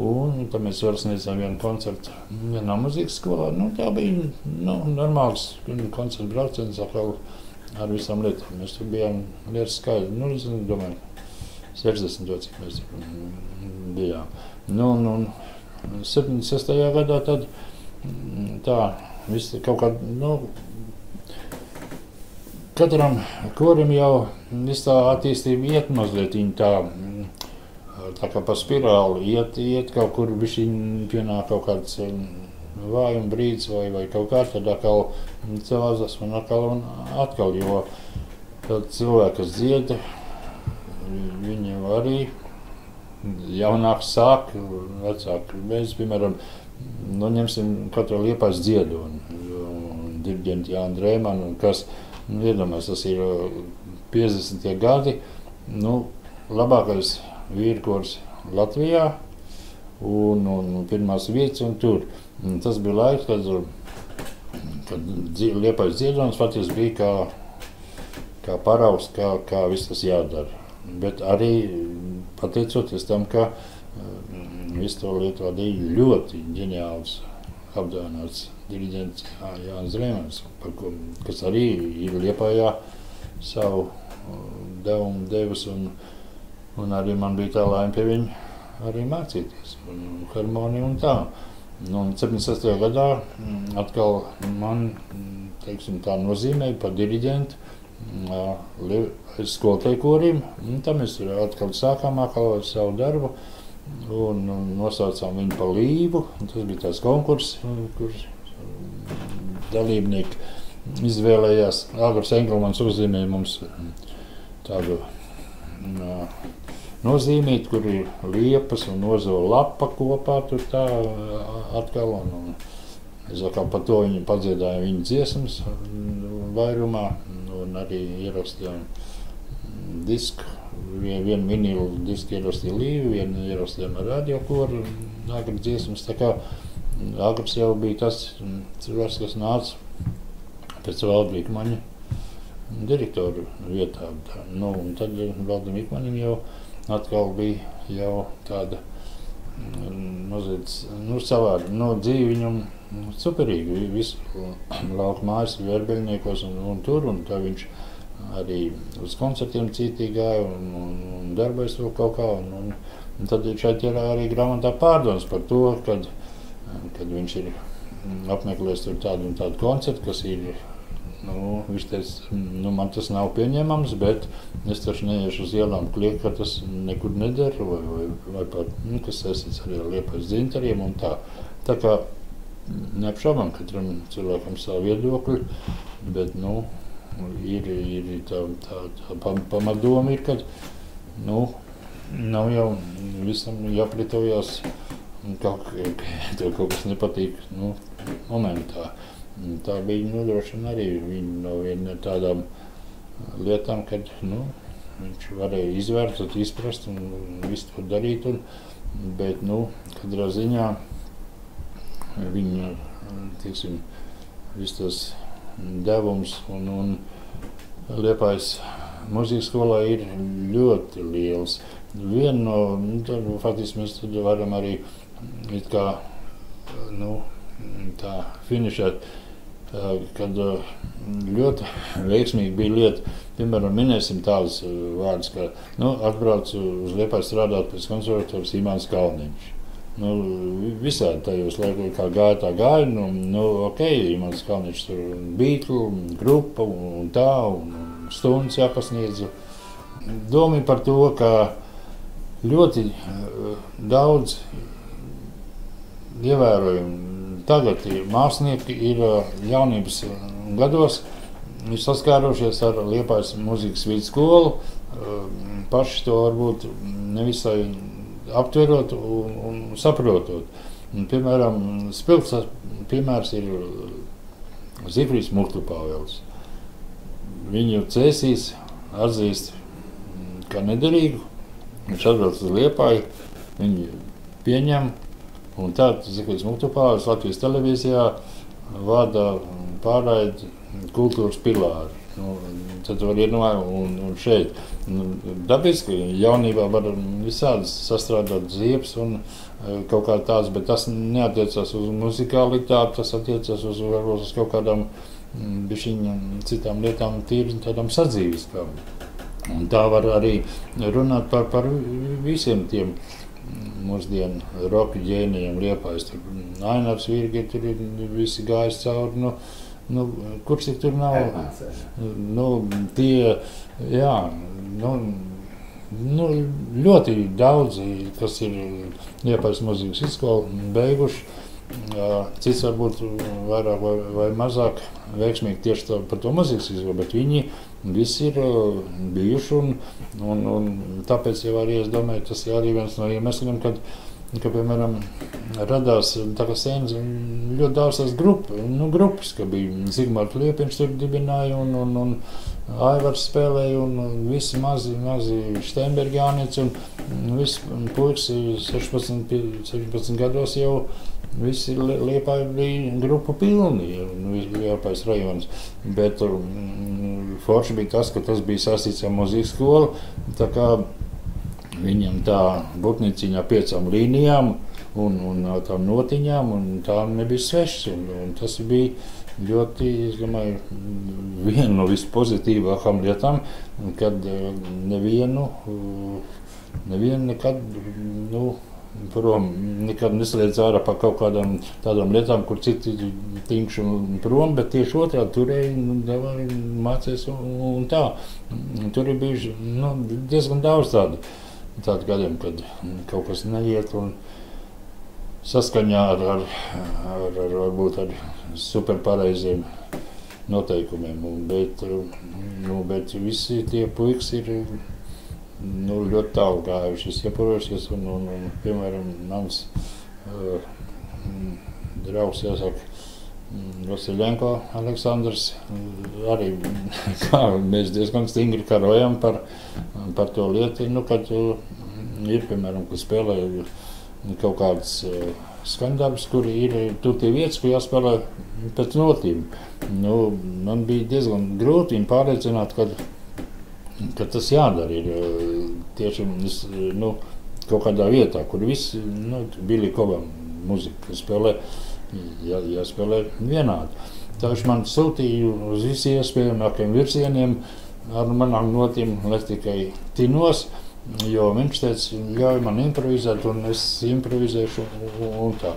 Un tad mēs sniedzām vienu koncertu vienā mūzikas skolā. Nu, tā bija nu, normāls koncerts brauciens atkal ar visām lietām. Mēs tur bijām lietas skaidri. Nu, es domāju, 60 to, cik mēs bijām. Nu, un, un 76. gadā tad tā, viss kaut kā, nu, katram korim jau tā attīstība iet mazliet tā, tā kā pa spirāli, iet, iet kaut kur bišķiņ pienāk kaut kāds um, vājuma brīdis vai, vai kaut kā tad atkal celās un atkal un atkal, jo tad cilvēki, kas dzied, viņi arī jaunāk sāk, vecāk. Mēs, piemēram, nu, ņemsim katru liepās dziedu un, un diriģenti Jānu Drēmanu, kas Nu, Iedomājieties, tas ir 50. Uh, gadi. Nu, labākais vīrkurs Latvijā un, un pirmās vietas un tur. Un tas bija laiks, kad, kad Liepais dziedonis faktiski bija kā, kā paraugs, kā, kā viss tas jādara. Bet arī pateicoties tam, ka uh, visu to lietu vadīja ļoti ģeniāls apdāvināts diriģents Jānis Rēmans, kas arī ir Liepājā savu devumu devis, un, un arī man bija tā laime pie viņa arī mācīties, un harmoniju un tā. Nu, un 76. gadā mm, atkal man teiksim, tā nozīmēja par diriģentu skolotāju korim, un tam mēs atkal sākām atkal savu darbu, un, un nosaucām viņu par līvu, tas bija tās konkurss, kur dalībnieki izvēlējās. Agrs Engelmans uzzīmēja mums tādu nozīmīt, kur ir liepas un ozola lapa kopā tur tā atkal. Un, un es atkal par to viņu padziedāju viņa dziesmas vairumā un arī ierakstījām disku. Vienu vien vinīlu disku ierakstīja Līvi, vienu ierakstījām ar radiokoru, agri dziesmas. Tā kā Agrips jau bija tas cilvēks, kas nāca pēc valda Vikmaņa direktoru vietā. Tā, nu, un tad valdam Vikmaņam jau atkal bija jau tāda mm, mazliet nu, savādi. No dzīvi viņam superīgi. Visu lauku mājas verbeļniekos un, un tur. Un tā viņš arī uz koncertiem cītīgi gāja un, un, un darbojas vēl kaut kā. Un, un, un tad šeit ir arī grāmatā pārdoms par to, kad, kad viņš ir apmeklējis tādu un tādu koncertu, kas ir Nu, viņš teica, nu, man tas nav pieņemams, bet es taču neiešu uz ielām kliegt, ka tas nekur neder, vai, vai, vai pat, nu, kas saistīts arī ar liepais dzintariem un tā. Tā kā neapšaubām katram cilvēkam savu viedokli, bet, nu, ir, ir tā, tā, tā pamatdoma ir, ka, nu, nav jau visam jāprietojās kaut, tev kaut kas nepatīk, nu, momentā. Tā bija nu, droši vien arī viena no viena tādām lietām, kad nu, viņš varēja izvērtēt, izprast un visu to darīt. Un, bet, nu, katrā ziņā viņa tiksim, tas devums un, un Liepājas mūzikas skolā ir ļoti liels. Viena no, nu, tad, faktiski mēs varam arī it kā, nu, tā finišēt kad ļoti veiksmīgi bija lieta. Piemēram, minēsim tādus vārdus, ka nu, atbrauc uz Liepāju strādāt pēc konservatorijas Imants Kalniņš. Nu, visādi tajos laikos, kā gāja, tā gāja. Nu, nu, ok, Imants Kalniņš tur bija grupa un tā, un stundas jāpasniedz. Doma par to, ka ļoti daudz ievērojumu tagad mākslinieki ir jaunības gados saskārušies ar Liepājas muzikas vidusskolu. Paši to varbūt nevisai aptverot un, un saprotot. Un, piemēram, spilgts piemērs ir Zifrīs Muhtupāvels. Viņu cēsīs atzīst kā nederīgu. Viņš atbrauc uz Liepāju, viņi pieņem Un tad Zifrits Muktupāvis Latvijas televīzijā vada pārraidi kultūras pilāri. Nu, tad var iedomāt, un, un šeit nu, dabiski jaunībā var visādas sastrādāt ziepes un e, kaut kā tāds, bet tas neatiecas uz muzikalitāti, tas attiecas uz, uz kaut kādām bišķiņām citām lietām, tīri tādām sadzīviskām. Un tā var arī runāt par, par visiem tiem uh, mūsdienu roka ģēnijiem liepājas. Tur Ainars Virgi, tur ir visi gājis cauri. Nu, nu, kurš tur nav? Nu, tie, jā, nu, nu, ļoti daudzi, kas ir liepājas muzikas izskolu beiguši. Cits varbūt vairāk vai, vai mazāk veiksmīgi tieši tā, par to muzikas izvēli, bet viņi visi ir bijuši. Un, un, un tāpēc jau arī es domāju, tas ir arī viens no iemesliem, kad, ka, piemēram, radās sēnes ļoti daudz tās grup, nu, grupas, ka bija Zigmārta Liepiņš tur dibināja un, un, un Aivars spēlēja un visi mazi, mazi Steinbergānieci un visi puikas 16, 17 gados jau Visi Liepā bija grupu pilni, Liepais rajons. Bet um, forši bija tas, ka tas bija sasīts ar muzikas skolu. Tā kā viņam tā būtnīciņā piecām līnijām un, un tām notiņām, un tā nebija svešs. Un, un tas bija ļoti, es domāju, viena no vispozitīvākām lietām, kad nevienu, nevienu nekad, nu, prom. Nekad neslēdz ārā par kaut kādām tādām lietām, kur citi tīkši prom, bet tieši otrādi turēja, nu, mācījās un, un tā. Tur ir bijuši nu, diezgan daudz tādu, tādu gadiem, kad kaut kas neiet saskaņā ar, ar, ar, ar, varbūt ar superpareiziem noteikumiem. Bet, nu, bet visi tie puikas ir nu, ļoti tālu gājuši, ieparojušies. Un, un, un, piemēram, mans uh, draugs, jāsaka, Vasilenko Aleksandrs, arī kā, mēs diezgan stingri karojam par, par to lietu, nu, kad uh, ir, piemēram, kad spēlē kaut kādas uh, skandarbs, kur ir tur tie vietas, kur jāspēlē pēc notīm. Nu, man bija diezgan grūti viņu pārliecināt, ka, ka tas jādara. Ir eh, tieši nu, kaut kādā vietā, kur viss nu, bija Likova muzika spēlē, jā, jāspēlē vienādi. Tā viņš man sūtīja uz visiem iespējamākiem virzieniem ar manām notīm, lai tikai tinos. Jo viņš teica, ļauj man improvizēt, un es improvizēšu. Un, un tā.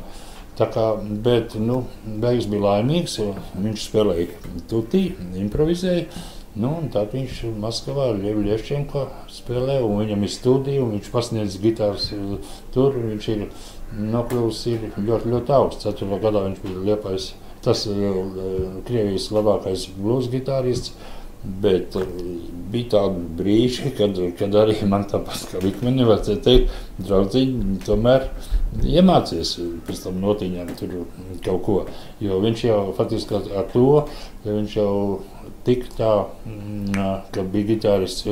Tā kā, bet, nu, beigas bija laimīgs, jo viņš spēlēja tutī, improvizēja. Nu, tad viņš Maskavā Ļeščenko spēlē, un viņam ir studija, un viņš pasniedz gitāras tur. Viņš ir nokļuvis ir ļoti, ļoti augsts. 4. gadā viņš bija Liepais, tas Krievijas labākais blues gitārists. Bet uh, bija tādi brīži, kad, kad arī man tāpat kā Vikmanim vajadzēja teikt, draudziņ, tomēr iemācies pēc tam notiņām tur kaut ko. Jo viņš jau faktiski ar to, ja viņš jau tik tā, mm, ka bija gitārists,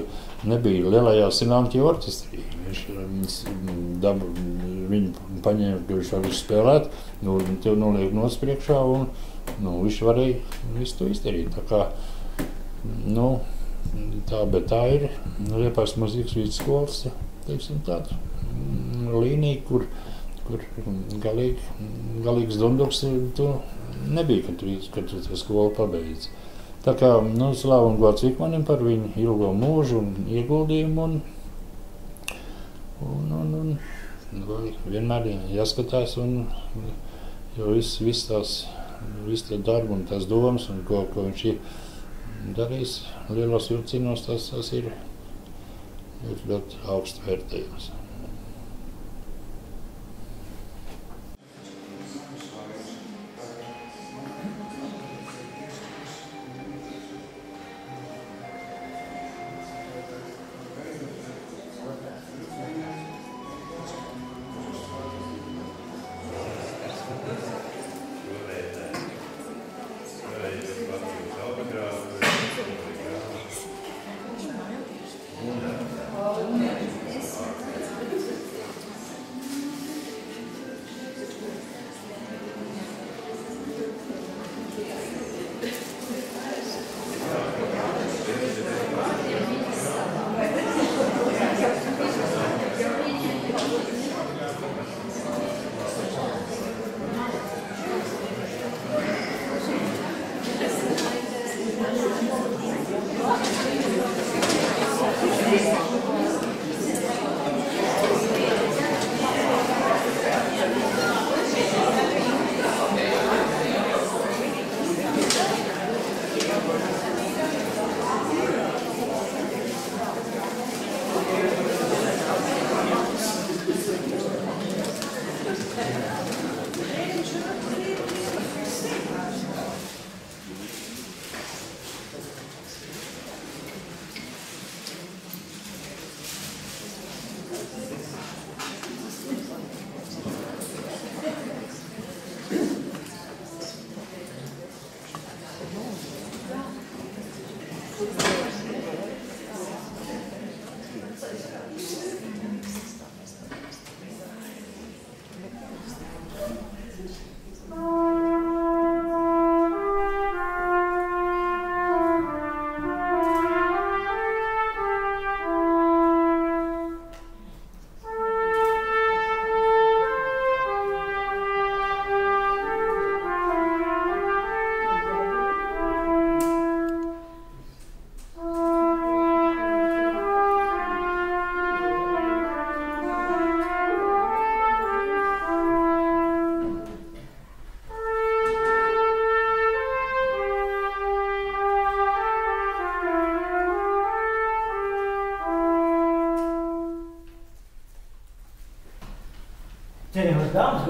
nebija lielajā Sinanti orķestrī. Viņš, viņš dabu, viņu paņēma, ka viņš var visu spēlēt, nu, tev noliek nos priekšā un nu, viņš varēja visu to izdarīt. Tā kā, Nu, tā, bet tā ir Liepājas muzikas vidusskolas teiksim, tāda mm, līnija, kur, kur galīgi, galīgs dunduks tu nebija, kad tu, kad tu to skolu pabeidz. Tā kā nu, slavu un gods Vikmanim par viņu ilgo mūžu un ieguldījumu. Un, un, un, un, un vienmēr jāskatās, un, jo viss vis tās, viss tie darbi un tās domas, un ko, ko viņš ir darījis lielos vilcienos, tas, tas ir, ir ļoti augsts vērtējums.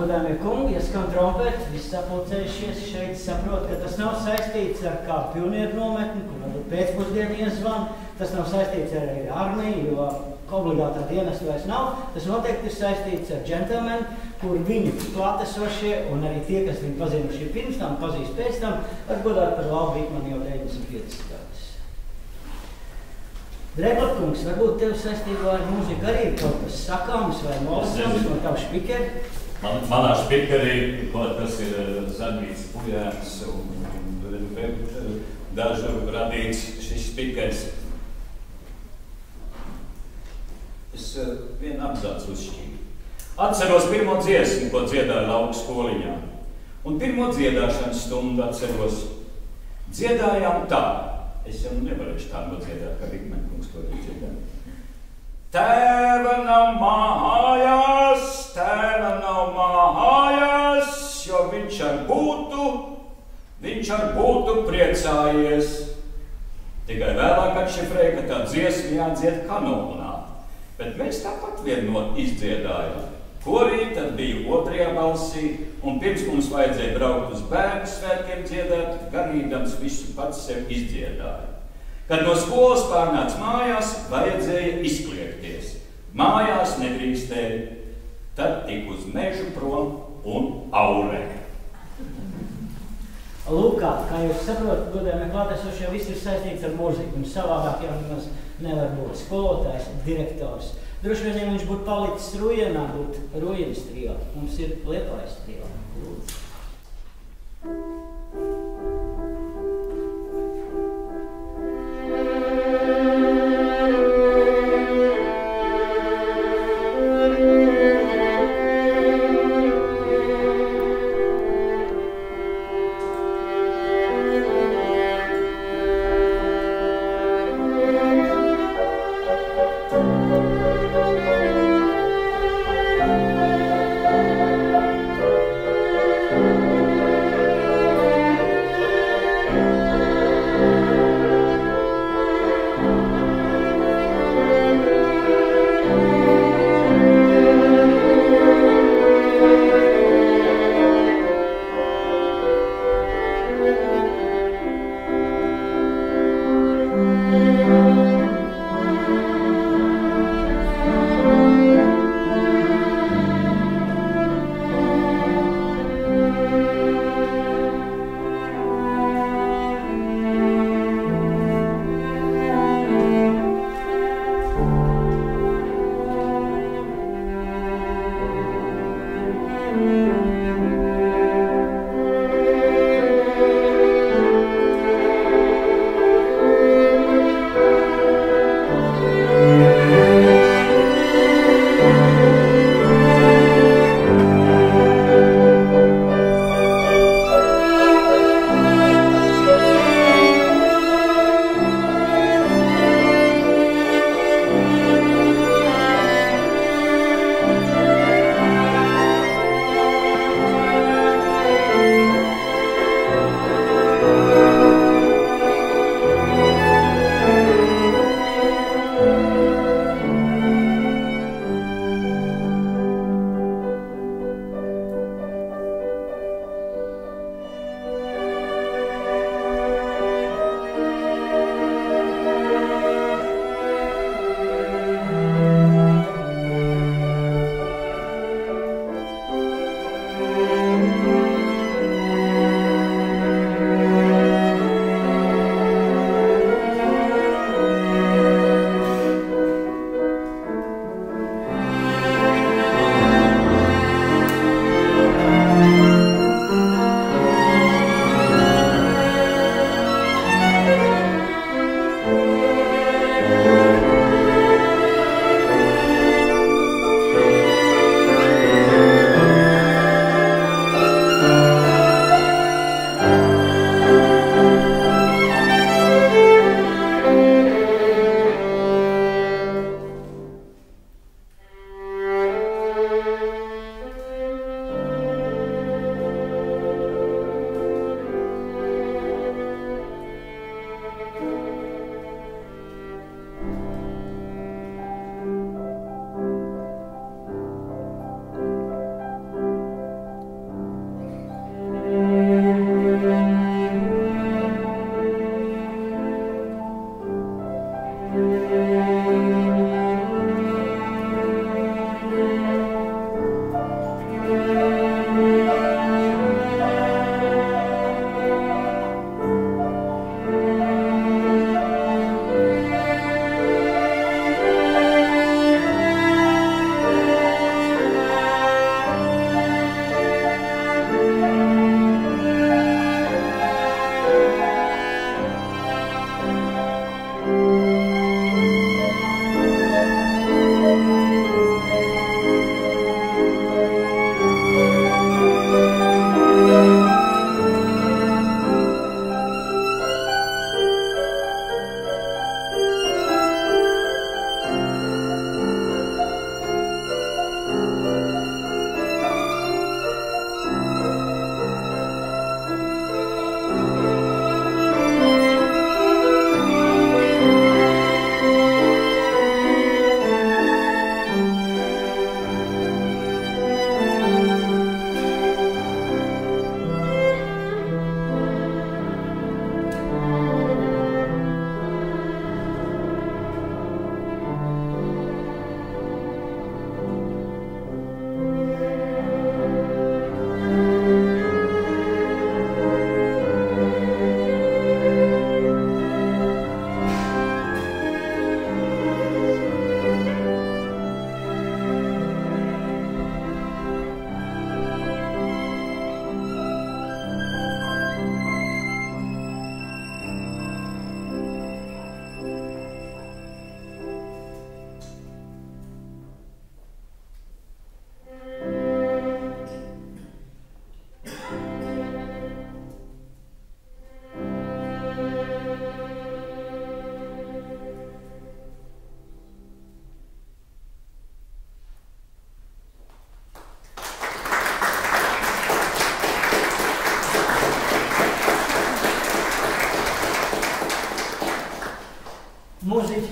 Godājumie kungi, ja skan trompeti, visi sapulcējušies šeit, saprot, ka tas nav saistīts ar kā pionieru nometni, kur varbūt pēcpusdienu iezvan, tas nav saistīts ar armiju, jo obligātā dienesta vairs nav. Tas noteikti ir saistīts ar džentelmeni, kur viņi klātesošie un arī tie, kas viņu pazinuši pirms tam, pazīst pēc tam, var godāt par Labu Vīkmanu jau 95 gadus. Dreblatkungs, varbūt tev saistībā ar mūziku arī ir kaut kas sakāms vai mosams no tavu špikeri? Man, manā spikerī, tas ir Zanīts Pujāns un, dažu radīts šis spikers. Es vienu apzācu uzšķīru. Atceros pirmo dziesmu, ko dziedāja lauku skoliņā. Un pirmo dziedāšanas stundu atceros. Dziedājām tā. Es jau nevarēšu tā nodziedāt, kā Rikmenkungs to ir dziedājis. Tēva nav mājās, tēva nav mājās, jo viņš ar būtu, viņš ar būtu priecājies. Tikai vēlāk atšifrēja, ka tā dziesma jādzied kanonā, bet mēs tāpat vienot izdziedājām. Korī tad bija otrajā balsī, un pirms mums vajadzēja braukt uz bērnu svētkiem dziedāt, ganīdams visu pats sev izdziedāja. Kad no skolas pārnāca mājās, vajadzēja izkliegties. Mājās nedrīkstēja, tad tik uz mežu prom un aurē. Lūk, kā, jūs saprotat, godējumie klātesošie, viss ir saistīts ar mūziku, un savādāk jau nemaz nevar būt skolotājs, direktors. Droši vien, ja viņš būtu palicis Rujienā, būtu Rujienas trio. Mums ir Liepājas trio. Lūdzu. Thank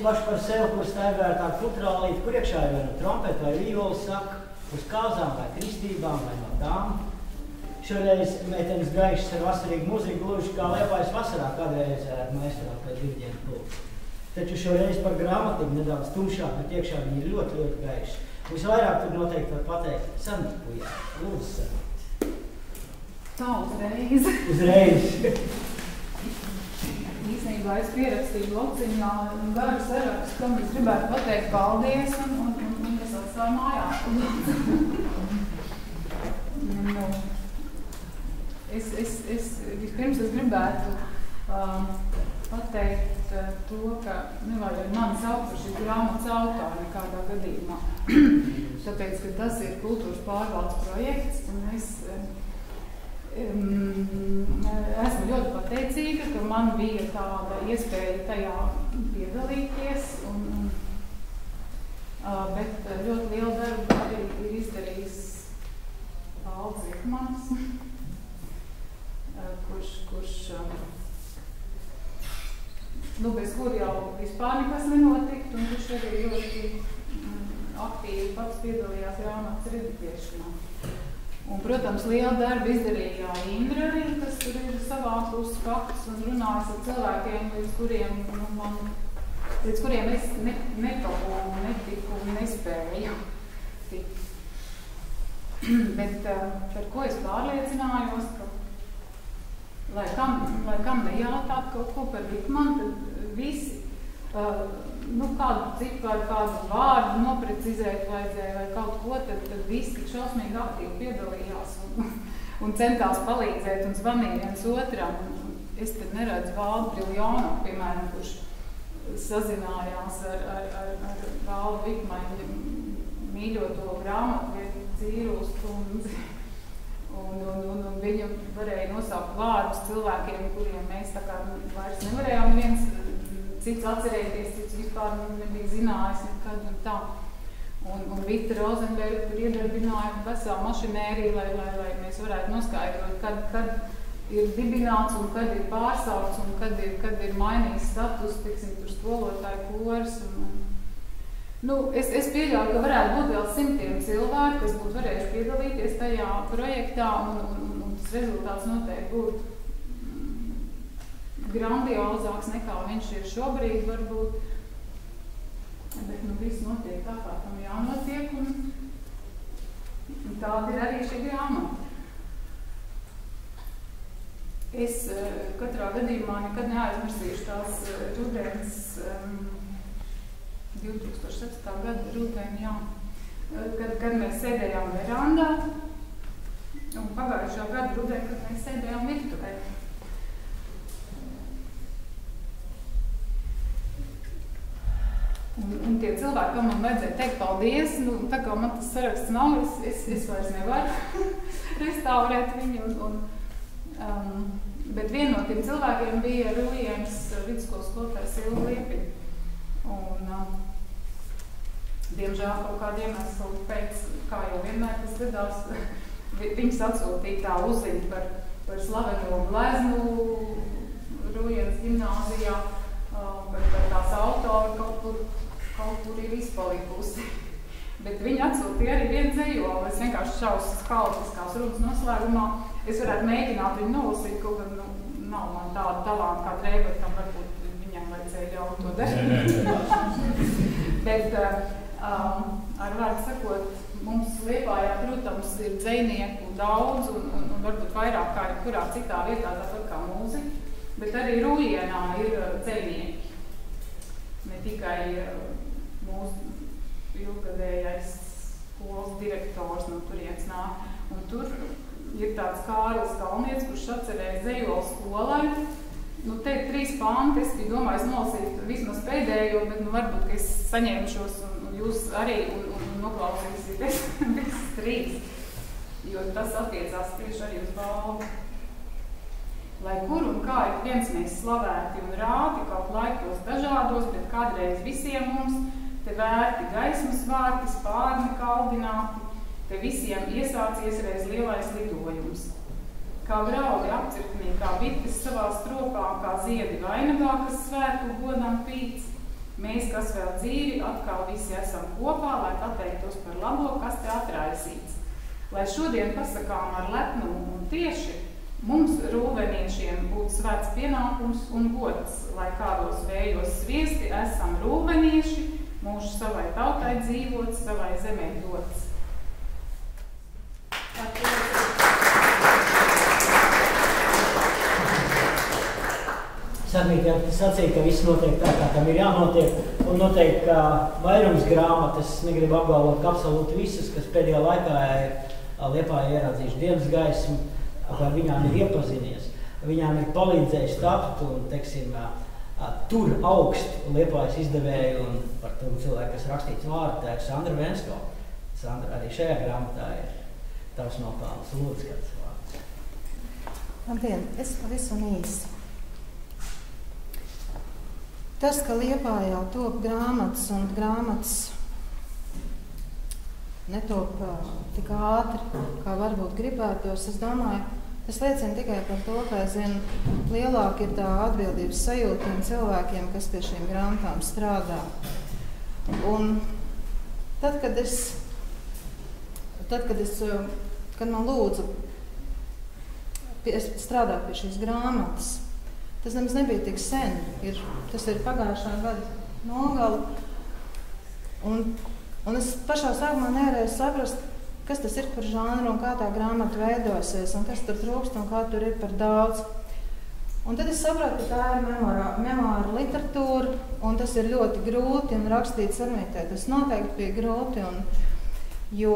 Mūziķis paši par sevi, kurš staigāja tādu futrālīti, kur iekšā ir vai no trompeta vai viola saka, uz kāzām vai kristībām vai no tām. Šoreiz meitenes gaišas ar vasarīgu muziku gluži kā liepājas vasarā kādreiz ar maistro pēc dirģentu pulku. Taču šoreiz par grāmatiņu nedaudz tumšāk, bet iekšā viņi ir ļoti, ļoti gaiši. Visvairāk tur noteikti var pateikt Sanīt Pujā. Lūdzu, Sanīt. Tā uzreiz. Uzreiz. Pierakstīju lociņā garu sarakstu, kam es gribētu pateikt paldies un, un, un, un kas atstāja mājās. nu, es, es, es, vispirms es gribētu um, pateikt uh, to, ka nevajag mani saukt par šī grāmatas autoru nekādā gadījumā. Tāpēc, ka tas ir kultūras pārvaldes projekts un es uh, Esmu ļoti pateicīga, ka man bija tāda iespēja tajā piedalīties. Un, bet ļoti lielu darbu arī ir izdarījis Valds Zikmans, kurš, kurš nu, bez kur jau vispār nekas nenotikt, un kurš arī ļoti aktīvi pats piedalījās grāmatas rediģēšanā. Un, protams, liela darba izdarīja Indra arī, kas tur ir savākus faktus un runājis ar cilvēkiem, līdz kuriem, nu, man, līdz kuriem es ne, netapu, netiku un nespēju. Bet par ko es pārliecinājos, ka, lai kam, lai kam nejautāt kaut ko par Vikmanu, tad visi uh, nu, kādu citu vai kādu vārdu noprecizēt vajadzēja vai kaut ko, tad, tad visi tik šausmīgi aktīvi piedalījās un, un centās palīdzēt un zvanīja viens otram. Es tad neredzu Valdu Triljonu, piemēram, kurš sazinājās ar, ar, ar, ar Valdu Vikmaņu mīļoto grāmatvietu Cīruls kundzi. Un, un, un, un viņa varēja nosaukt vārdus cilvēkiem, kuriem mēs tā kā vairs nevarējām viens cits atcerēties, cits vispār nebija zinājis nekad un tā. Un, un Vita Rozenberga tur iedarbināja veselu mašinēriju, lai, lai, lai mēs varētu noskaidrot, kad, kad ir dibināts un kad ir pārsaukts un kad ir, kad ir mainījis status, tiksim, tur skolotāju kors. Un, un, Nu, es, es pieļauju, ka varētu būt vēl simtiem cilvēku, kas būtu varējuši piedalīties tajā projektā, un, un, un tas rezultāts noteikti būtu grandiozāks nekā viņš ir šobrīd varbūt. Bet nu, viss notiek tā, kā tam jānotiek, un, un tāda ir arī šī grāmata. Es uh, katrā gadījumā nekad neaizmirsīšu tās uh, rudens, um, 2007. gada rudeni, jā, uh, kad, kad mēs sēdējām verandā, un pagājušā gada rudeni, kad mēs sēdējām virtuvē. Un, un tie cilvēki, kam man vajadzēja teikt paldies, nu, tā kā man tas saraksts nav, es, es, es vairs nevaru restaurēt viņu. Un, un, um, bet viena no tiem cilvēkiem bija Rujienas vidusskolas skolotājs Silva Liepiņa. Un, um, diemžēl kaut kādiem iemeslu pēc, kā jau vienmēr tas gadās, viņas atsūtīja tā uzziņu par, par slaveno gleznu Rujienas gimnāzijā, um, par, par tās autoru kaut kur kaut kur ir izpalikusi. Bet viņi atsūtīja arī vienu dzējoli. Es vienkārši šausmas haotiskās runas noslēgumā. Es varētu mēģināt viņu nolasīt, kaut gan nu, nav man tāda talanta kā Trēbertam, varbūt viņam vajadzēja ļaut to darīt. Bet um, ar vārdu sakot, mums Liepājā, protams, ir dzējnieku daudz un, un, un varbūt vairāk kā jebkurā citā vietā, tāpat kā mūzika. Bet arī Rūjienā ir dzējnieki. Ne tikai mūsu ilgadējais skolas direktors no turienes nāk. Un tur ir tāds Kārlis Kalnietis, kurš atcerēja dzējoli skolai. Nu, te ir trīs panti, es biju domājis nolasīt vismaz pēdējo, bet nu, varbūt, ka es saņemšos un, un jūs arī un, un, un noklausīsieties visas trīs, jo tas attiecās tieši arī uz balvu. Lai kur un kā ik viens mēs slavēti un rāti kaut laikos dažādos, bet kādreiz visiem mums te vērti gaismas vārti, spārni kaldināti, te visiem iesācies reiz lielais lidojums. Kā graudi apcirknī, kā bites savā stropā, kā ziedi vainagā, kas svētku godam pīts, Mēs, kas vēl dzīvi, atkal visi esam kopā, lai pateiktos par labo, kas te atraisīts. Lai šodien pasakām ar lepnumu un tieši, mums rūveniešiem būtu svēts pienākums un gods, lai kādos vējos sviesti esam rūvenieši, mūžu savai tautai dzīvot, savai zemē dots. Ja sacīja, ka viss notiek tā, kā tam ir jānotiek, un noteikti, ka vairums grāmatas, negribu apgalvot, ka absolūti visas, kas pēdējā laikā ir Liepā ieraudzījuši dienas gaismu, ar viņām ir iepazinies, viņām ir palīdzējis tapt un, teiksim, tur augst Liepājas izdevēju un par to cilvēku, kas rakstīts vārdu, tā ir Sandra Vensko. Sandra, arī šajā grāmatā ir tavs nopelns. Lūdzu, kāds vārds. Labdien, es pavisam īsi. Tas, ka Liepājā top grāmatas un grāmatas netop uh, tik ātri, kā varbūt gribētos, es domāju, tas liecina tikai par to, ka zin, lielāka ir tā atbildības sajūta tiem cilvēkiem, kas pie šīm grāmatām strādā. Un tad, kad es, tad, kad es, kad man lūdzu pie, strādāt pie šīs grāmatas, Tas nemaz nebija tik sen. Ir, tas ir pagājušā gada nogala. Un, un es pašā sākumā nevarēju saprast, kas tas ir par žanru un kā tā grāmata veidosies, un kas tur trūkst un kā tur ir par daudz. Un tad es sapratu, ka tā ir memoāra literatūra, un tas ir ļoti grūti un rakstīts armītē. Tas noteikti bija grūti, un, jo,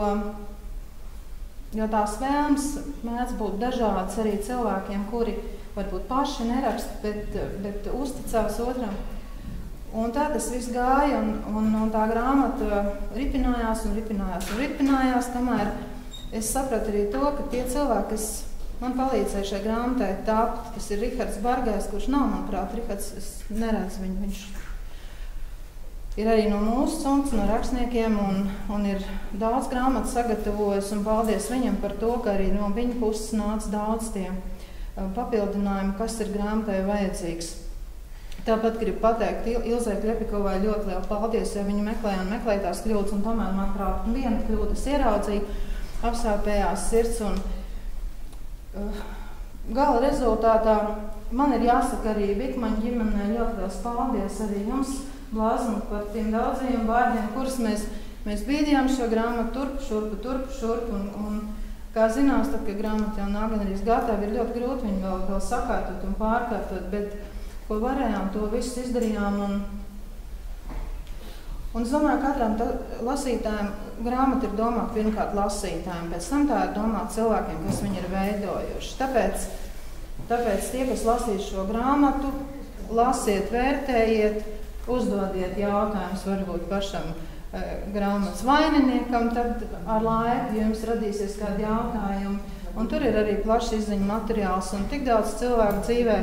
jo tās vēlmes mēdz būt dažādas arī cilvēkiem, kuri varbūt paši neraksta, bet, bet uzticās otram. Un tā tas viss gāja, un, un, un tā grāmata ripinājās un ripinājās un ripinājās, kamēr es sapratu arī to, ka tie cilvēki, kas man palīdzēja šai grāmatai tapt, tas ir Rihards Bargais, kurš nav, manuprāt, Rihards, es neredzu viņu, viņš ir arī no mūsu cunts, no rakstniekiem, un, un ir daudz grāmatu sagatavojis, un paldies viņam par to, ka arī no viņa puses nāca daudz tiem papildinājumu, kas ir grāmatai vajadzīgs. Tāpat gribu pateikt Ilzai Klepikovai ļoti lielu paldies, jo viņa meklēja un meklēja tās kļūdas, un tomēr, manuprāt, viena kļūdas ieraudzīja, apsāpējās sirds. Un, uh, gala rezultātā man ir jāsaka arī Vikmaņa ģimenei ļoti liels paldies arī jums, Blāzum, par tiem daudzajiem vārdiem, kurus mēs, mēs bīdījām šo grāmatu turp, šurp, turp, šurp. Un, un, Kā zināms, tad, kad grāmata jau nav gan arī gatava, ir ļoti grūti viņu vēl, vēl sakārtot un pārkārtot, bet ko varējām, to visu izdarījām. Un, un es domāju, ka katram lasītājam grāmata ir domāta pirmkārt lasītājiem, pēc tam tā ir domāta cilvēkiem, kas viņu ir veidojuši. Tāpēc, tāpēc tie, kas lasīs šo grāmatu, lasiet, vērtējiet, uzdodiet jautājumus varbūt pašam Eh, grāmatas vaininiekam, tad ar laiku jums radīsies kādi jautājumi. Un tur ir arī plašs izziņu materiāls un tik daudz cilvēku dzīvē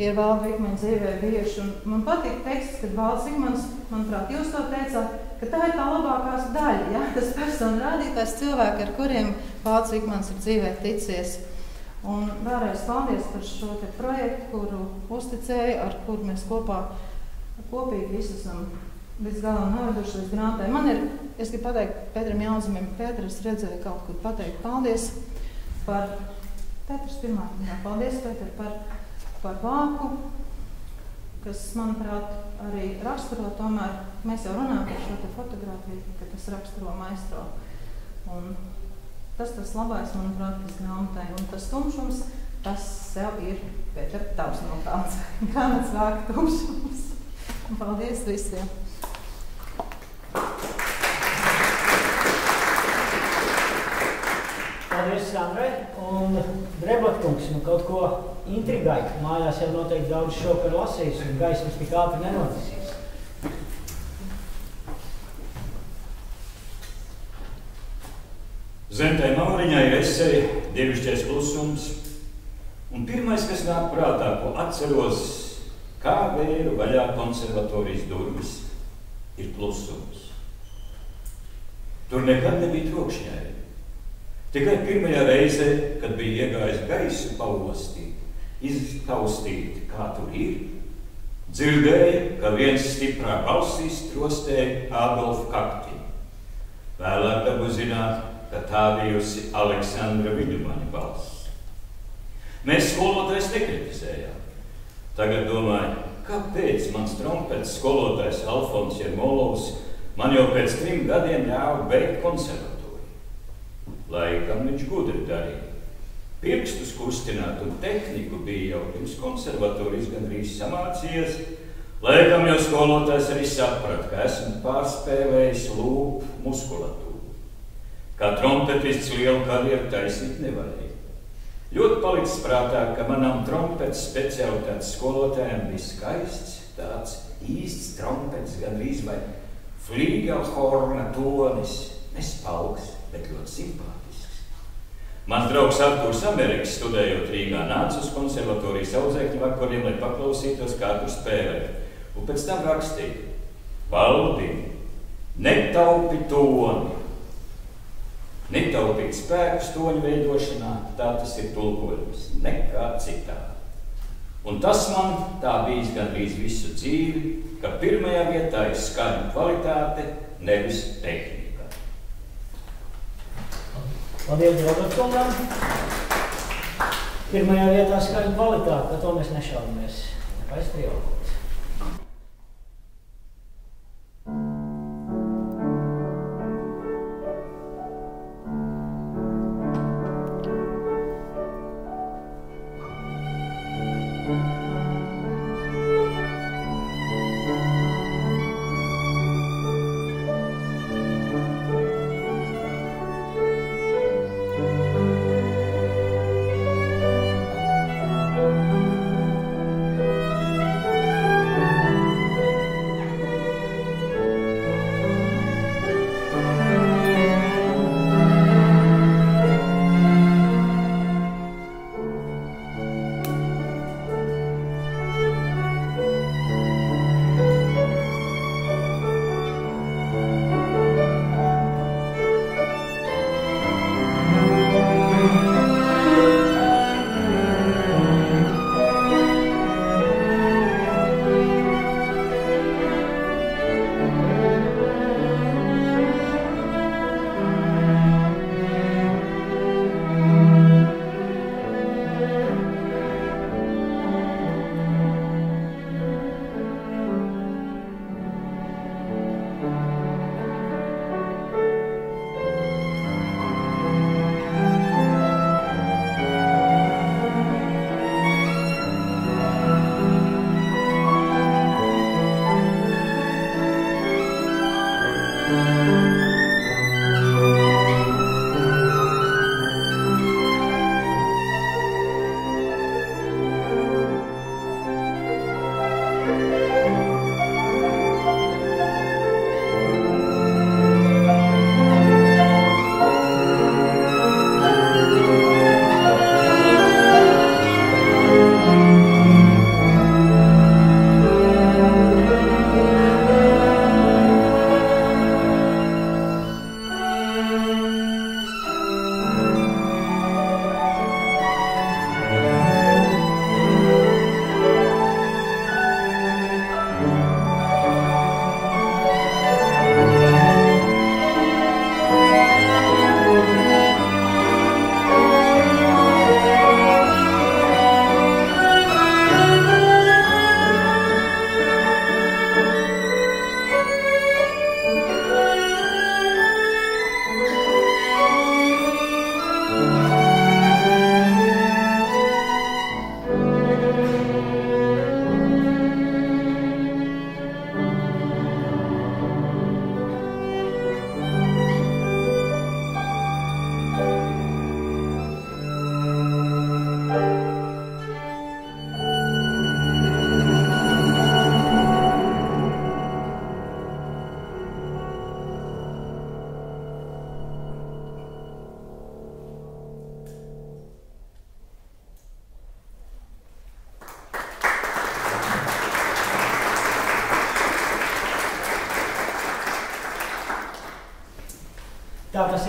ir vēl Vikmaņa dzīvē bijuši. Un man patīk teksts, kad Valds Vigmans, manuprāt, jūs to teicāt, ka tā ir tā labākās daļa, ja? tas personu rādītājs cilvēki, ar kuriem Valds Vigmans ir dzīvē ticies. Un vēlreiz paldies par šo projektu, kuru uzticēju, ar kuru mēs kopā kopīgi visi esam līdz galam noveduši līdz grāmatai. Man ir, es gribu pateikt Pēteram Jāzumim, Pēters redzēja kaut kur pateikt paldies par, Pēters pirmā, jā, paldies Pēter par, par vāku, kas, manuprāt, arī raksturo tomēr, mēs jau runājam par šo te fotografiju, ka tas raksturo maestro. Un tas tas labais, manuprāt, kas grāmatai, un tas tumšums, tas sev ir Pēter tavs nopelns. Grāmatas vāka tumšums. Paldies visiem! Paldies, Sandrai. Un Drebatkungs, nu kaut ko intrigai. Mājās jau noteikti daudz šokar lasījis un gaismas tik ātri nenodzisīs. Zemtai Māriņai ir esēja dievišķais klusums. Un pirmais, kas nāk prātā, ko atceros, kā vēru vaļā konservatorijas durvis, ir klusums. Tur nekad nebija trokšņēji. Tikai pirmajā reizē, kad bija iegājis gaisu paustīt, iztaustīt, kā tur ir, Dzirdēja, ka viens stiprā balsīs trostēja Ādolfu kakti. Vēlāk dabu zināt, ka tā bijusi Aleksandra Viļumaņa balss. Mēs skolotājs nekritizējām. Tagad domāju, kāpēc mans trompets skolotājs Alfons Jermolovs man jau pēc trim gadiem ļāva beigt konservatoriju. Laikam viņš gudri darīja. Pirkstus kustināt un tehniku bija jau pirms konservatorijas gandrīz samācījies. Laikam jau skolotājs arī saprat, ka esmu pārspēlējis lūpu muskulatūru. Kā trompetists lielu karjeru taisīt nevarēja. Ļoti palicis prātā, ka manam trompetes specialitātes skolotājiem bija skaists, tāds īsts trompets, gandrīz vai flīgelhorna tonis, nespauks, bet ļoti simpātisks. Mans draugs Arthurs Amerikas studējot Rīgā nāca uz konservatorijas audzēkņu vakariem, lai paklausītos, kā tur spēlē. Un pēc tam rakstīja, Valdi, netaupi toni, netaupīt spēku stoņu veidošanā, tā tas ir tulkojums, nekā citā. Un tas man tā bijis gandrīz visu dzīvi, ka pirmajā vietā ir skaņu kvalitāte, nevis tehnika. Paldies Robertkungam. Pirmajā vietā skaņu kvalitāte, par to mēs nešaubamies. Nekais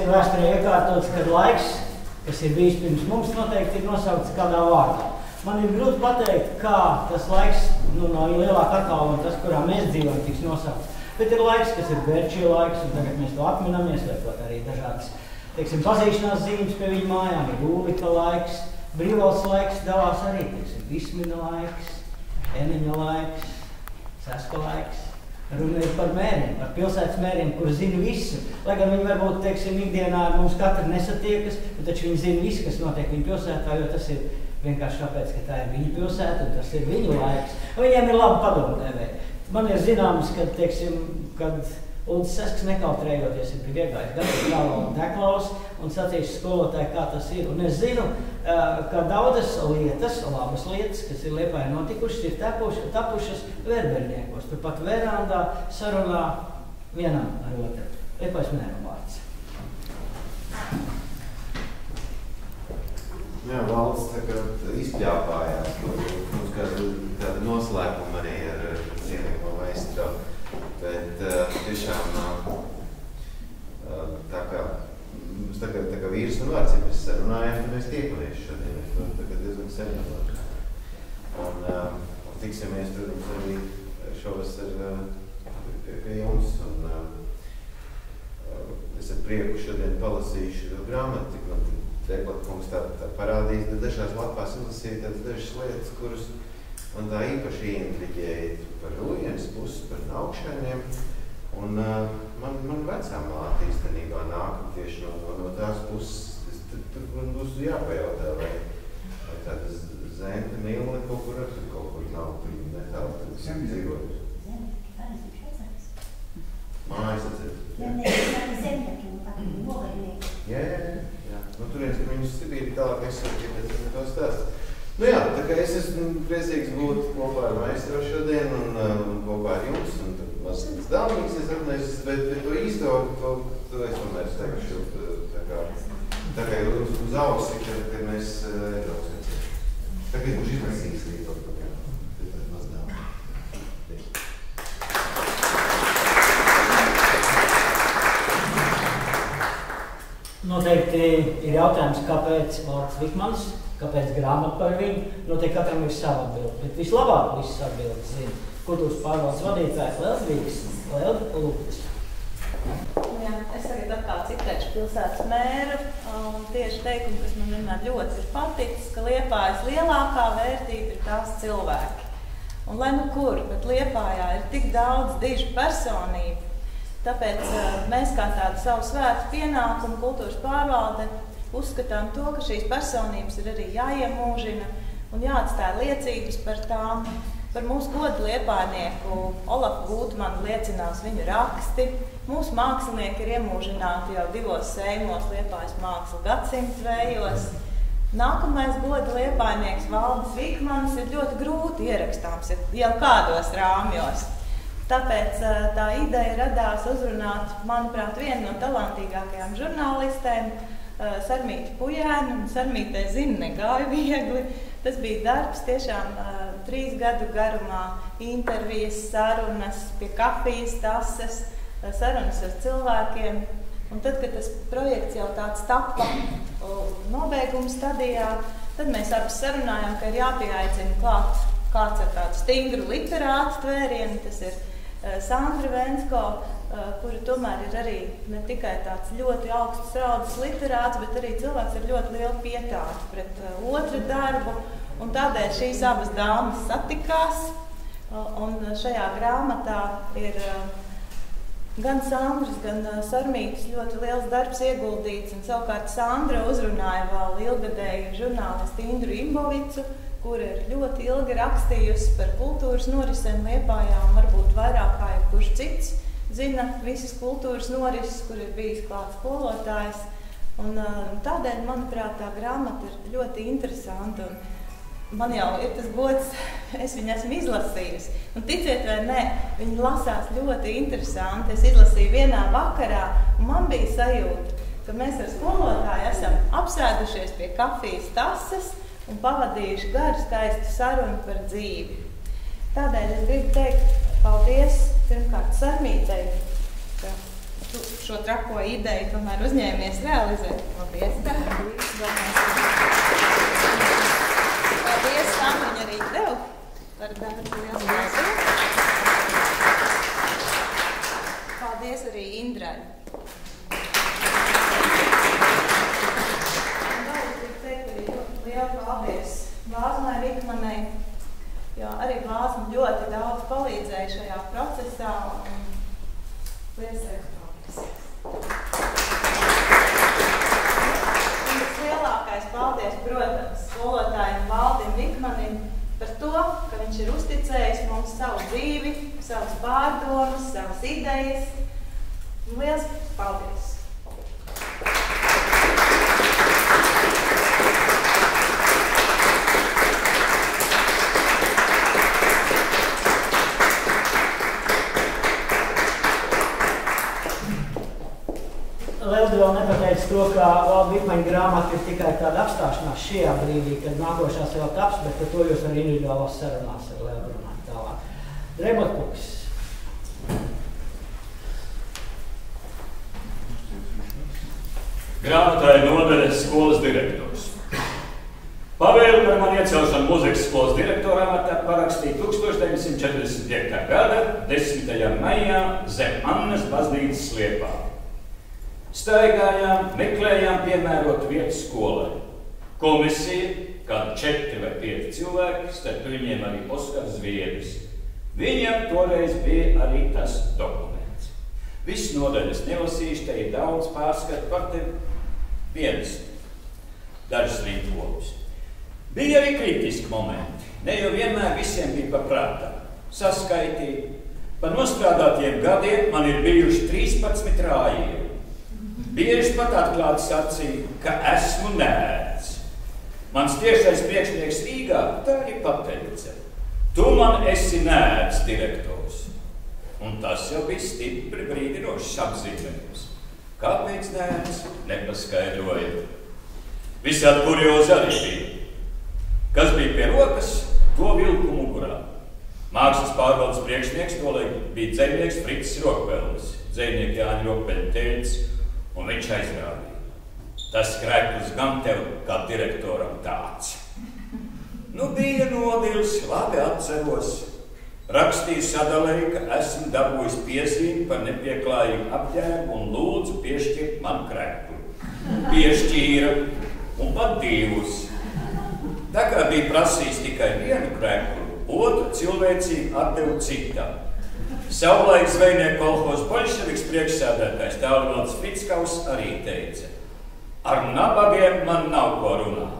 ir vēsturē iekārtots, kad laiks, kas ir bijis pirms mums, noteikti ir nosaukts kādā vārdā. Man ir grūti pateikt, kā tas laiks nu, no lielāka attāluma tas, kurā mēs dzīvojam, tiks nosaukts. Bet ir laiks, kas ir vērčī laiks, un tagad mēs to atminamies, liekot arī dažādas, teiksim, pazīšanās zīmes pie viņu mājām, ir Ulika laiks, brīvvalsts laiks dalās arī, teiksim, Vismina laiks, Eniņa laiks, Seska laiks. Runa ir par mēriem, par pilsētas mēriem, kuri zina visu. Lai gan viņi varbūt, teiksim, ikdienā ar mums katru nesatiekas, bet taču viņi zina visu, kas notiek viņa pilsētā, jo tas ir vienkārši tāpēc, ka tā ir viņa pilsēta un tas ir viņu laiks. Viņiem ir labi padomu devēji. Man ir zināms, ka, teiksim, kad Ulris Sasks nekautrējoties ir pie iegājis gan uz galvu un deklaus un sacīs skolotāji, kā tas ir. Un es zinu, ka daudzas lietas, labas lietas, kas ir Liepāja notikušas, ir tapušas, tapušas verberniekos. Turpat verandā sarunā vienam ar otru. Liepājas mēram vārds. Jā, valsts kā izpļāpājās. Mums kāda, kāda noslēpuma arī ar cienīgo maistro. Bet tiešām tā kā mums kā, tā kā vīrs un vārds, ja mēs sarunājam, tad mēs tiekamies šodien. Mēs tagad diezgan jau Un, un tiksimies, protams, arī šovasar pie, jums. Un, es ar prieku šodien palasīšu to grāmatu, tik man Deklatkungs tā, tā parādīs, bet dažās lapās izlasīju tādas dažas lietas, kuras man tā īpaši intriģēja. Par Rujienas pusi, par naukšaņiem. Un uh, man, man vecā māte īstenībā nāk tieši no, no, no tās puses. Es, tad, tad man būs jāpajautā, vai, vai tāda zenta mīlne kaut kur, kaut kur nav, tur netālu, tad esam dzīvojis. Mājas atceries? Jā, jā, jā. jā. Nu, turienes, ka viņus Sibīri tālāk aizsargīja, bet viņi to stāst. Nu jā, tā kā es esmu priecīgs būt kopā ar maistro šodien un, un kopā ar jums, un tad mazliet dāvnīgs es atnesis, bet, bet to īsto, to, to es tomēr teikšu, tā kā, tā kā uz, uz ausi, kad, kad mēs iebrauksim. Tagad būs izlasīgs līdz to, kā, tad maz dāvnīgi. Noteikti ir jautājums, kāpēc Valds Vikmans kāpēc grāmata par viņu, noteikti katram ir sava atbilde. Bet vislabāk visas atbildes zina kultūras pārvaldes vadītājs Liels Lūdis. Jā, es tagad atkal citēšu pilsētas mēru un tieši teikumu, kas man vienmēr ļoti ir paticis, ka Liepājas lielākā vērtība ir tās cilvēki. Un lai nu kur, bet Liepājā ir tik daudz dižu personību, tāpēc mēs kā tādu savu svētu pienākumu kultūras pārvalde uzskatām to, ka šīs personības ir arī jāiemūžina un jāatstāj liecības par tām. Par mūsu godu liepainieku Olafu Gūtmanu liecinās viņu raksti. Mūsu mākslinieki ir iemūžināti jau divos sējumos liepājas māksla gadsimtu vējos. Nākamais goda liepainieks Valdis Vikmans ir ļoti grūti ierakstāms jau kādos rāmjos. Tāpēc tā ideja radās uzrunāt, manuprāt, vienu no talantīgākajām žurnālistēm, Sarmīti Pujēnu, Sarmītē zina negāja viegli. Tas bija darbs tiešām trīs gadu garumā, intervijas, sarunas, pie kafijas tases, sarunas ar cilvēkiem. Un tad, kad tas projekts jau tāds tapa nobeiguma stadijā, tad mēs abi sarunājām, ka ir jāpieaicina klāt kāds ar tādu stingru literātu tvērienu. Tas ir Sandra Vensko, kura tomēr ir arī ne tikai tāds ļoti augsts raudas literāts, bet arī cilvēks ar ļoti lielu pietātu pret otru darbu. Un tādēļ šīs abas dāmas satikās. Un šajā grāmatā ir gan Sandras, gan Sarmītas ļoti liels darbs ieguldīts. Un, savukārt Sandra uzrunāja vēl ilgadēju žurnālistu Indru Imbovicu, kur ir ļoti ilgi rakstījusi par kultūras norisēm Liepājā un varbūt vairāk kā jebkurš cits zina visas kultūras norises, kur ir bijis klāts skolotājs. Un, tādēļ, manuprāt, tā grāmata ir ļoti interesanta. Man jau ir tas gods, es viņu esmu izlasījusi. Un, ticiet vai nē, viņi lasās ļoti interesanti. Es izlasīju vienā vakarā, un man bija sajūta, ka mēs ar skolotāju esam apsēdušies pie kafijas tases un pavadījuši garu skaistu sarunu par dzīvi. Tādēļ es gribu teikt paldies pirmkārt Sarmītei, ka tu šo trako ideju tomēr uzņēmies realizēt. Paldies, Paldies, Sandriņa, arī tev, par darbu. Paldies arī Indrai. Un vēl es gribu teikt arī lielu paldies Vāzmai Rikmanai, jo arī Vāzma ļoti daudz palīdzēja šajā procesā. Un liels paldies! Un vislielākais paldies, protams, skolotājiem Valdim Rikmanim par to, ka viņš ir uzticējis mums savu dzīvi, savas pārdomas, savas idejas. Lielas paldies! Liels vēl nepateica to, ka Valda Vipmaņa grāmata ir tikai tāda apstāšanās šajā brīdī, kad nākošās vēl taps, bet par to jūs arī individuālās sarunās ar Lielu runāt tālāk. Drebotkungs. Grāmatā ir nodaļas skolas direktors. Pavēlu par mani iecelšanu muzikas skolas direktora amatā parakstīja 1945. gada 10. maijā zem Annas baznīcas sliepā. Staigājām, meklējām piemērotu vietu skolai. Komisija, kāda četri vai pieci cilvēki, starp viņiem arī Oskars Zviedris. Viņam toreiz bija arī tas dokuments. Viss nodaļas nelasīšu, te ir daudz pārskatu par tevi. Viens, dažas rīkopas. Bija arī kritiski momenti. Ne jau vienmēr visiem bija paprātā. Saskaitīt. Par nostrādātiem gadiem man ir bijuši 13 rājieni. Bieži pat atklāti sacīja, ka esmu nērts. Mans tiešais priekšnieks Rīgā tā arī pateica. Tu man esi nērts direktors. Un tas jau bija stipri brīdinošs apzīmējums. Kāpēc nērts? Nepaskaidroja. Visādi kuriozi arī bija. Kas bija pie rokas, to vilku mugurā. Mākslas pārvaldes priekšnieks tolaik bija dzēnieks Frits Rokpelnis, dzēnieki Jāņa Rokpeļa tēvs, un viņš aizrādīja. Tas krēklis gan tev kā direktoram tāds. Nu, bija nodils, labi atceros. Rakstīju sadalēju, ka esmu dabūjis piezīmi par nepieklājīgu apģērbu un lūdzu piešķirt man krēklu. Piešķīra un pat divus. Tā kā bija prasījis tikai vienu krēklu, otru cilvēcīgi atdevu citam. Savulaik zvejnieku kolhos bolševiks priekšsēdētājs Tālvalds Fritskaus arī teica, ar nabagiem man nav ko runāt.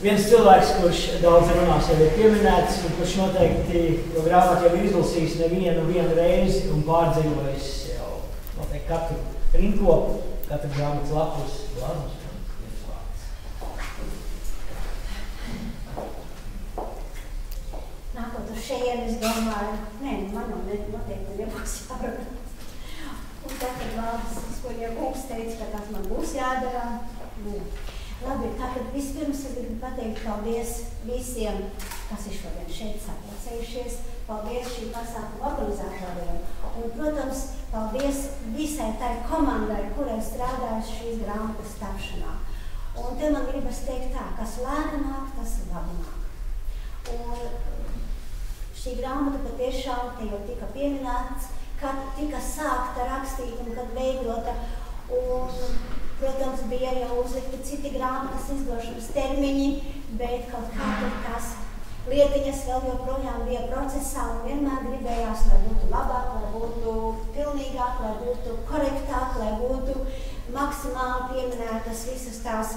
Viens cilvēks, kurš daudz runās, jau ir pieminēts, un kurš noteikti to grāmatu jau ir izlasījis nevienu vienu reizi un pārdzīvojis jau noteikti katru rindkopu, katru grāmatas lapus. Lāzums. Uz šejienu, es domāju, nē, man jau ne, noteikti nebūs jārunā. Un tad, kad valdes skoļie kungs teica, ka tas man būs jādara, nu, labi, tātad vispirms es gribu pateikt paldies visiem, kas ir šodien šeit sapulcējušies, paldies šī pasākuma organizatoriem, un, protams, paldies visai tai komandai, kurai strādājas šīs grāmatas tapšanā. Un te man gribas teikt tā, kas lēni nāk, tas labi nāk. Un šī grāmata patiešām te jau tika pieminēts, kad tika sākta rakstīt un kad veidota. Un, protams, bija jau uzlikti citi grāmatas izdošanas termiņi, bet kaut kā tur tās lietiņas vēl joprojām bija procesā un vienmēr gribējās, lai būtu labāk, lai būtu pilnīgāk, lai būtu korektāk, lai būtu maksimāli pieminētas visas tās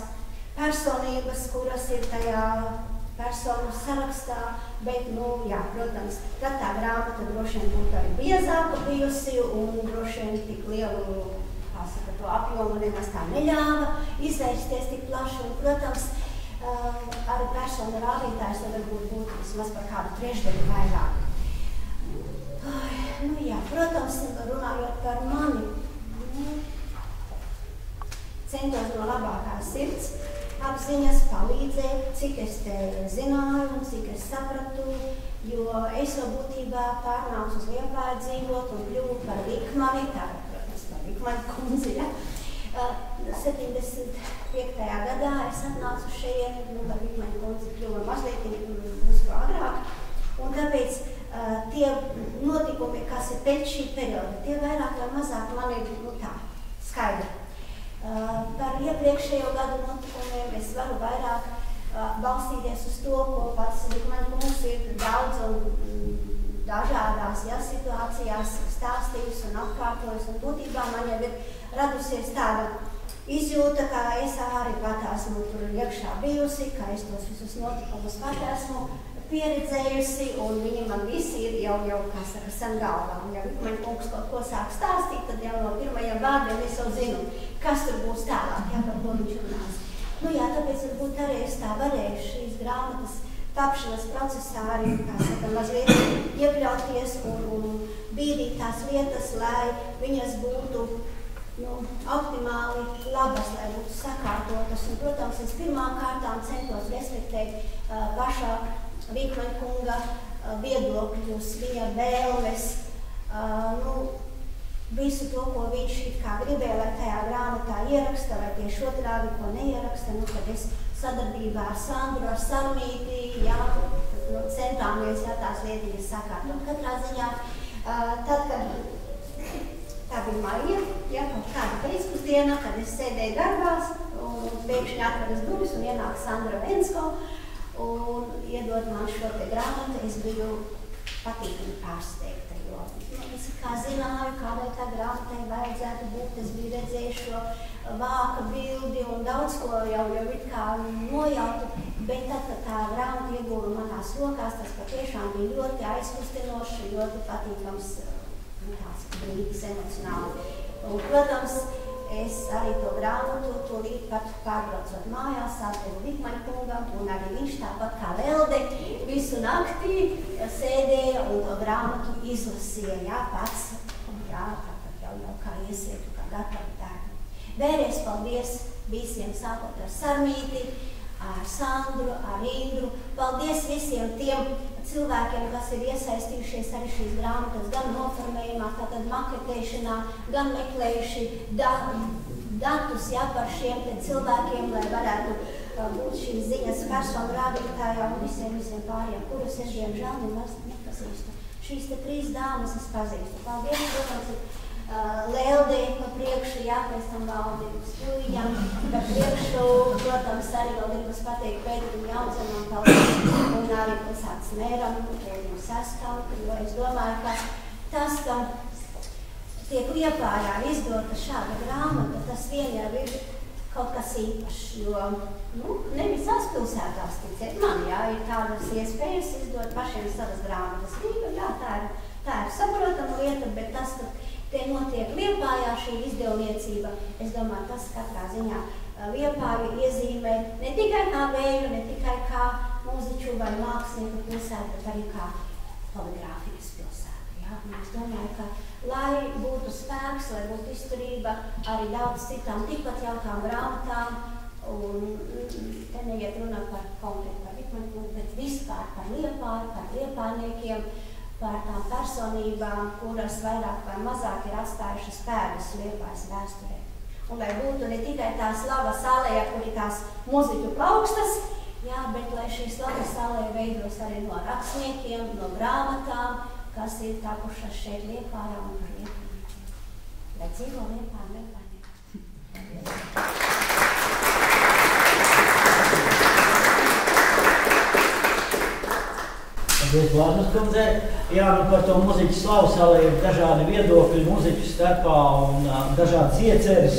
personības, kuras ir tajā personu sarakstā, bet, nu, jā, protams, tad tā grāmata droši vien būtu arī biezāka bijusi un droši vien tik lielu, kā saka, to apjomu nemaz tā neļāva izvērsties tik plaši un, protams, uh, arī personu rādītājs tad varbūt būtu vismaz par kādu trešdaļu vairāk. Ai, nu jā, protams, runājot par mani, nu, centos no labākās sirds, apziņas palīdzēt, cik es te zināju un cik es sapratu, jo es jau būtībā pārnācu uz Liepāju dzīvot un kļuvu par Vikmani, tā, protams, par Vikmani kundzi, ja. 75. gadā es atnācu šeit, nu, ar Vikmaņa kundzi kļuva mazliet drusku agrāk, un tāpēc uh, tie notikumi, kas ir pēc šī perioda, tie vairāk vai mazāk man ir nu, tā, skaidri. Par iepriekšējo gadu notikumiem es varu vairāk balstīties uz to, ko pats Vikmaņa kungs ir daudz mm, dažādās ja, situācijās stāstījis un atkārtojis, un būtībā man jau ir radusies tāda izjūta, ka es arī pat esmu tur iekšā bijusi, ka es tos visus notikumus pat esmu pieredzējusi, un viņi man visi ir jau, jau kā saka, sen galvā. Un ja man kungs kaut ko sāk stāstīt, tad jau no pirmajiem vārdiem es jau zinu, kas tur būs tālāk, ja par ko viņš runās. Nu jā, tāpēc varbūt arī es tā varēju šīs grāmatas tapšanas procesā arī, kā saka, mazliet iekļauties un, un bīdīt tās lietas, lai viņas būtu nu, optimāli labas, lai būtu sakārtotas. Un, protams, es pirmām kārtām centos respektēt uh, pašā Vīkmaņa kunga uh, viedokļus, viņa vēlmes, nu, visu to, ko viņš gribēja, lai tajā grāmatā ieraksta, vai tieši otrādi, ko neieraksta, nu, tad es sadarbībā ar Sandru, ar Sarmīti, jā, nu, centāmies jā, tās lietiņas sakārtot. Katrā ziņā, tad, kad Tā bija maija, ja kaut kāda pēcpusdiena, kad es sēdēju darbās, un pēkšņi atveras durvis un ienāk Sandra Vensko un iedod man šo te grāmatu. Es biju patīkami pārsteigta, jo nu, es kā zināju, kādai tā grāmatai vajadzētu būt. Es biju redzējis šo vāka bildi un daudz ko jau, jau it kā nojautu, bet tad, kad tā grāmata ieguva manās rokās, tas patiešām bija ļoti aizkustinoši, ļoti patīkams tāds brīdis emocionāli. Un, protams, es arī to grāmatu tūlīt pat pārbraucot mājās, atdevu Vikmaņa kungam, un arī viņš tāpat kā Velde visu naktī sēdēja un to grāmatu izlasīja, jā, pats, jā, tātad jau, jau kā iesietu, kā gatavu darbu. Vēlreiz paldies visiem, sākot ar Sarmīti, ar Sandru, ar Indru. Paldies visiem tiem cilvēkiem, kas ir iesaistījušies arī šīs grāmatas, gan noformējumā, tātad maketēšanā, gan meklējuši da, datus ja, par šiem cilvēkiem, lai varētu uh, būt šīs ziņas personu rādītājā un visiem, visiem pāriem, kurus es diemžēl nemaz nepazīstu. Šīs te trīs dāmas es pazīstu. Paldies, protams, Uh, Lēldī pa priekšu, jā, pēc tam valdības Julijam, pa priekšu, protams, arī vēl gribas pateikt Pēterim Jaunzenam, paldies, un arī pilsētas mēram, Pēterim Saskam, jo es domāju, ka tas, ka tiek Liepājā izdota šāda grāmata, tas vien jau ir kaut kas īpašs, jo, nu, ne visās pilsētās, ticiet man, jā, ir tādas iespējas izdot pašiem savas grāmatas. Rīga, jā, tā ir, tā ir saprotama lieta, bet tas, ka Te notiek Liepājā šī izdevniecība. Es domāju, tas katrā ziņā Liepāju iezīmē ne tikai kā vēju, ne tikai kā mūziķu vai mākslinieku pilsētu, bet arī kā poligrāfijas pilsētu. Ja? Un es domāju, ka lai būtu spēks, lai būtu izturība arī daudz citām tikpat jaukām grāmatām, un te neiet runa par konkrēti par Vitmanu, bet vispār par Liepāju, par Liepājniekiem, par tām personībām, kuras vairāk vai mazāk ir atstājušas pēdas Liepājas vēsturē. Un lai būtu ne tikai tā slava salē, kur ir tās muziķu plaukstas, jā, bet lai šī slava salē veidos arī no rakstniekiem, no grāmatām, kas ir tapušas šeit Liepājā un par Liepājā. Lai dzīvo Liepājā, Liepājā. Paldies, Blāzmas kundze. Jā, nu par to muziķu slavu salē ir dažādi viedokļi muziķu starpā un uh, dažādas ieceres.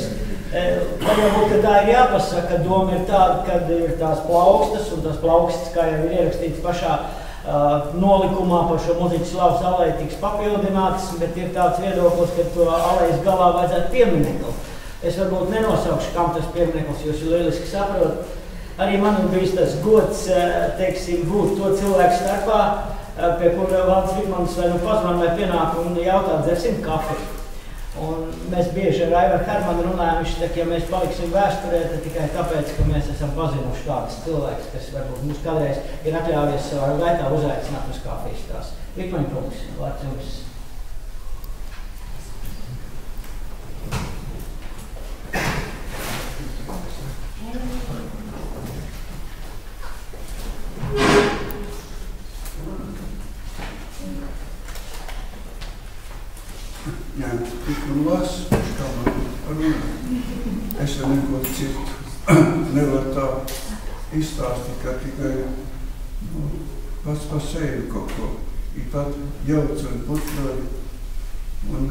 E, varbūt, ka tā ir jāpasaka, doma ir tāda, ka ir tās plaukstas un tās plaukstas, kā jau ir ierakstīts pašā uh, nolikumā par šo muziķu slavu salē, tiks papildinātas, bet ir tāds viedoklis, ka to alējas galā vajadzētu pieminekli. Es varbūt nenosaukšu, kam tas piemineklis, jūs lieliski saprotat Arī man ir bijis tas gods eh, teiksim, būt to cilvēku starpā, eh, pie kura Valds Vikmans vai nu pazvan vai pienāk un jautā, dzersim kafiju. Un mēs bieži ar Aivaru Hermanu runājam, viņš saka, ja mēs paliksim vēsturē, tad tikai tāpēc, ka mēs esam pazinuši kādus cilvēkus, kas varbūt mums kādreiz ir atļāvies savā gaitā uzaicināt uz kafijas tās. Vikmaņa kungs, vārds jums. Jā, tik un las, kā man parunā. Es jau neko citu nevaru tā izstāstīt, kā tikai nu, pats par sevi kaut ko. Ir pat jauts un putnoja un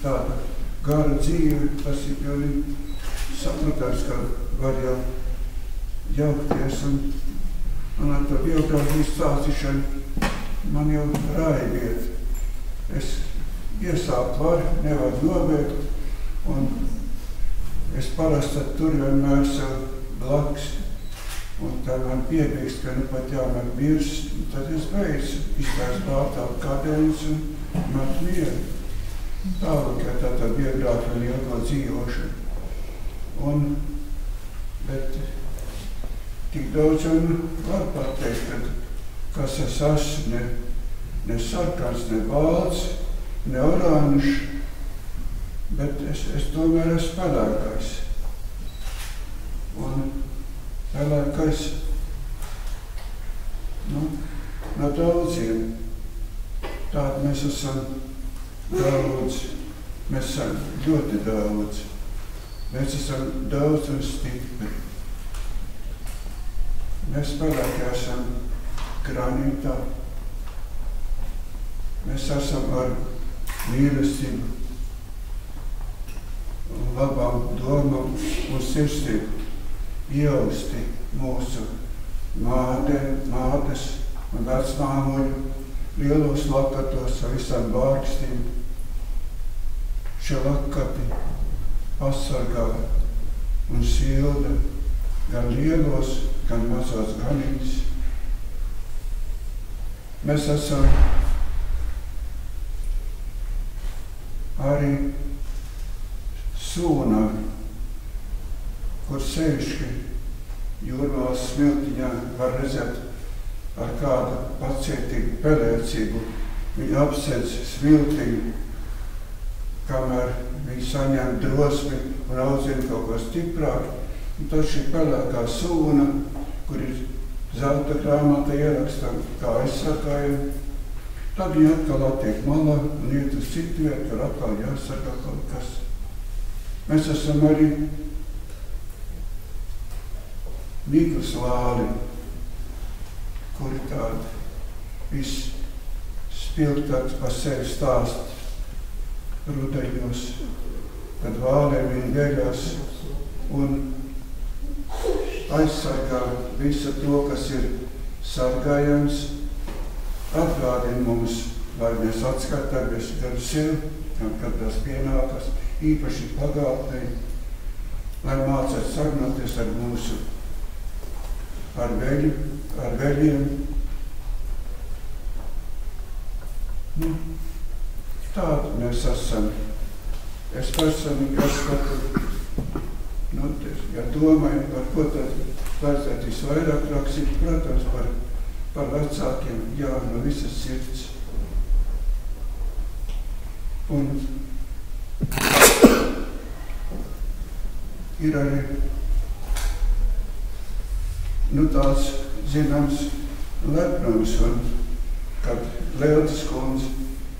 tāda gara dzīve, tas ir jau saprotams, ka var jau jaukties un un ar to biogrāfijas stāstīšanu man jau raibiet. Es iesākt varu, nevar nobeigt un es parasti tur vienmēr sev blakus Un tā man piebīst, ka nu pat jāmet mirs, tad es beidzu, iztaisu bātāt kadeņus un met mieru. Tālāk, ka tā tā biogrāfa un ilgo dzīvošana. Un, bet tik daudz un var pateikt, ka kas es esmu, ne, ne sarkans, ne balts, ne oranžs, bet es, es tomēr esmu pelēkais. Un pelēkais nu, no daudziem. Tādi mēs esam daudz, mēs esam ļoti daudz. Mēs esam daudz un stipri. Mēs pelēki esam granītā. Mēs esam ar mīlestību labām domām un sirstību ielsti mūsu mātēm, mātes un vecmāmuļu lielos lakatos ar visām bārkstīm. Šie lakati pasargā un silda gan lielos, gan mazos ganības. Mēs esam arī sūnā kur sevišķi jūrmālas smiltiņā var redzēt ar kādu pacietīgu pelēcību. Viņa apsedz smiltiņu, kamēr viņa saņem drosmi un audzina kaut ko stiprāk. Un tad šī pelēkā sūna, kur ir zelta grāmata ierakstam, kā aizsargājumi, tad viņa atkal attiek malā un iet uz citu vietu, kur atkal jāsargā kaut kas. Mēs esam arī mīklu slāni, kuri tādi viss spilgtāks pa sevi stāst rudeņos, kad vālēm viņi veļās un aizsargā visu to, kas ir sargājams, atgādina mums, lai mēs atskatāmies gan sev, gan kad tas pienākas, īpaši pagātnē, lai mācētu sarunāties ar mūsu ar veļu, ar veļiem. Nu, tādi mēs esam. Es personīgi uzskatu, nu, ja domāju, par ko tad vajadzētu visvairāk rakstīt, protams, par, par vecākiem, jā, no visas sirds. Un ir arī nu, tāds zināms lepnums, un kad Leotas kundze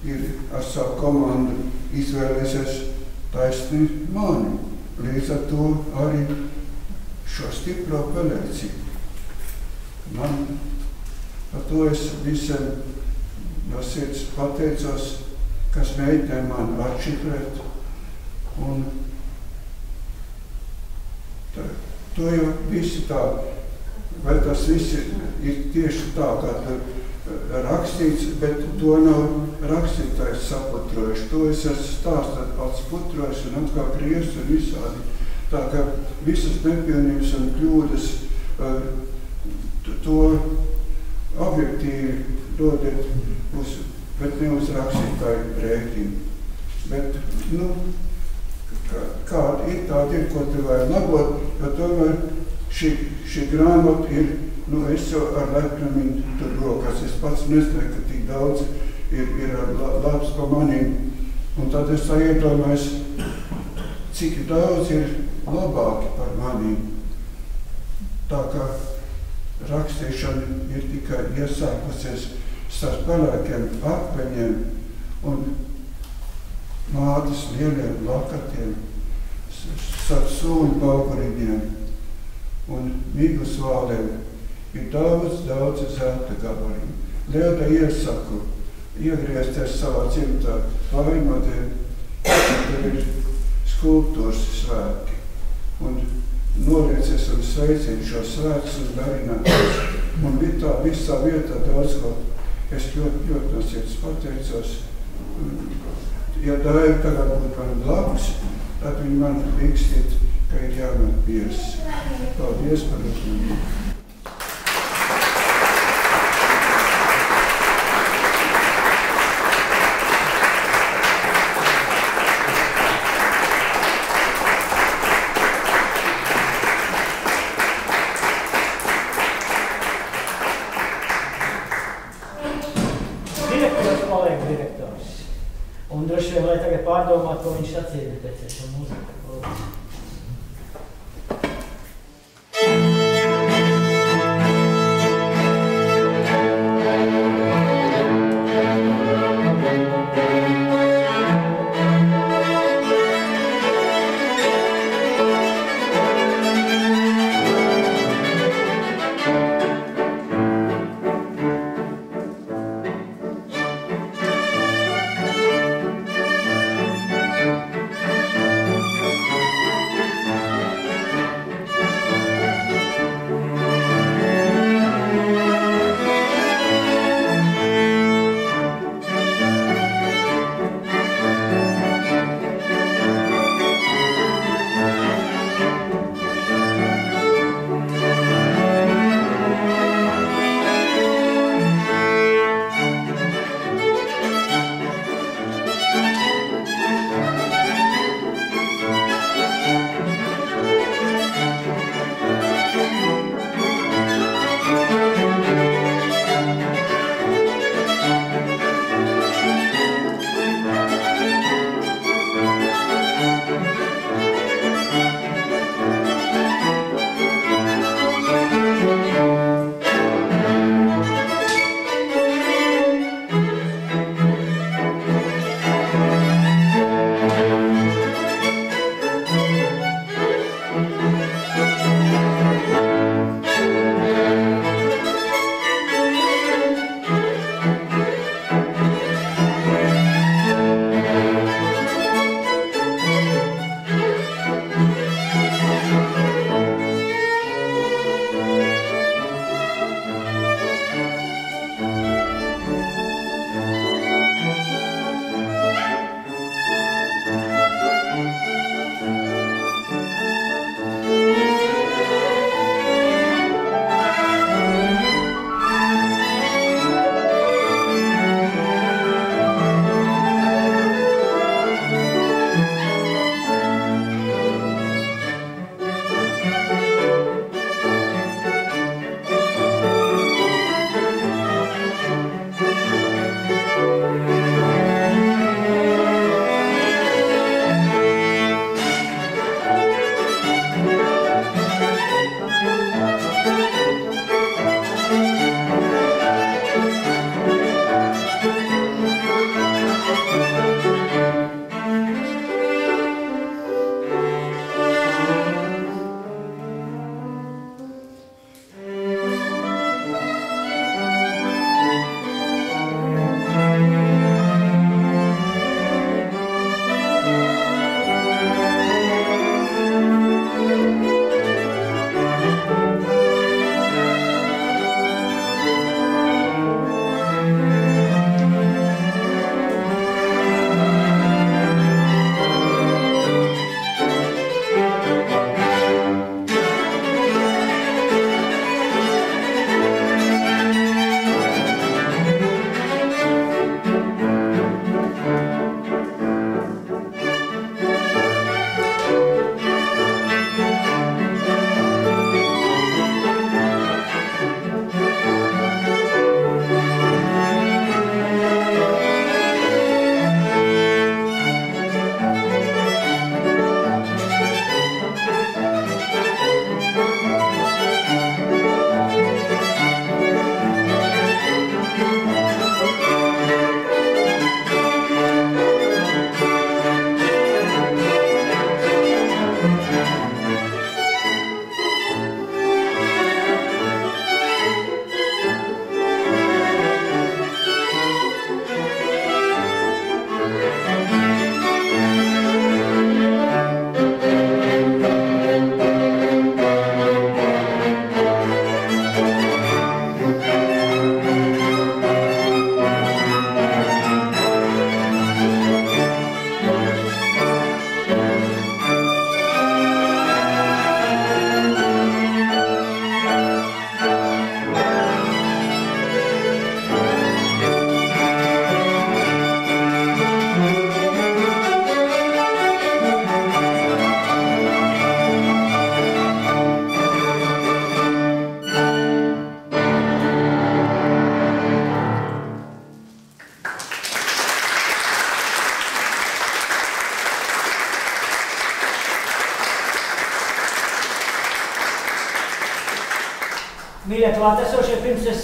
ir ar savu komandu izvēlēsies taisni mani. Līdz ar to arī šo stipro pelēcību. Man par to es visiem no sirds pateicos, kas mēģināja man atšifrēt. Un tā, to jau visi tā vai tas viss ir, ir tieši tā, kā eh, rakstīts, bet to nav rakstītājs saputrojuši. To es esmu stāstāt pats putrojis un atkal kriest un visādi. Tā kā visas nepilnības un kļūdas uh, to objektīvi dodiet uz, bet ne uz rakstītāju rēķinu. Bet, nu, kādi ir tādi, ko te vajag labot, jo tomēr šī, šī grāmata ir, nu, es jau ar lepnumu tur rokās. Es pats nezināju, ka tik daudz ir, ir labs pa manīm. Un tad es iedomājos, cik daudz ir labāki par manīm. Tā kā rakstīšana ir tikai iesākusies starp pelēkiem akmeņiem un mātes lieliem lakatiem, sūņu pauguriņiem un miglas vālēm ir daudz, daudz zelta gabaliņu. Lielda iesaku iegriezties savā cimtā vainodiem, tur ir skulptūras svētki. Un noliecies un sveicina šo svētkus un darināties. Un tā visā vietā daudz ko es ļoti, ļoti no sirds pateicos. Ja dāja tagad būtu man blakus, tad viņi man vikstiet, ka ir jāmet pies. Paldies par uzmanību.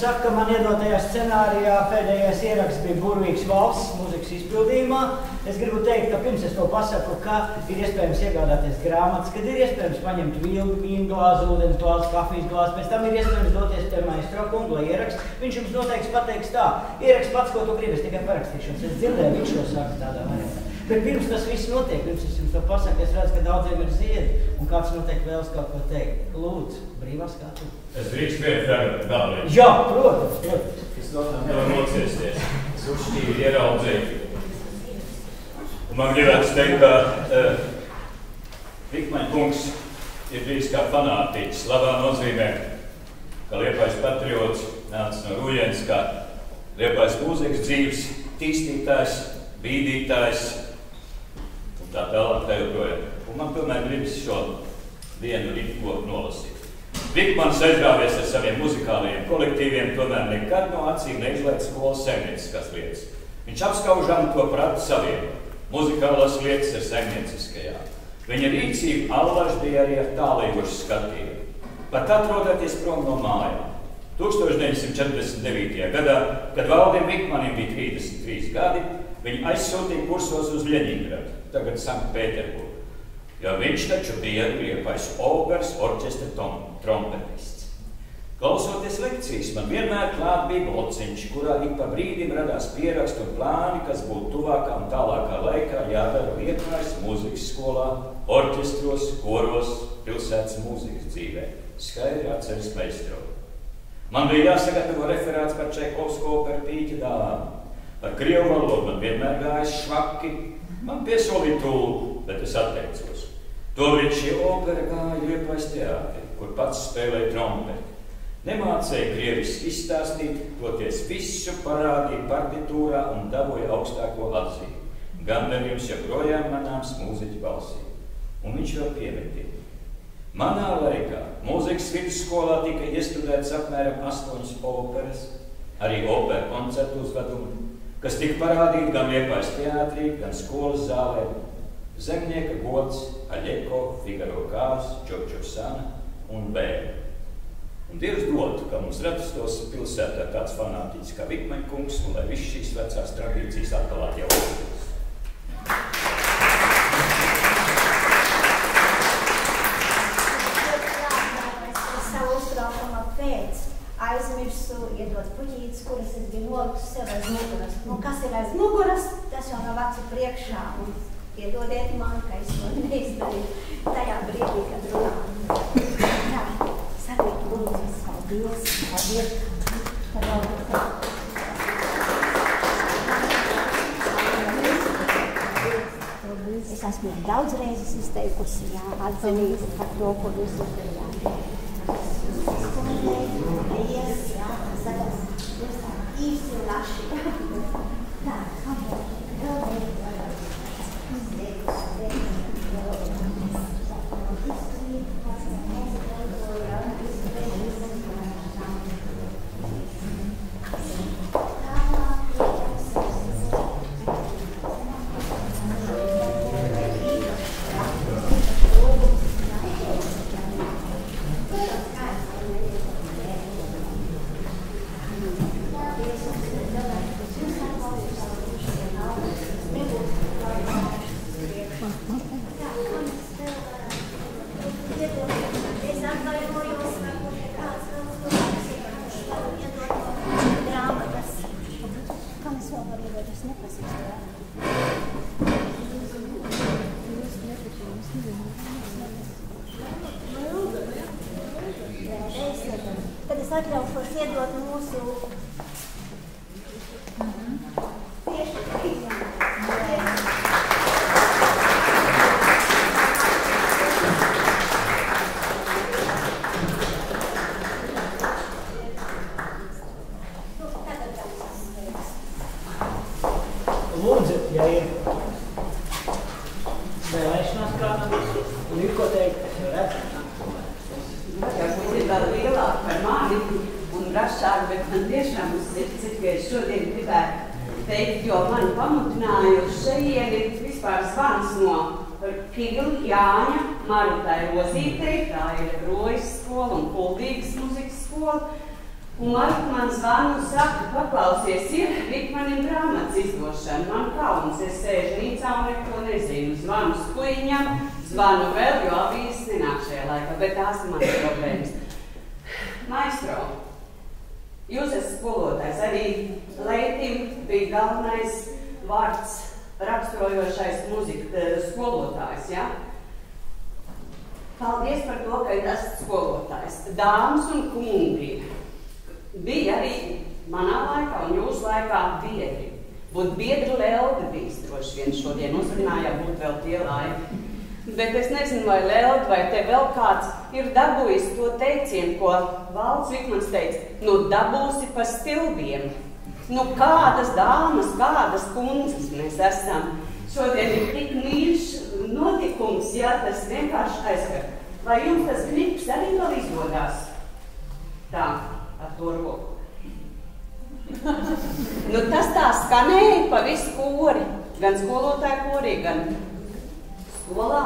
Pirms es saku, ka man iedotajā scenārijā pēdējais ieraksts bija burvīgs valsts mūzikas izpildījumā. Es gribu teikt, ka pirms es to pasaku, ka ir iespējams iegādāties grāmatas, kad ir iespējams paņemt vilnu, vīnu glāzi, ūdens glāzi, kafijas glāzi, pēc tam ir iespējams doties pie maistro kungu, lai ierakst. Viņš jums noteikti pateiks tā, ierakst pats, ko tu gribi, es tikai parakstīšos. Es dzirdēju, viņš to saka tādā variantā. Bet pirms tas viss notiek, pirms es jums to pasaku, es redzu, ka daudziem ir ziedi, un kāds noteikti vēlas kaut ko teikt. Lūdzu, brīvā skatu. Es drīkst vienu fragmentu vēlreiz. Jā, protams, protams. Es nevaru nociesties. Es uzšķīvi ieraudzīju. Un man gribētu teikt, ka uh, Vikmaņa kungs ir bijis kā fanātiķis, labā nozīmē, ka Liepais patriots nāca no Rujens, kā Liepais mūzikas dzīves tīstītājs, bīdītājs tā tālāk tā joprojām. Un man tomēr gribas šo vienu ritmu nolasīt. Vikmans aizrāvies ar saviem muzikālajiem kolektīviem, tomēr nekad no acīm neizlaiž skolas saimnieciskās lietas. Viņš apskaužam to pratu saviem. Muzikālās lietas ir saimnieciskajā. Viņa rīcība allaž bija arī ar tālējošu skatījumu. Pat atrodoties prom no mājām. 1949. gadā, kad Valdim Vikmanim bija 33 gadi, Viņu aizsūtīja kursos uz Ļeņingradu, tagad Sanktpēterburgu. Jo viņš taču bija Liepais operas orķestra trompetists. Klausoties lekcijas, man vienmēr klāt bija blociņš, kurā ik pa brīdim radās pierakstu un plāni, kas būtu tuvākā un tālākā laikā jādara Liepais mūzikas skolā, orķestros, koros, pilsētas mūzikas dzīvē. Skaidri atceras meistro. Man bija jāsagatavo referāts par Čekovsko operu pīķa dāvām. Ar krievu valodu man vienmēr gājas švaki. Man piesolīja tulku, bet es atteicos. Tobrīd šī opera gāja Liepais teātrī, kur pats spēlēja trompeti. Nemācēja krieviski izstāstīt, toties visu parādīja partitūrā un dabūja augstāko atzīmi. Gandarījums joprojām manāms mūziķu balsī. Un viņš vēl piemetīja. Manā laikā mūzikas vidusskolā tika iestudēts apmēram astoņas operas, arī opera koncertu uzvedumi, kas tika parādīti gan Liepājas teātrī, gan skolas zālē. Zemnieka gods, Aļeko, Figaro Kārs, Čočo Sana un Bēra. Un Dievs dod, ka mums radastos pilsētā tāds fanātiķis kā Vikmaņa kungs, un lai viss šīs vecās tradīcijas atkal atjaunotas. Aizmirsu iedot puķītes, kuras es biju nolikusi sev aiz muguras. Nu, kas ir aiz muguras, tas jau nav acu priekšā. Un iedodiet man, ka es to neizdarīju tajā brīdī, kad runāju. Tā, sakiet, lūdzu, paldies, paldies. Es esmu daudz reizes izteikusi jā, atzinību par to, ko jūs izdarījāt. lasci. Dai, vabbè, Bet es nezinu, vai Lelda vai te vēl kāds ir dabūjis to teicienu, ko Valds Vikmans teica, nu dabūsi pa stilbiem. Nu kādas dāmas, kādas kundzes mēs esam. Šodien ir tik mīļš notikums, ja tas vienkārši aizskar. Vai jums tas klips arī vēl izdodas? Tā, ar to roku. nu, tas tā skanēja pa visu kori, gan skolotāju korī, gan skolā.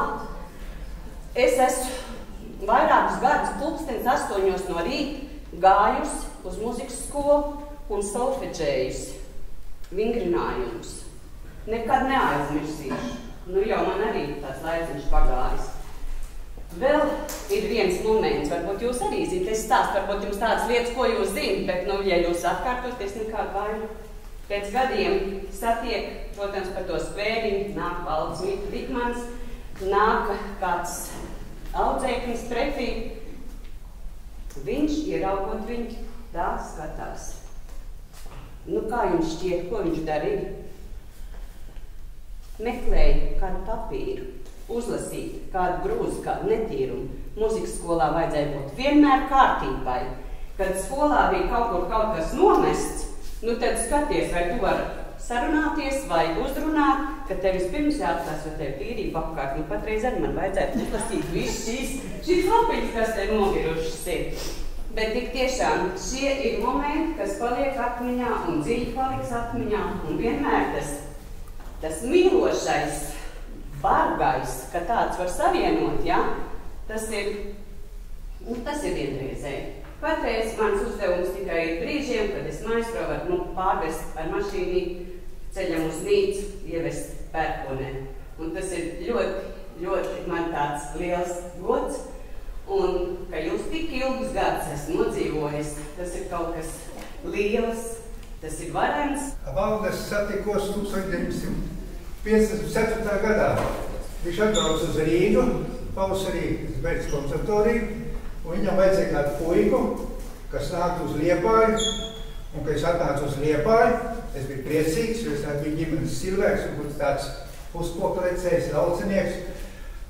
Es esmu vairākus gadus pulkstens astoņos no rīta gājusi uz muzikas skolu un solfeģējusi vingrinājumus. Nekad neaizmirsīšu. Nu, jau man arī tāds laiciņš pagājis. Vēl ir viens moments, varbūt jūs arī zināt, es stāstu, varbūt jums tādas lietas, ko jūs zināt, bet, nu, ja jūs atkārtoties nekādu vainu, pēc gadiem satiek, protams, par to skvēriņu, nāk valdes Mita Vikmans, nāk kāds audzēknis pretī, viņš ieraugot viņu, tā skatās. Nu, kā jums šķiet, ko viņš darīja? Meklēja kādu papīru, uzlasīt kādu grūzu, kādu netīrumu. Mūzikas skolā vajadzēja būt vienmēr kārtībai. Kad skolā bija kaut kur kaut kas nomests, nu tad skaties, vai tu vari sarunāties vai uzrunāt, ka tev vispirms jāatklās, vai tev tīrība apkārt. Nu, patreiz arī man vajadzētu uzlasīt visu šīs, šīs lapiņas, kas te novirušas ir. Bet tik tiešām šie ir momenti, kas paliek atmiņā un dziļi paliks atmiņā. Un vienmēr tas, tas mīlošais, bargais, ka tāds var savienot, ja? tas ir, nu, tas ir vienreizēji. Patreiz mans uzdevums tikai ir brīžiem, kad es maistro varu nu, pārvest ar mašīnī ceļam uz nīcu, ievest pērkonē. Un tas ir ļoti, ļoti man tāds liels gods. Un ka jūs tik ilgus gadus esat nodzīvojis, tas ir kaut kas liels, tas ir varens. Valdes satikos 1954. gadā. Viņš atbrauc uz Rīgu, pavasarī beidz konservatoriju, un viņam vajadzēja kādu puiku, kas nāktu uz Liepāju, un kad es atnācu uz Liepāju, es biju priecīgs, jo es biju ģimenes cilvēks, un būtu tāds puskoplecējs, laucinieks,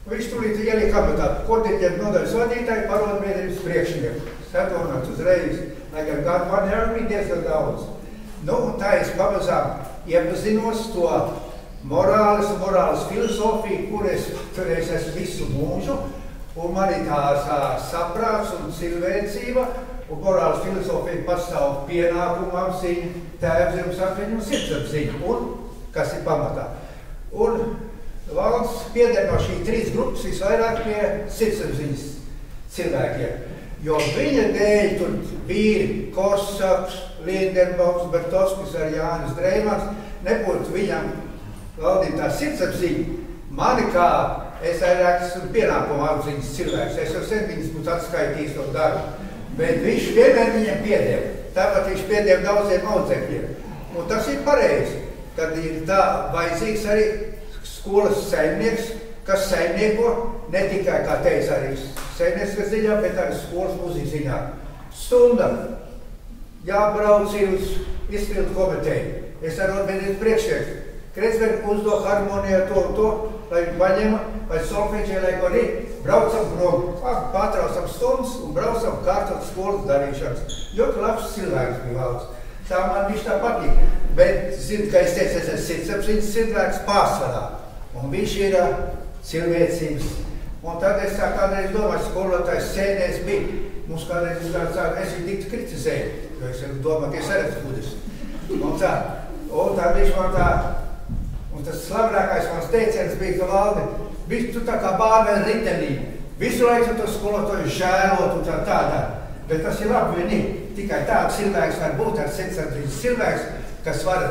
Viņš tūlīt ielika amatā kordiģiem nodaļas vadītāju parodbiedrības priekšnieku. Satonāts uzreiz, lai gan gadu man jau bija diezgan daudz. Nu, un tā es pamazām iepazinos to morāles un morāles filosofiju, kur es paturēs esmu visu mūžu, un man ir tās saprāts un cilvēcība, un morāles filosofija pastāv pienākumu apziņa, tēvzemes apziņa un sirdsapziņa, un kas ir pamatā. Un valsts pieder no šī trīs grupas visvairāk pie sirdsapziņas cilvēkiem. Jo viņa dēļ tur vīri, Korsaps, Lindenbaums, Bertovskis ar Jānis Dreimans, nebūtu viņam valdīt tā sirdsapziņa. Mani kā es vairāk esmu pienākuma apziņas cilvēks, es jau sen viņas būtu atskaitījis to darbu. Bet viņš vienmēr viņiem piedēv. Tāpat viņš piedēv daudziem audzekļiem. Un tas ir pareizi, kad ir tā vajadzīgs arī skolas saimnieks, kas saimnieko ne tikai, kā teica, arī saimniecības ziņā, bet arī skolas mūzikas ziņā. Stunda jābrauc uz izpildu komiteju. Es ar arotbiedrības priekšnieku. Kretzberg uzdo harmonijā to un to, lai viņi paņema, vai solfeģē, lai ko arī braucam prom, pārtraucam stundas un braucam kārtot skolas darīšanas. Ļoti labs cilvēks bija valsts. Tā man viņš tā patīk. Bet, zinu, ka es teicu, es esmu sirdsapziņas cilvēks pārsvarā. Un viņš ir cilvēcības. Un tad es tā kādreiz domāju, skolotājs sēdēs bija. Mums kādreiz uzgāja sāk, es viņu dikti kritizēju, jo es domāju, ka es arī esmu budis. Un tā, un tā viņš man tā, un tas slavenākais mans teiciens bija, ka valdi, tu tā kā bārvēl ritenī. Visu laiku tu skolotāju žēlot un tā tādā. Bet tas ir labi, vai ne? Tikai tāds cilvēks var būt ar sirdsapziņas cilvēks, kas var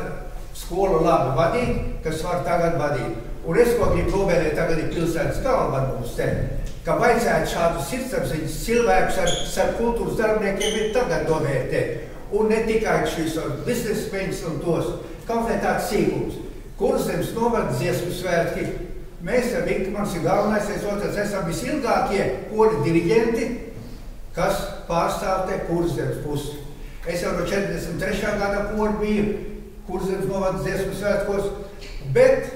skolu labi vadīt, kas var tagad vadīt. Un es ko gribu novēlēt tagad ir pilsētas galva mums te, ka vajadzētu šādu sirdsapziņas cilvēkus ar, ar kultūras darbiniekiem ir tagad novērtēt. Un ne tikai šīs biznesmeņus un tos, kaut vai tāds sīkums. Kurzems novada dziesmu svētki. Mēs ar Vikmans ir galvenais, es otrs esam visilgākie kori diriģenti, kas pārstāv te kurzems pusi. Es jau no 43. gada kori biju kurzems novada dziesmu svētkos, bet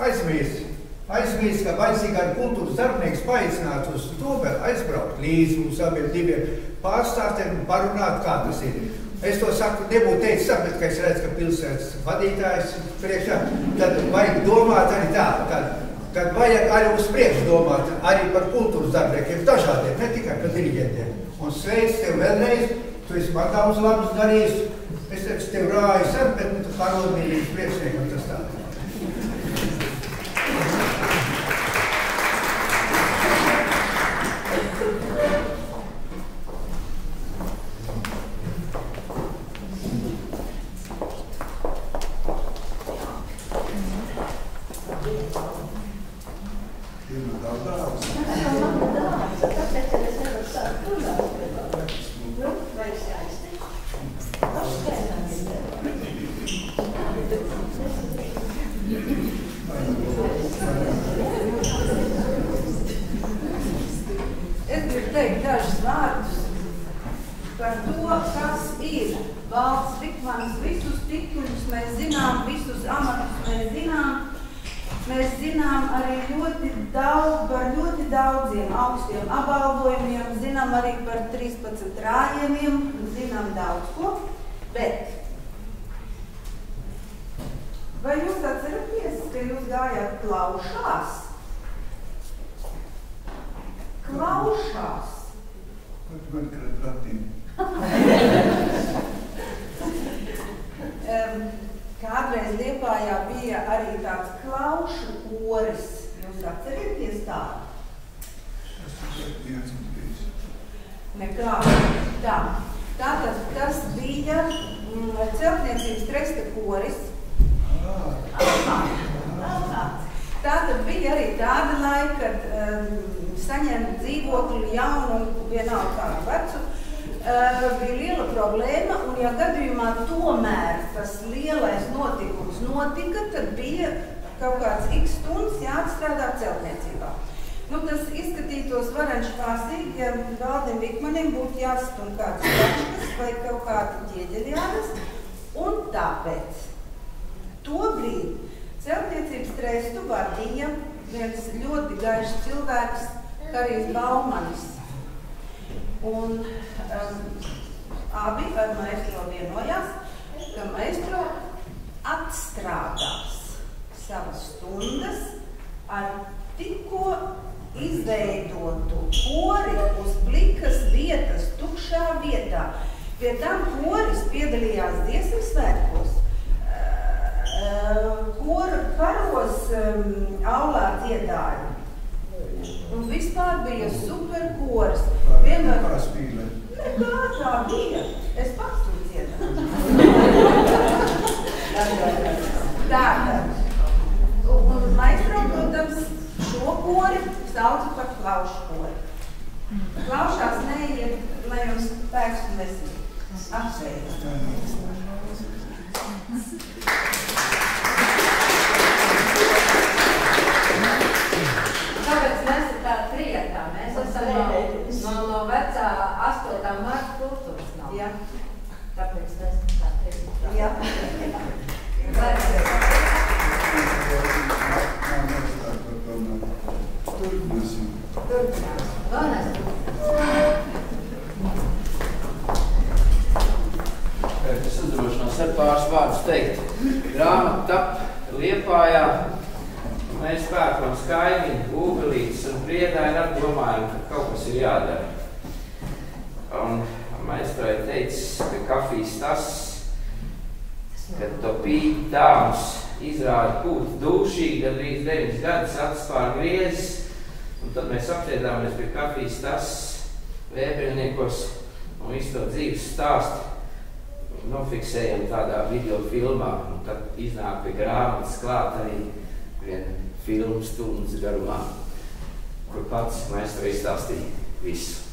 aizmirst. Aizmirst, ka vajadzīgi ar kultūras darbinieks paaicināt uz to, bet aizbraukt līdzi mums abiem diviem pārstāvtiem un parunāt, kā tas ir. Es to saku, nebūtu teicis, bet, ka es redzu, ka pilsētas vadītājs priekšā, tad vajag domāt arī tā, kad, kad vajag arī uz priekšu domāt arī par kultūras darbiniekiem, dažādiem, ne tikai par diriģentiem. Un sveic tev vēlreiz, tu esi man daudz labus darījis, es teicu, tev rāju sen, bet tu parodījies priekšniekam tas tā. Es gribu teikt dažus vārdus par to, kas ir valsts likmanis. Visus tituļus mēs zinām, visus amatus mēs zinām. Mēs zinām arī ļoti daudz par ļoti daudziem augstiem apbalvojumiem, zinām arī par 13 rājumiem, zinām daudz ko. Bet vai jūs atceraties, ka jūs gājāt klaušās? Klaušās. Man krāt ratīm. um, kādreiz Liepājā bija arī tāds klaušu koris. Jūs atcerieties tādu? Nekā. Tā. Tātad tas bija mm, celtniecības tresta koris. Tātad bija arī tāda laika, kad um, saņemt dzīvokli jaunu un vienalga kādu vecu, bija liela problēma, un ja gadījumā tomēr tas lielais notikums notika, tad bija kaut kāds x stundas jāatstrādā celtniecībā. Nu, tas izskatītos varanši pārstīgi, ja Valdim Vikmanim būtu jāstum kāds kačkas vai kaut kādi ķieģeļi jānes, un tāpēc tobrīd celtniecības trestu vadīja viens ļoti gaišs cilvēks, Karijs Baumanis. Un um, abi ar maestro vienojās, ka maestro atstrādās savas stundas ar tikko izveidotu kori uz plikas vietas, tukšā vietā. Pie tam koris piedalījās dziesmu svētkos. Kora karos um, aulā dziedāja. Un vispār bija super koris. Vienmēr... Kā spīlē? Nekā tā bija. Es pats tur dziedāju. Tātad. Un, maestro, protams, šo kori sauca par klaušu kori. Klaušās neiet, lai jums spēks un nesīt. Apsveicu. Kāpēc mēs ir tā trietā? Mēs esam no, no, no vecā 8. marta kultūras nav. Jā. Tāpēc mēs tā trietā. Jā. Turpināsim. Es uzdrošinos ar pāris vārdus teikt. Grāmata tap Liepājā. Mēs pērkam skaidri, ūgelītes un priedāji un domājam, ka kaut kas ir jādara un maestro ir teicis, ka kafijas tas, kad to pīt dāmas izrāda būt dūšīgi, gandrīz 9 gadus atspār griezes, un tad mēs apsēdāmies pie kafijas tas vēbriniekos un visu to dzīves stāstu nofiksējam tādā video filmā, un tad iznāk pie grāmatas klāt arī viena filmu stundas garumā, kur pats maestro izstāstīja visu.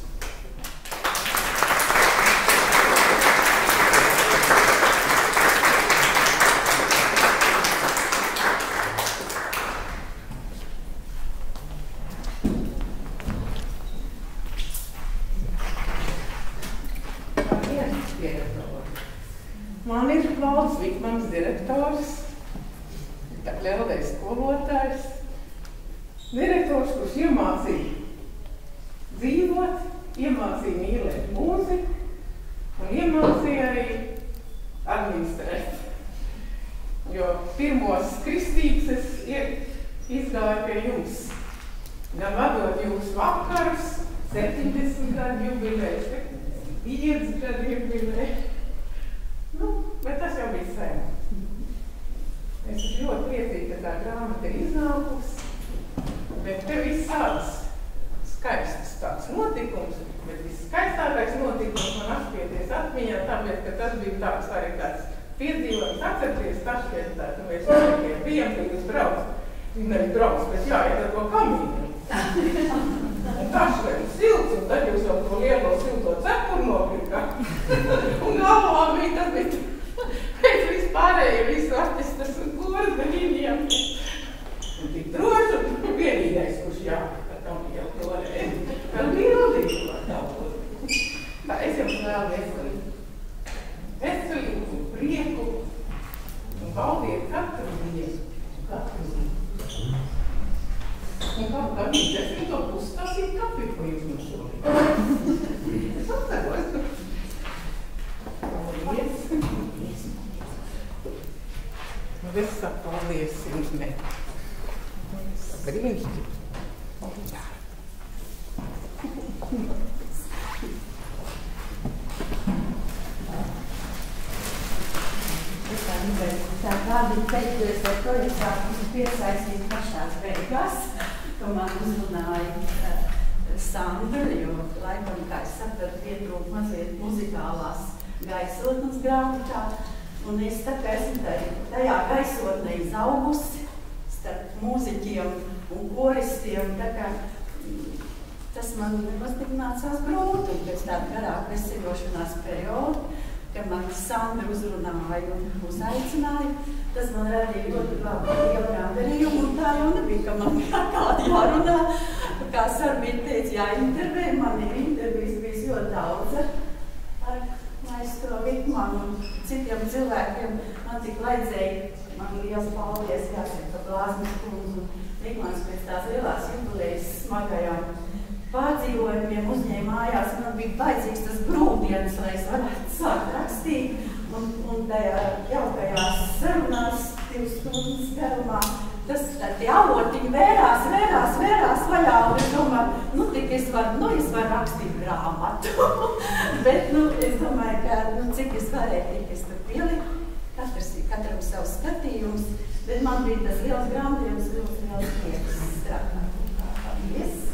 rakstīju grāmatu. Bet nu, es domāju, ka nu, cik es varēju, tik es tur pieliku. Katrs ir katram savs skatījums. Bet man bija tas liels grāmatījums, liels, liels prieks strādāt. Paldies!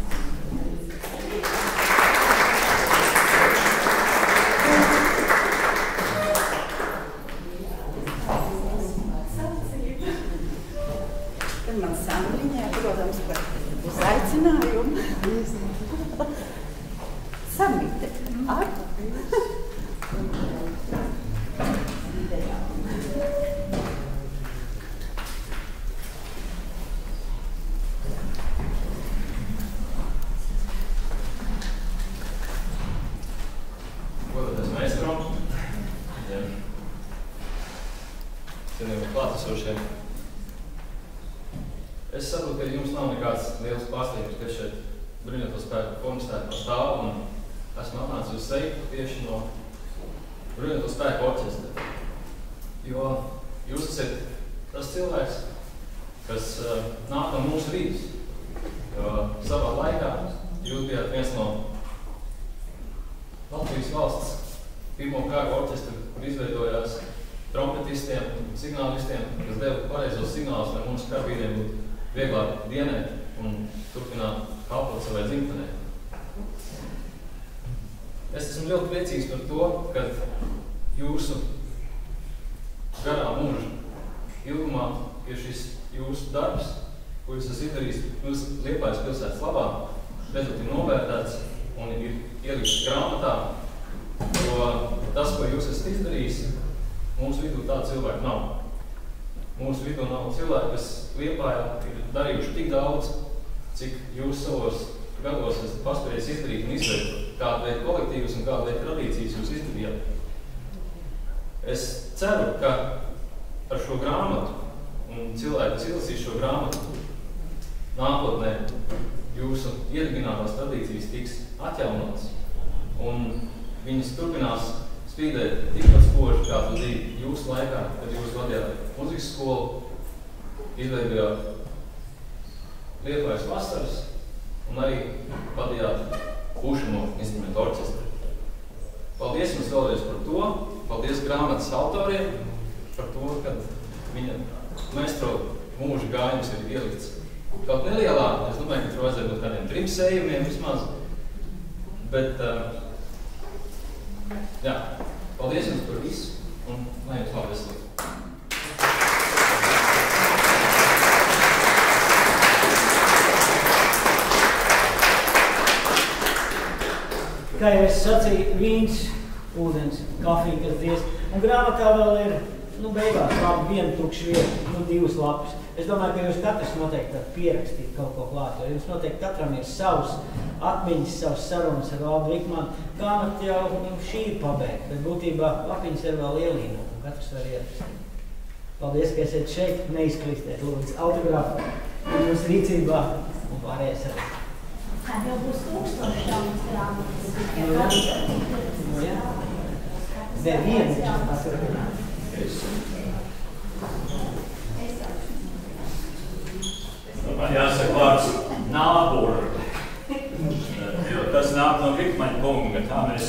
Noteikti katram ir savs atmiņas, savs sarunas ar Valdu Vikmanu. Grāmata jau nu, šī ir pabeigta, bet būtībā lapiņas ir vēl ielīnot, un katrs var ierakstīt. Paldies, ka esat šeit, neizklīstiet, lūdzu, autogrāfu jūsu rīcībā un pārējais arī. Tad jau būs tūkstoši jaunas grāmatas. Nu, jā. Nu, jā. Vēl viens paturpināt. Man jāsaka vārds nābur, jo tas nāk no Vikmaņa kunga. Tā mēs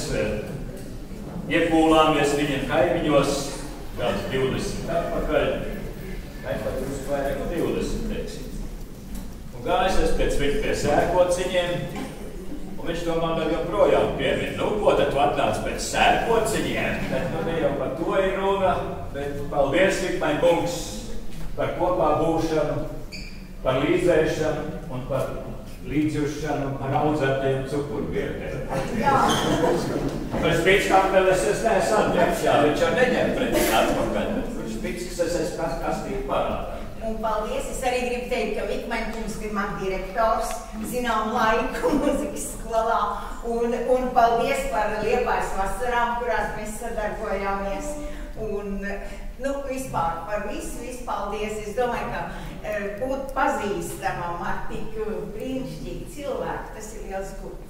iekūlāmies viņa kaimiņos kāds 20 atpakaļ, vairāk 20, teiksim. Un gājis es pēc viņa pie sērkociņiem, un viņš man vēl joprojām piemin. Nu, ko tad tu atnāc pēc sērkociņiem? Bet nu ne jau par to ir runa, bet paldies, Vikmaņa kungs, par kopā būšanu, par līdzēšanu un par līdzjušanu ar audzētajiem cukurbietēm. Par spīdskām vēl es esmu atņemts, jā, viņš jau neņem pretī atpakaļ. Viņš spīdskas es esmu kas, kastīgi parādā. Un paldies! Es arī gribu teikt, ka Vikmaņkungs ir mans direktors, zinām laiku muzikas skolā. Un, un paldies par Liepājas vasarām, kurās mēs sadarbojāmies. Un, nu, vispār par visu, visu paldies. Es domāju, ka e, būt pazīstamam ar tik brīnišķīgu cilvēku, tas ir liels gods.